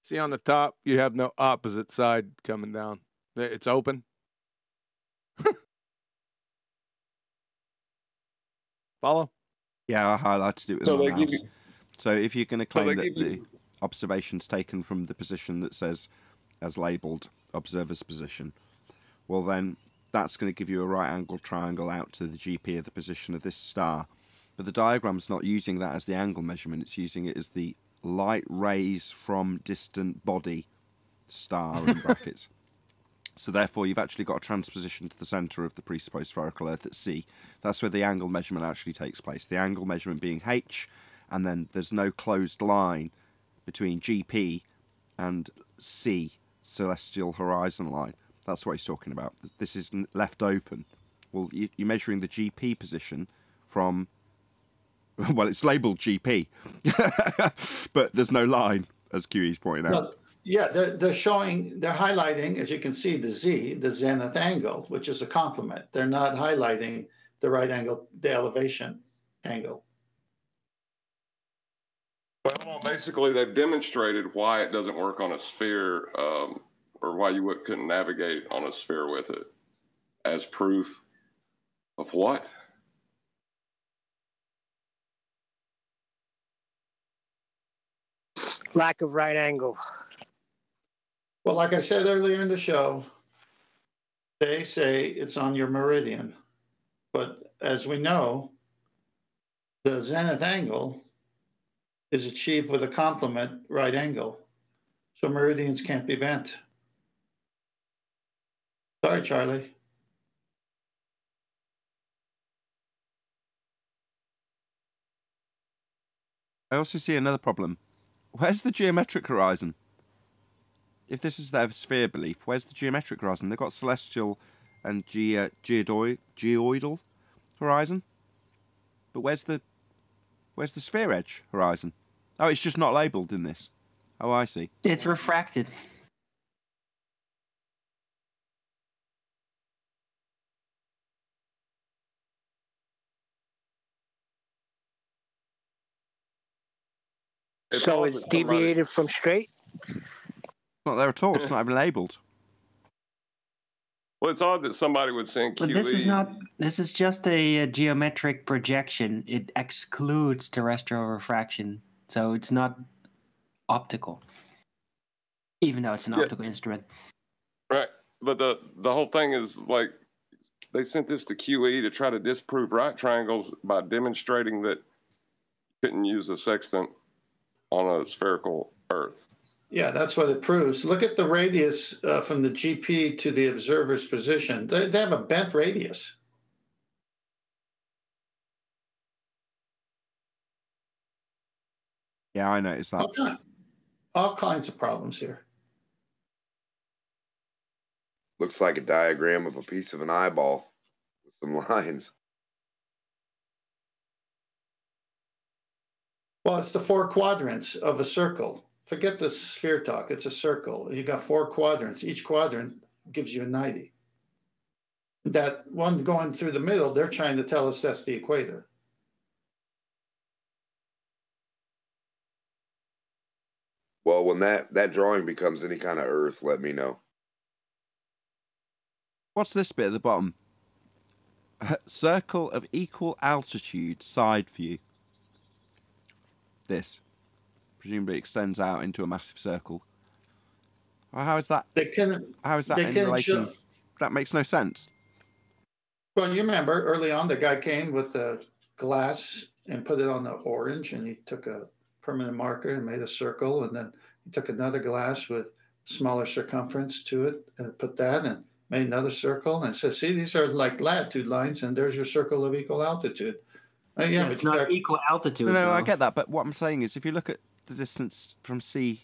See on the top, you have no opposite side coming down. It's open. *laughs* Follow? Yeah, I highlighted it with So my mouse. you So if you're going to claim they that give the you- observation's taken from the position that says, as labelled, observer's position, well then that's going to give you a right angle triangle out to the GP of the position of this star. But the diagram's not using that as the angle measurement, it's using it as the light rays from distant body star in *laughs* brackets. So therefore, you've actually got a transposition to the centre of the presupposed spherical Earth at C. That's where the angle measurement actually takes place. The angle measurement being H, and then there's no closed line between GP and C, celestial horizon line. That's what he's talking about. This is left open. Well, you- you're measuring the GP position from. *laughs* Well, it's labelled GP, *laughs* but there's no line, as QE's pointing out. Well, yeah, they're, they're showing, they're highlighting, as you can see, the Z, the zenith angle, which is a complement. They're not highlighting the right angle, the elevation angle. Well, basically, they've demonstrated why it doesn't work on a sphere, um, or why you would, couldn't navigate on a sphere with it, as proof of what? Lack of right angle. Well, like I said earlier in the show, they say it's on your meridian. But as we know, the zenith angle is achieved with a complement right angle. So meridians can't be bent. Sorry, Charlie. I also see another problem. Where's the geometric horizon? If this is their sphere belief, where's the geometric horizon? They've got celestial and ge- geodoi- geoidal horizon, but where's the where's the sphere edge horizon? Oh, it's just not labelled in this. Oh, I see. It's refracted. So it's deviated from straight. Not there at all. It's not even labelled. Well, it's odd that somebody would send But this is not. This is just a, uh geometric projection. It excludes terrestrial refraction, so it's not optical. Even though it's an Yeah. optical instrument. Right. But the the whole thing is like they sent this to QE to try to disprove right triangles by demonstrating that you couldn't use a sextant on a spherical Earth. Yeah, that's what it proves. Look at the radius uh, from the GP to the observer's position. They, they have a bent radius. Yeah, I noticed that. All, kind, all kinds of problems here. Looks like a diagram of a piece of an eyeball with some *laughs* lines. Well, it's the four quadrants of a circle. Forget the sphere talk. It's a circle. You got four quadrants. Each quadrant gives you a 90. That one going through the middle, they're trying to tell us that's the equator. Well, when that that drawing becomes any kind of Earth, let me know. What's this bit at the bottom? *laughs* Circle of equal altitude side view. This presumably extends out into a massive circle. Well, how is that? They can. How is that in relation? show- That makes no sense. Well, you remember early on, the guy came with the glass and put it on the orange, and he took a permanent marker and made a circle, and then he took another glass with smaller circumference to it and put that and made another circle and said, "See, these are like latitude lines, and there's your circle of equal altitude." Uh, yeah, Yeah, it's not got- equal altitude. No, no, I get that, but what I'm saying is, if you look at the distance from C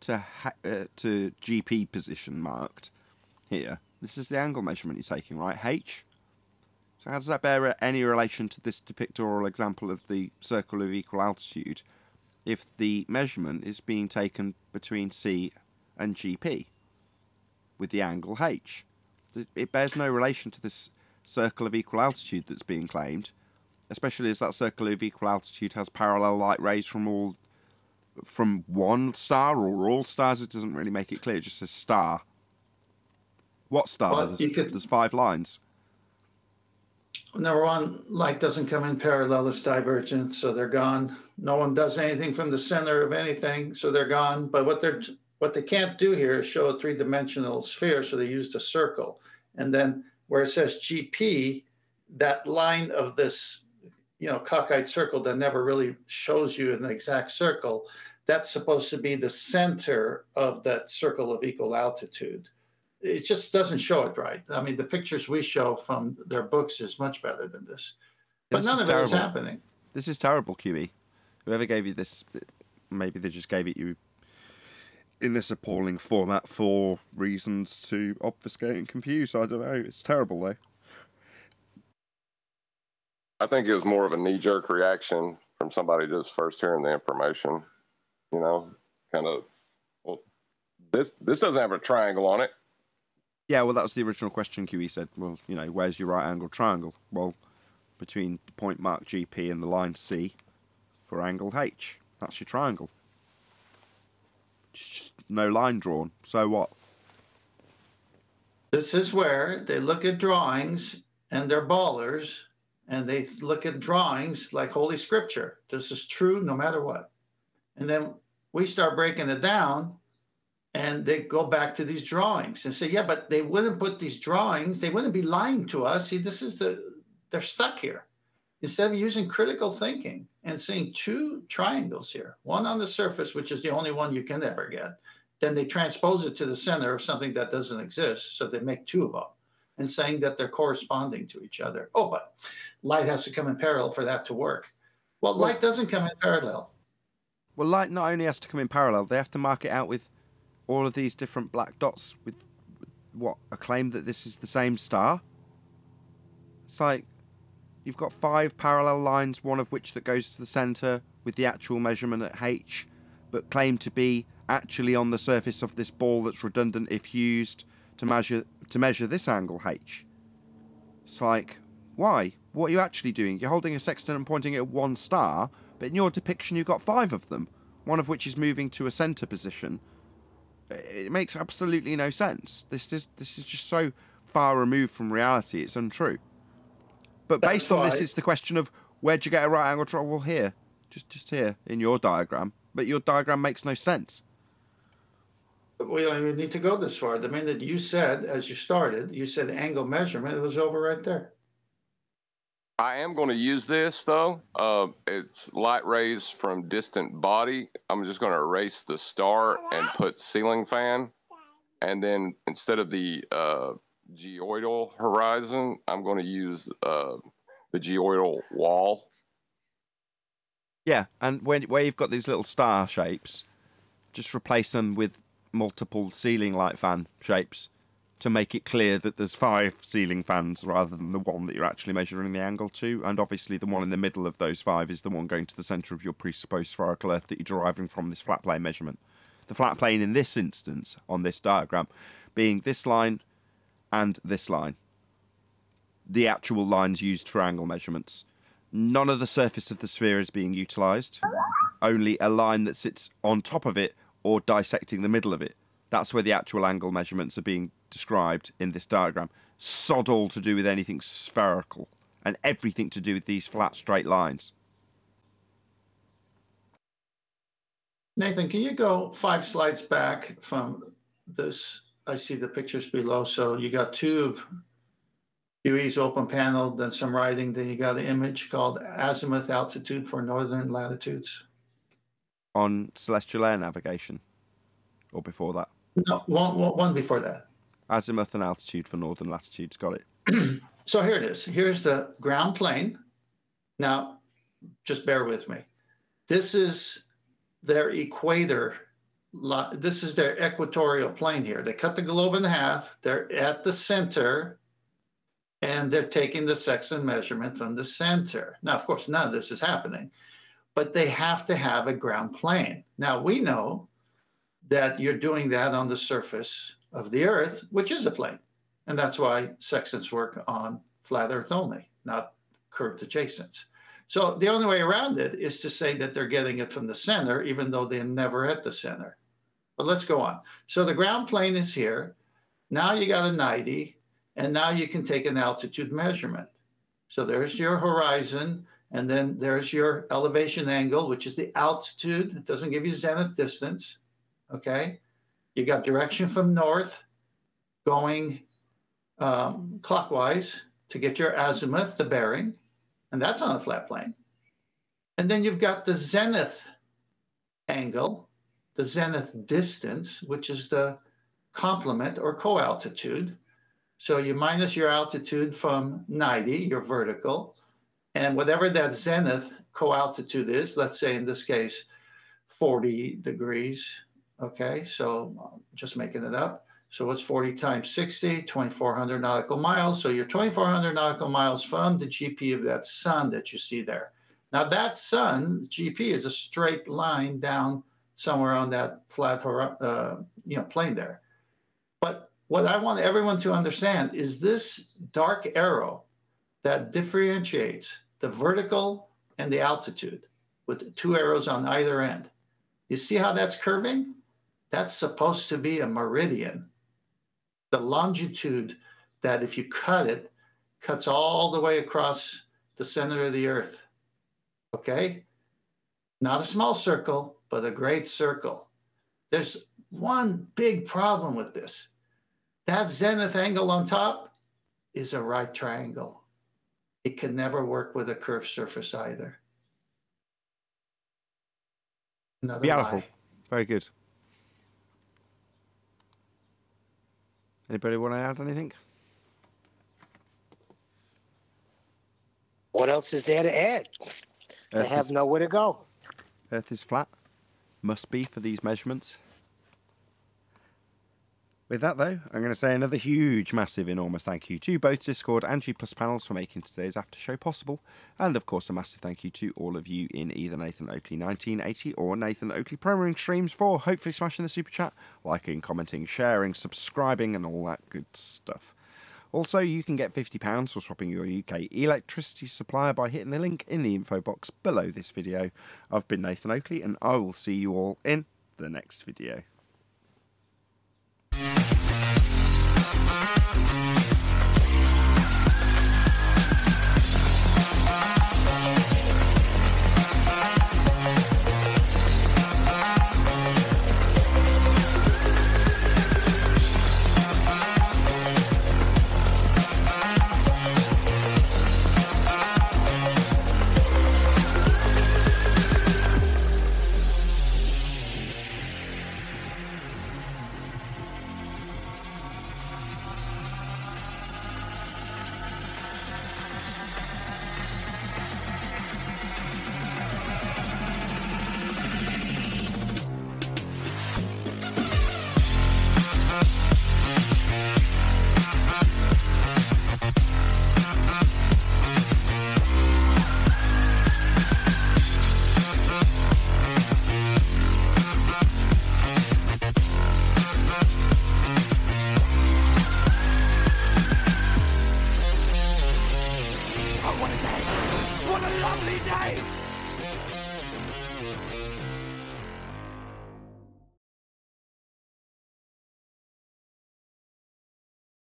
to ha- uh, to GP position marked here, this is the angle measurement you're taking, right? H. So how does that bear any relation to this depictorial example of the circle of equal altitude? If the measurement is being taken between C and GP with the angle H, It- it bears no relation to this circle of equal altitude that's being claimed especially as that circle of equal altitude has parallel light rays from all from one star or all stars it doesn't really make it clear it just says star what star there's, could- there's five lines number one, light doesn't come in parallel, it's divergent, so they're gone. No one does anything from the center of anything, so they're gone. But what they're what they can't do here is show a three-dimensional sphere, so they used a circle. And then where it says GP, that line of this, you know, cockeyed circle that never really shows you an exact circle, that's supposed to be the center of that circle of equal altitude. It just doesn't show it right. I mean, the pictures we show from their books is much better than this. But This none of it is happening. This is terrible, QE. Whoever gave you this, maybe they just gave it you in this appalling format for reasons to obfuscate and confuse. I don't know. It's terrible, though. I think it was more of a knee jerk reaction from somebody just first hearing the information. You know, kind of. Well, this this doesn't have a triangle on it. Yeah, well, that was the original question. QE said, "Well, you know, where's your right angle triangle?" Well, between the point mark GP and the line C for angle H. That's your triangle. Just no line drawn. So what? This is where they look at drawings and they're ballers and they look at drawings like Holy Scripture. This is true no matter what. And then we start breaking it down and they go back to these drawings and say, yeah, but they wouldn't put these drawings, they wouldn't be lying to us. See, this is the, they're stuck here. Instead of using critical thinking and seeing two triangles here, one on the surface, which is the only one you can ever get, then they transpose it to the center of something that doesn't exist. So they make two of them and saying that they're corresponding to each other. Oh, but light has to come in parallel for that to work. Well, light doesn't come in parallel. Well, light not only has to come in parallel, they have to mark it out with all of these different black dots with what a claim that this is the same star. It's like you've got five parallel lines, one of which that goes to the center with the actual measurement at h, but claim to be actually on the surface of this ball that's redundant if used to measure to measure this angle h. It's like why? What are you actually doing? You're holding a sextant and pointing it at one star, but in your depiction you've got five of them, one of which is moving to a center position. It makes absolutely no sense. This is this is just so far removed from reality. It's untrue. But That's based on this, it's the question of where'd you get a right angle triangle? Well, here, just just here in your diagram. But your diagram makes no sense. But we don't even need to go this far. The minute you said, as you started, you said angle measurement, it was over right there. I am going to use this though. Uh, it's light rays from distant body. I'm just going to erase the star and put ceiling fan, and then instead of the uh, geoidal horizon, I'm going to use uh, the geoidal wall. Yeah, and when where you've got these little star shapes, just replace them with multiple ceiling light fan shapes to make it clear that there's five ceiling fans rather than the one that you're actually measuring the angle to. And obviously, the one in the middle of those five is the one going to the centre of your presupposed spherical Earth that you're deriving from this flat plane measurement. The flat plane in this instance, on this diagram, being this line and this line. The actual lines used for angle measurements. None of the surface of the sphere is being utilised. Only a line that sits on top of it or dissecting the middle of it. That's where the actual angle measurements are being described in this diagram. Sod all to do with anything spherical and everything to do with these flat straight lines. Nathan, can you go five slides back from this? I see the pictures below. So you got two of QE's open panel, then some writing, then you got an image called azimuth altitude for northern latitudes. On celestial air navigation, or before that. No, one, one before that. Azimuth and altitude for northern latitudes. Got it. *clears throat* So here it is. Here's the ground plane. Now, just bear with me. This is their equator. This is their equatorial plane here. They cut the globe in half. They're at the center, and they're taking the sextant measurement from the center. Now, of course, none of this is happening, but they have to have a ground plane. Now, we know that you're doing that on the surface of the Earth, which is a plane. And that's why sextants work on flat Earth only, not curved adjacents. So the only way around it is to say that they're getting it from the center, even though they're never at the center. But let's go on. So the ground plane is here. Now you got a 90, and now you can take an altitude measurement. So there's your horizon, and then there's your elevation angle, which is the altitude. It doesn't give you zenith distance. Okay. You got direction from north going um, clockwise to get your azimuth, the bearing, and that's on a flat plane. And then you've got the zenith angle, the zenith distance, which is the complement or co-altitude. So you minus your altitude from 90, your vertical, and whatever that zenith co-altitude is, let's say in this case, 40 degrees. Okay, so just making it up. So what's 40 times 60? 2,400 nautical miles. So you're 2,400 nautical miles from the GP of that sun that you see there. Now that sun, GP, is a straight line down somewhere on that flat uh, you know, plane there. But what I want everyone to understand is this dark arrow that differentiates the vertical and the altitude with two arrows on either end. You see how that's curving? That's supposed to be a meridian. The longitude that if you cut it, cuts all the way across the center of the earth. Okay? Not a small circle, but a great circle. There's one big problem with this. That zenith angle on top is a right triangle. It can never work with a curved surface either. Another Beautiful. lie. Very good. Anybody want to add anything? What else is there to add? They have is- nowhere to go. Earth is flat. Must be for these measurements. With that, though, I'm going to say another huge, massive, enormous thank you to both Discord and G Plus panels for making today's after show possible. And of course, a massive thank you to all of you in either Nathan Oakley 1980 or Nathan Oakley Promoing streams for hopefully smashing the super chat, liking, commenting, sharing, subscribing, and all that good stuff. Also, you can get £50 for swapping your UK electricity supplier by hitting the link in the info box below this video. I've been Nathan Oakley, and I will see you all in the next video.